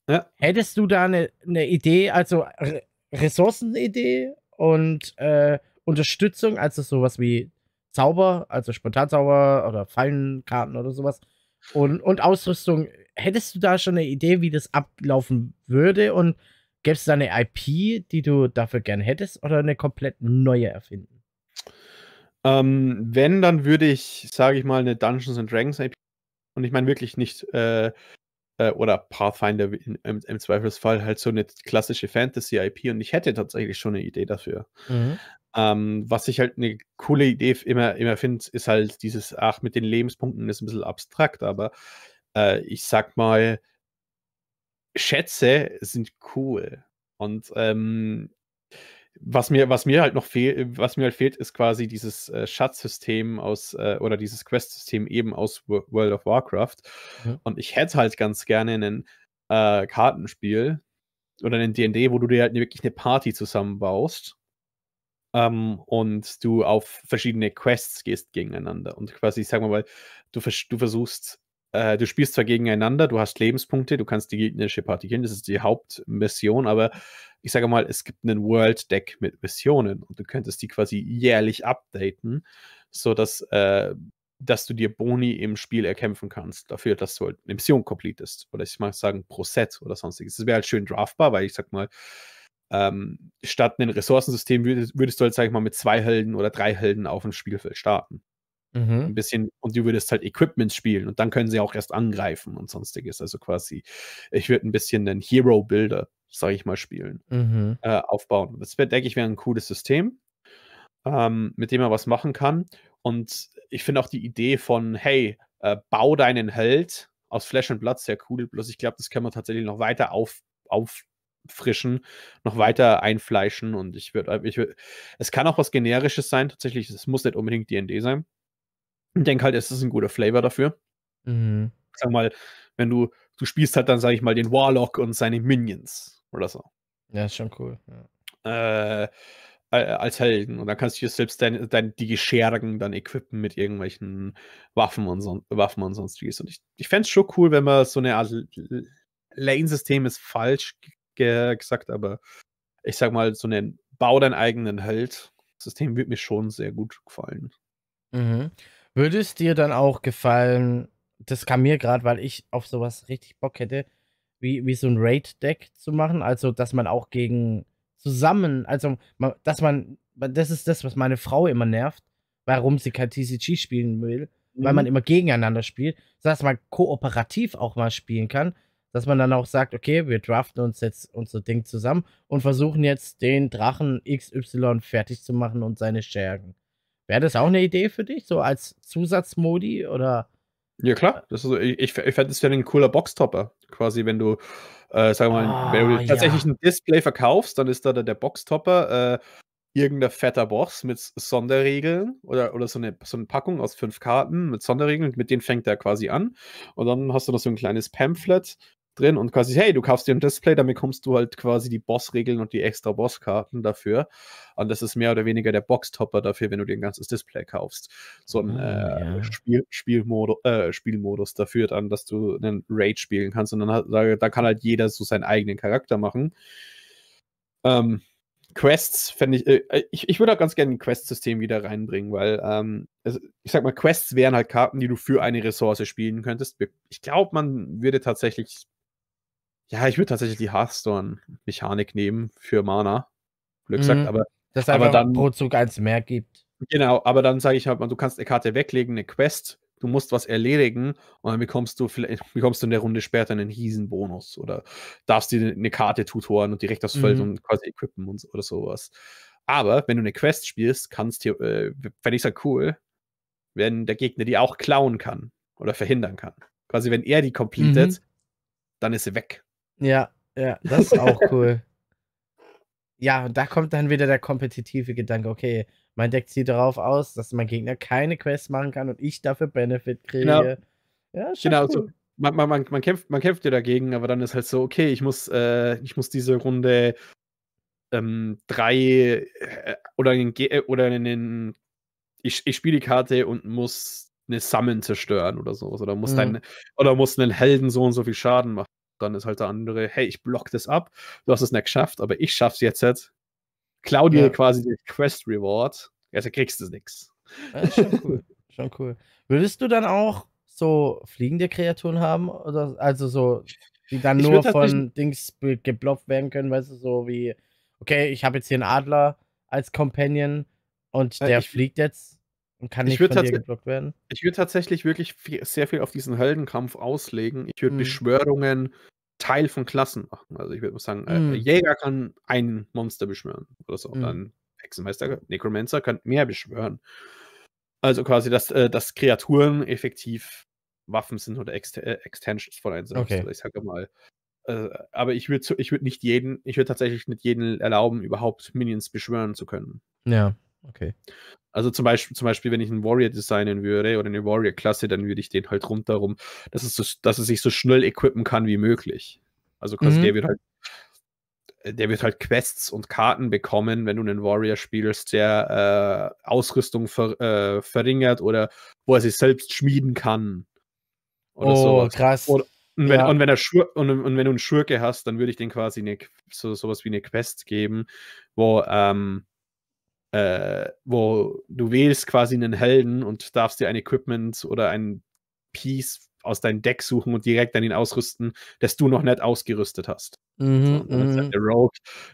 Ja. hättest du da eine, eine Idee, also Re Ressourcenidee und äh, Unterstützung, also sowas wie Zauber, also Spontanzauber oder Fallenkarten oder sowas und, und Ausrüstung. Hättest du da schon eine Idee, wie das ablaufen würde und gäbe es da eine IP, die du dafür gern hättest oder eine komplett neue erfinden? Ähm, wenn, dann würde ich, sage ich mal, eine Dungeons and Dragons IP und ich meine wirklich nicht äh, äh, oder Pathfinder in, im, im Zweifelsfall halt so eine klassische Fantasy IP und ich hätte tatsächlich schon eine Idee dafür. Ähm, was ich halt eine coole Idee immer, immer finde, ist halt dieses, ach, mit den Lebenspunkten ist ein bisschen abstrakt, aber äh, ich sag mal, Schätze sind cool. Und ähm, was mir, was mir halt noch fehlt, was mir halt fehlt, ist quasi dieses äh, Schatzsystem aus äh, oder dieses Quest-System eben aus Wo- World of Warcraft. Mhm. Und ich hätte halt ganz gerne ein äh, Kartenspiel oder ein D&D, wo du dir halt wirklich eine Party zusammenbaust ähm, und du auf verschiedene Quests gehst gegeneinander und quasi, sagen wir mal, du, vers du versuchst, äh, du spielst zwar gegeneinander, du hast Lebenspunkte, du kannst die gegnerische Party killen, das ist die Hauptmission, aber ich sage mal, es gibt einen World Deck mit Missionen und du könntest die quasi jährlich updaten, sodass äh, dass du dir Boni im Spiel erkämpfen kannst, dafür, dass du halt eine Mission completest. Oder ich mag sagen, pro Set oder sonstiges. Das wäre halt schön draftbar, weil ich sag mal, ähm, statt ein Ressourcensystem würdest, würdest du halt, sag ich mal, mit zwei Helden oder drei Helden auf dem Spielfeld starten. Ein Mhm. bisschen, und du würdest halt Equipment spielen und dann können sie auch erst angreifen und sonstiges. Also quasi, ich würde ein bisschen einen Hero-Builder, sag ich mal, spielen Mhm. äh, aufbauen. Das wär, denke ich, wäre ein cooles System, ähm, mit dem man was machen kann. Und ich finde auch die Idee von, hey, äh, bau deinen Held aus Flash und Blood sehr cool. Bloß ich glaube, das kann man tatsächlich noch weiter auf, auffrischen, noch weiter einfleischen. Und ich würde, ich würd, es kann auch was Generisches sein, tatsächlich. Es muss nicht unbedingt DD sein. Ich denke halt, es ist ein guter Flavor dafür Mhm. sag mal, wenn du, du spielst halt dann, sag ich mal, den Warlock und seine Minions oder so. Ja, ist schon cool. Ja. Äh, als Helden. Und dann kannst du dir selbst dein, dein, die Schergen dann equippen mit irgendwelchen Waffen und, son Waffen und sonstiges. Und ich, ich fände es schon cool, wenn man so eine Art Lane-System ist falsch ge gesagt, aber ich sag mal, so ein Bau deinen eigenen Held-System würde mir schon sehr gut gefallen. Mhm. Würde es dir dann auch gefallen, das kam mir gerade, weil ich auf sowas richtig Bock hätte, wie, wie so ein Raid-Deck zu machen, also dass man auch gegen zusammen, also dass man, das ist das, was meine Frau immer nervt, warum sie kein TCG spielen will, weil man immer gegeneinander spielt, dass man kooperativ auch mal spielen kann, dass man dann auch sagt, okay, wir draften uns jetzt unser Ding zusammen und versuchen jetzt den Drachen XY fertig zu machen und seine Schergen. Wäre das auch eine Idee für dich, so als Zusatzmodi oder? Ja, klar. Das ist so, ich ich, ich fände das wäre ein cooler Boxtopper. Quasi, wenn du, äh, sagen wir mal, wenn du Ah, tatsächlich ja. ein Display verkaufst, dann ist da der, der Boxtopper äh, irgendein fetter Boss mit Sonderregeln oder, oder so, eine, so eine Packung aus fünf Karten mit Sonderregeln, mit denen fängt er quasi an. Und dann hast du noch so ein kleines Pamphlet drin und quasi, hey, du kaufst dir ein Display, damit bekommst du halt quasi die Bossregeln und die extra Bosskarten dafür. Und das ist mehr oder weniger der Boxtopper dafür, wenn du dir ein ganzes Display kaufst. So ein Ah, äh, ja. Spiel, Spielmodus, äh, Spielmodus dafür dann, dass du einen Raid spielen kannst. Und dann hat, da, da kann halt jeder so seinen eigenen Charakter machen. Ähm, Quests fände ich, äh, ich, ich würde auch ganz gerne ein Quest-System wieder reinbringen, weil ähm, also, ich sag mal, Quests wären halt Karten, die du für eine Ressource spielen könntest. Ich glaube, man würde tatsächlich, ja, ich würde tatsächlich die Hearthstone-Mechanik nehmen für Mana. Blöd gesagt, Mhm. aber Dass es Aber dann- pro Zug eins mehr gibt. Genau, aber dann sage ich halt mal, du kannst eine Karte weglegen, eine Quest, du musst was erledigen und dann bekommst du vielleicht bekommst du in der Runde später einen Riesenbonus oder darfst dir eine Karte tutoren und direkt aufs Feld Mhm. und quasi equippen und so, oder sowas. Aber wenn du eine Quest spielst, kannst du, äh, fände ich es halt cool, wenn der Gegner die auch klauen kann oder verhindern kann. Quasi, wenn er die completet, Mhm. dann ist sie weg. Ja, ja, das ist auch cool. Ja, und da kommt dann wieder der kompetitive Gedanke, okay, mein Deck sieht darauf aus, dass mein Gegner keine Quest machen kann und ich dafür Benefit kriege. Genau. Ja, Genau, cool. so. Man, man, man, man, kämpft, man kämpft ja dagegen, aber dann ist halt so, okay, ich muss, äh, ich muss diese Runde ähm, drei äh, oder einen, Ge- äh, oder einen ich, ich spiele die Karte und muss eine Summon zerstören oder sowas. Oder muss Mhm. einen, oder muss einen Helden so und so viel Schaden machen. Dann ist halt der andere, hey, ich block das ab, du hast es nicht geschafft, aber ich schaff's jetzt. jetzt. Klau dir Ja. quasi den Quest Reward, also kriegst du nix. Ja, ist schon cool. schon cool. Würdest du dann auch so fliegende Kreaturen haben? Oder also so, die dann Ich nur von Dings geblockt werden können, weißt du, so wie, okay, ich habe jetzt hier einen Adler als Companion und Äh, der ich- fliegt jetzt und kann ich nicht würd von dir geblockt werden. Ich würde tatsächlich wirklich viel, sehr viel auf diesen Heldenkampf auslegen. Ich würde Mhm. Beschwörungen Teil von Klassen machen. Also ich würde sagen, äh, Mhm. Jäger kann ein Monster beschwören oder so. Mhm. Dann Hexenmeister, Necromancer kann mehr beschwören. Also quasi, dass, äh, dass Kreaturen effektiv Waffen sind oder Ext äh, Extensions von einem selbst. Okay. Oder ich sage mal. Äh, aber ich würde ich würd nicht jeden, ich würde tatsächlich nicht jeden erlauben, überhaupt Minions beschwören zu können. Ja, okay. Also zum Beispiel, zum Beispiel, wenn ich einen Warrior designen würde oder eine Warrior-Klasse, dann würde ich den halt rundherum, dass es, so, dass es sich so schnell equippen kann wie möglich. Also quasi Mhm. der wird halt, der wird halt Quests und Karten bekommen, wenn du einen Warrior spielst, der äh, Ausrüstung ver, äh, verringert oder wo er sich selbst schmieden kann. Oder oh, sowas. krass. Oder- Und wenn, Ja. und, wenn er Schur und, und wenn du einen Schurke hast, dann würde ich den quasi eine, so, sowas wie eine Quest geben, wo, ähm, äh, wo du wählst quasi einen Helden und darfst dir ein Equipment oder ein Piece aus deinem Deck suchen und direkt an ihn ausrüsten, das du noch nicht ausgerüstet hast. So, Mhm, und dann ist mhm. halt der Rogue,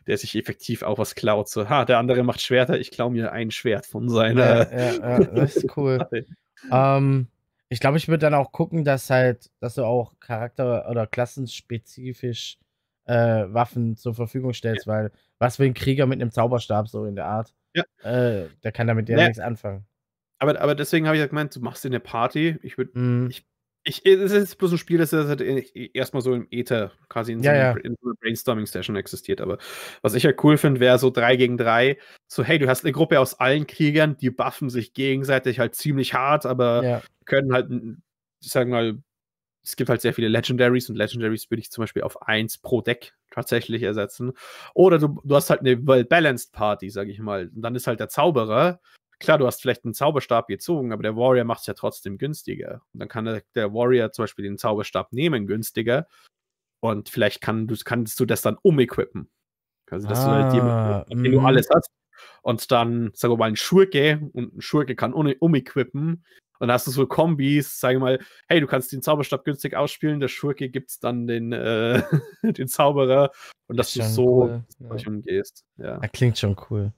der sich effektiv auch was klaut. So, ha, der andere macht Schwerter, ich klau mir ein Schwert von Ja, seiner. ja, ja, das ist cool. Ähm, ich glaube, ich würde dann auch gucken, dass halt, dass du auch charakter- oder klassenspezifisch äh, Waffen zur Verfügung stellst, weil was will ein Krieger mit einem Zauberstab so in der Art? Ja. Äh, der kann damit ja Ja. nichts anfangen. Aber, aber deswegen habe ich ja gemeint, du machst dir eine Party. Ich würde Mhm. Ich- Ich, es ist bloß ein Spiel, das halt erstmal so im Äther, quasi in so, Ja, einer, ja. in so einer Brainstorming-Session existiert. Aber was ich halt cool finde, wäre so drei gegen drei. So, hey, du hast eine Gruppe aus allen Kriegern, die buffen sich gegenseitig halt ziemlich hart, aber ja. können halt, ich sag mal, es gibt halt sehr viele Legendaries und Legendaries würde ich zum Beispiel auf eins pro Deck tatsächlich ersetzen. Oder du, du hast halt eine well-balanced Party, sag ich mal. Und dann ist halt der Zauberer. Klar, du hast vielleicht einen Zauberstab gezogen, aber der Warrior macht es ja trotzdem günstiger. Und dann kann der, der Warrior zum Beispiel den Zauberstab nehmen, günstiger. Und vielleicht kann, du, kannst du das dann umequippen. Also, dass du halt Ah, jemanden, auf den du mhm. alles hast. Und dann, sagen wir mal, ein Schurke und ein Schurke kann um, umequippen. Und dann hast du so Kombis, sage mal, hey, du kannst den Zauberstab günstig ausspielen, der Schurke gibt es dann den, äh, den Zauberer und dass du so cool, ja. umgehst. Ja. Ja, klingt schon cool.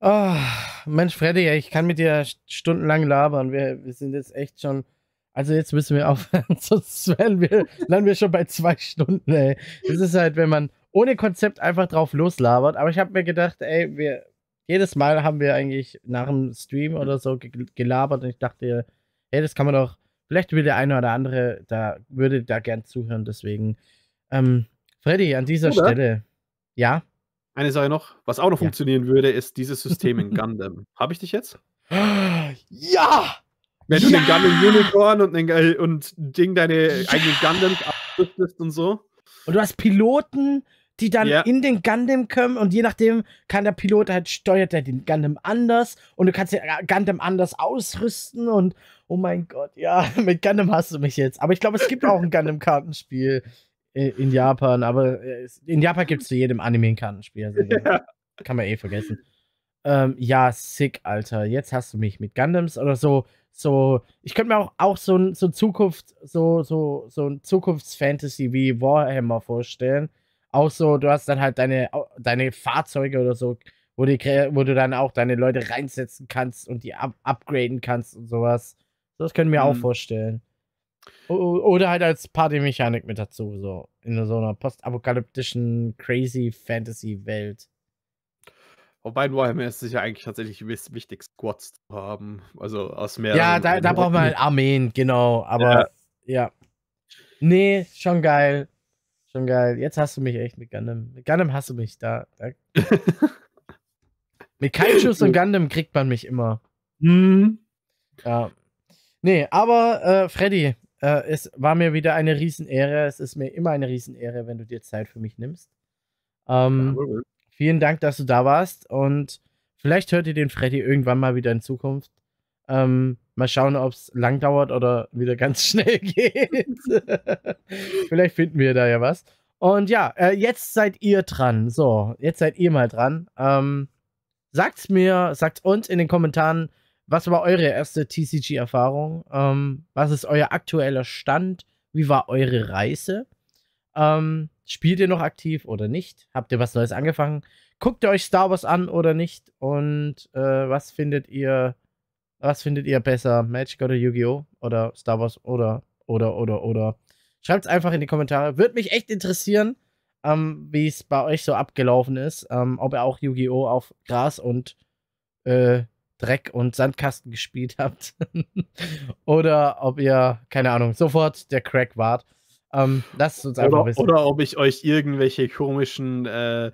Ah, Mensch, Freddy, ich kann mit dir st- stundenlang labern. Wir, wir sind jetzt echt schon. Also jetzt müssen wir aufhören, sonst werden wir, landen wir schon bei zwei Stunden, ey. Das ist halt, wenn man ohne Konzept einfach drauf loslabert. Aber ich habe mir gedacht, ey, wir, jedes Mal haben wir eigentlich nach dem Stream oder so gelabert und ich dachte, hey, das kann man doch, vielleicht will der eine oder andere, da würde da gern zuhören, deswegen. Ähm, Freddy, an dieser oder? Stelle, ja. Eine Sache noch, was auch noch ja. funktionieren würde, ist dieses System in Gundam. Habe ich dich jetzt? Ja! Wenn du ja! den Gundam Unicorn und, den, und Ding deine ja! eigenen Gundams abrüstest und so. Und du hast Piloten, die dann ja. in den Gundam kommen und je nachdem kann der Pilot halt steuert er den Gundam anders und du kannst den Gundam anders ausrüsten und oh mein Gott, ja, mit Gundam hast du mich jetzt. Aber ich glaube, es gibt auch ein Gundam-Kartenspiel in Japan, aber äh, in Japan gibt es zu jedem Anime ein Kartenspiel. Also ja. Kann man eh vergessen. Ähm, ja, sick, Alter. Jetzt hast du mich mit Gundams oder so. So, ich könnte mir auch, auch so ein so Zukunft, so, so, so ein Zukunftsfantasy wie Warhammer vorstellen. Auch so, du hast dann halt deine, deine Fahrzeuge oder so, wo, die, wo du dann auch deine Leute reinsetzen kannst und die up upgraden kannst und sowas. Das können wir mhm. auch vorstellen. Oder halt als Partymechanik mit dazu, so in so einer postapokalyptischen, crazy Fantasy-Welt. Wobei in Warhammer ist es ja eigentlich tatsächlich wichtig, Squads zu haben. Also aus mehreren. Ja, da, da braucht man halt Armeen, genau. Aber ja. ja. Nee, schon geil. Schon geil. Jetzt hast du mich echt mit Gundam. Mit Gundam hast du mich da. da. mit Kaijus und Gundam kriegt man mich immer. Mhm. Ja. Nee, aber äh, Freddy, äh, es war mir wieder eine Riesenehre. Es ist mir immer eine Riesenehre, wenn du dir Zeit für mich nimmst. Ähm, ja, vielen Dank, dass du da warst und vielleicht hört ihr den Freddy irgendwann mal wieder in Zukunft. Ähm, mal schauen, ob es lang dauert oder wieder ganz schnell geht. vielleicht finden wir da ja was. Und ja, äh, jetzt seid ihr dran. So, jetzt seid ihr mal dran. Ähm, sagt's mir, sagt uns in den Kommentaren, was war eure erste TCG-Erfahrung? Ähm, was ist euer aktueller Stand? Wie war eure Reise? Ähm, spielt ihr noch aktiv oder nicht? Habt ihr was Neues angefangen? Guckt ihr euch Star Wars an oder nicht? Und äh, was findet ihr, was findet ihr besser? Magic oder Yu-Gi-Oh? Oder Star Wars oder, oder, oder, oder? Schreibt es einfach in die Kommentare. Würde mich echt interessieren, ähm, wie es bei euch so abgelaufen ist. Ähm, ob ihr auch Yu-Gi-Oh! auf Gras und äh, Dreck und Sandkasten gespielt habt. oder ob ihr, keine Ahnung, sofort der Crack wart. Ähm, lasst uns einfach oder, wissen. Oder ob ich euch irgendwelche komischen äh,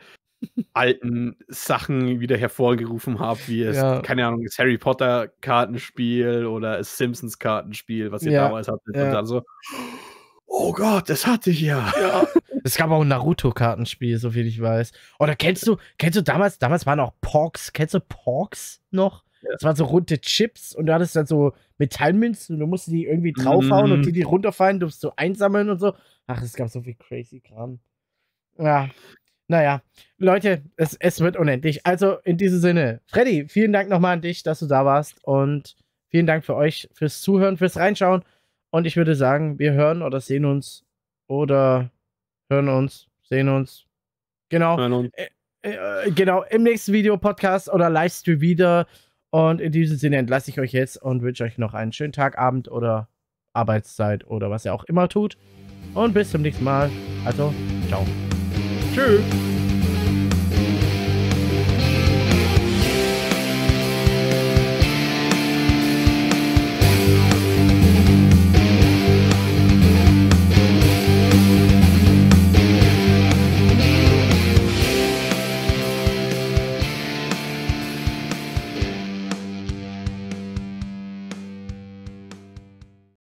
alten Sachen wieder hervorgerufen habe, wie es, ja. keine Ahnung, das Harry Potter Kartenspiel oder das Simpsons Kartenspiel, was ihr ja. damals hattet. Ja. Und dann so, oh Gott, das hatte ich ja. Es gab auch ein Naruto-Kartenspiel, soviel ich weiß. Oder kennst du, kennst du damals, damals waren auch Porks, kennst du Porks noch? Das waren so runde Chips und du hattest dann so Metallmünzen und du musst die irgendwie draufhauen mm. und die, die runterfallen, durfst du einsammeln und so. Ach, es gab so viel crazy Kram. Ja, naja. Leute, es, es wird unendlich. Also in diesem Sinne, Freddy, vielen Dank nochmal an dich, dass du da warst und vielen Dank für euch fürs Zuhören, fürs Reinschauen. Und ich würde sagen, wir hören oder sehen uns oder hören uns, sehen uns. Genau. Uns. Äh, äh, genau, im nächsten Video, Podcast oder Livestream wieder. Und in diesem Sinne entlasse ich euch jetzt und wünsche euch noch einen schönen Tag, Abend oder Arbeitszeit oder was ihr auch immer tut. Und bis zum nächsten Mal. Also, ciao. Two.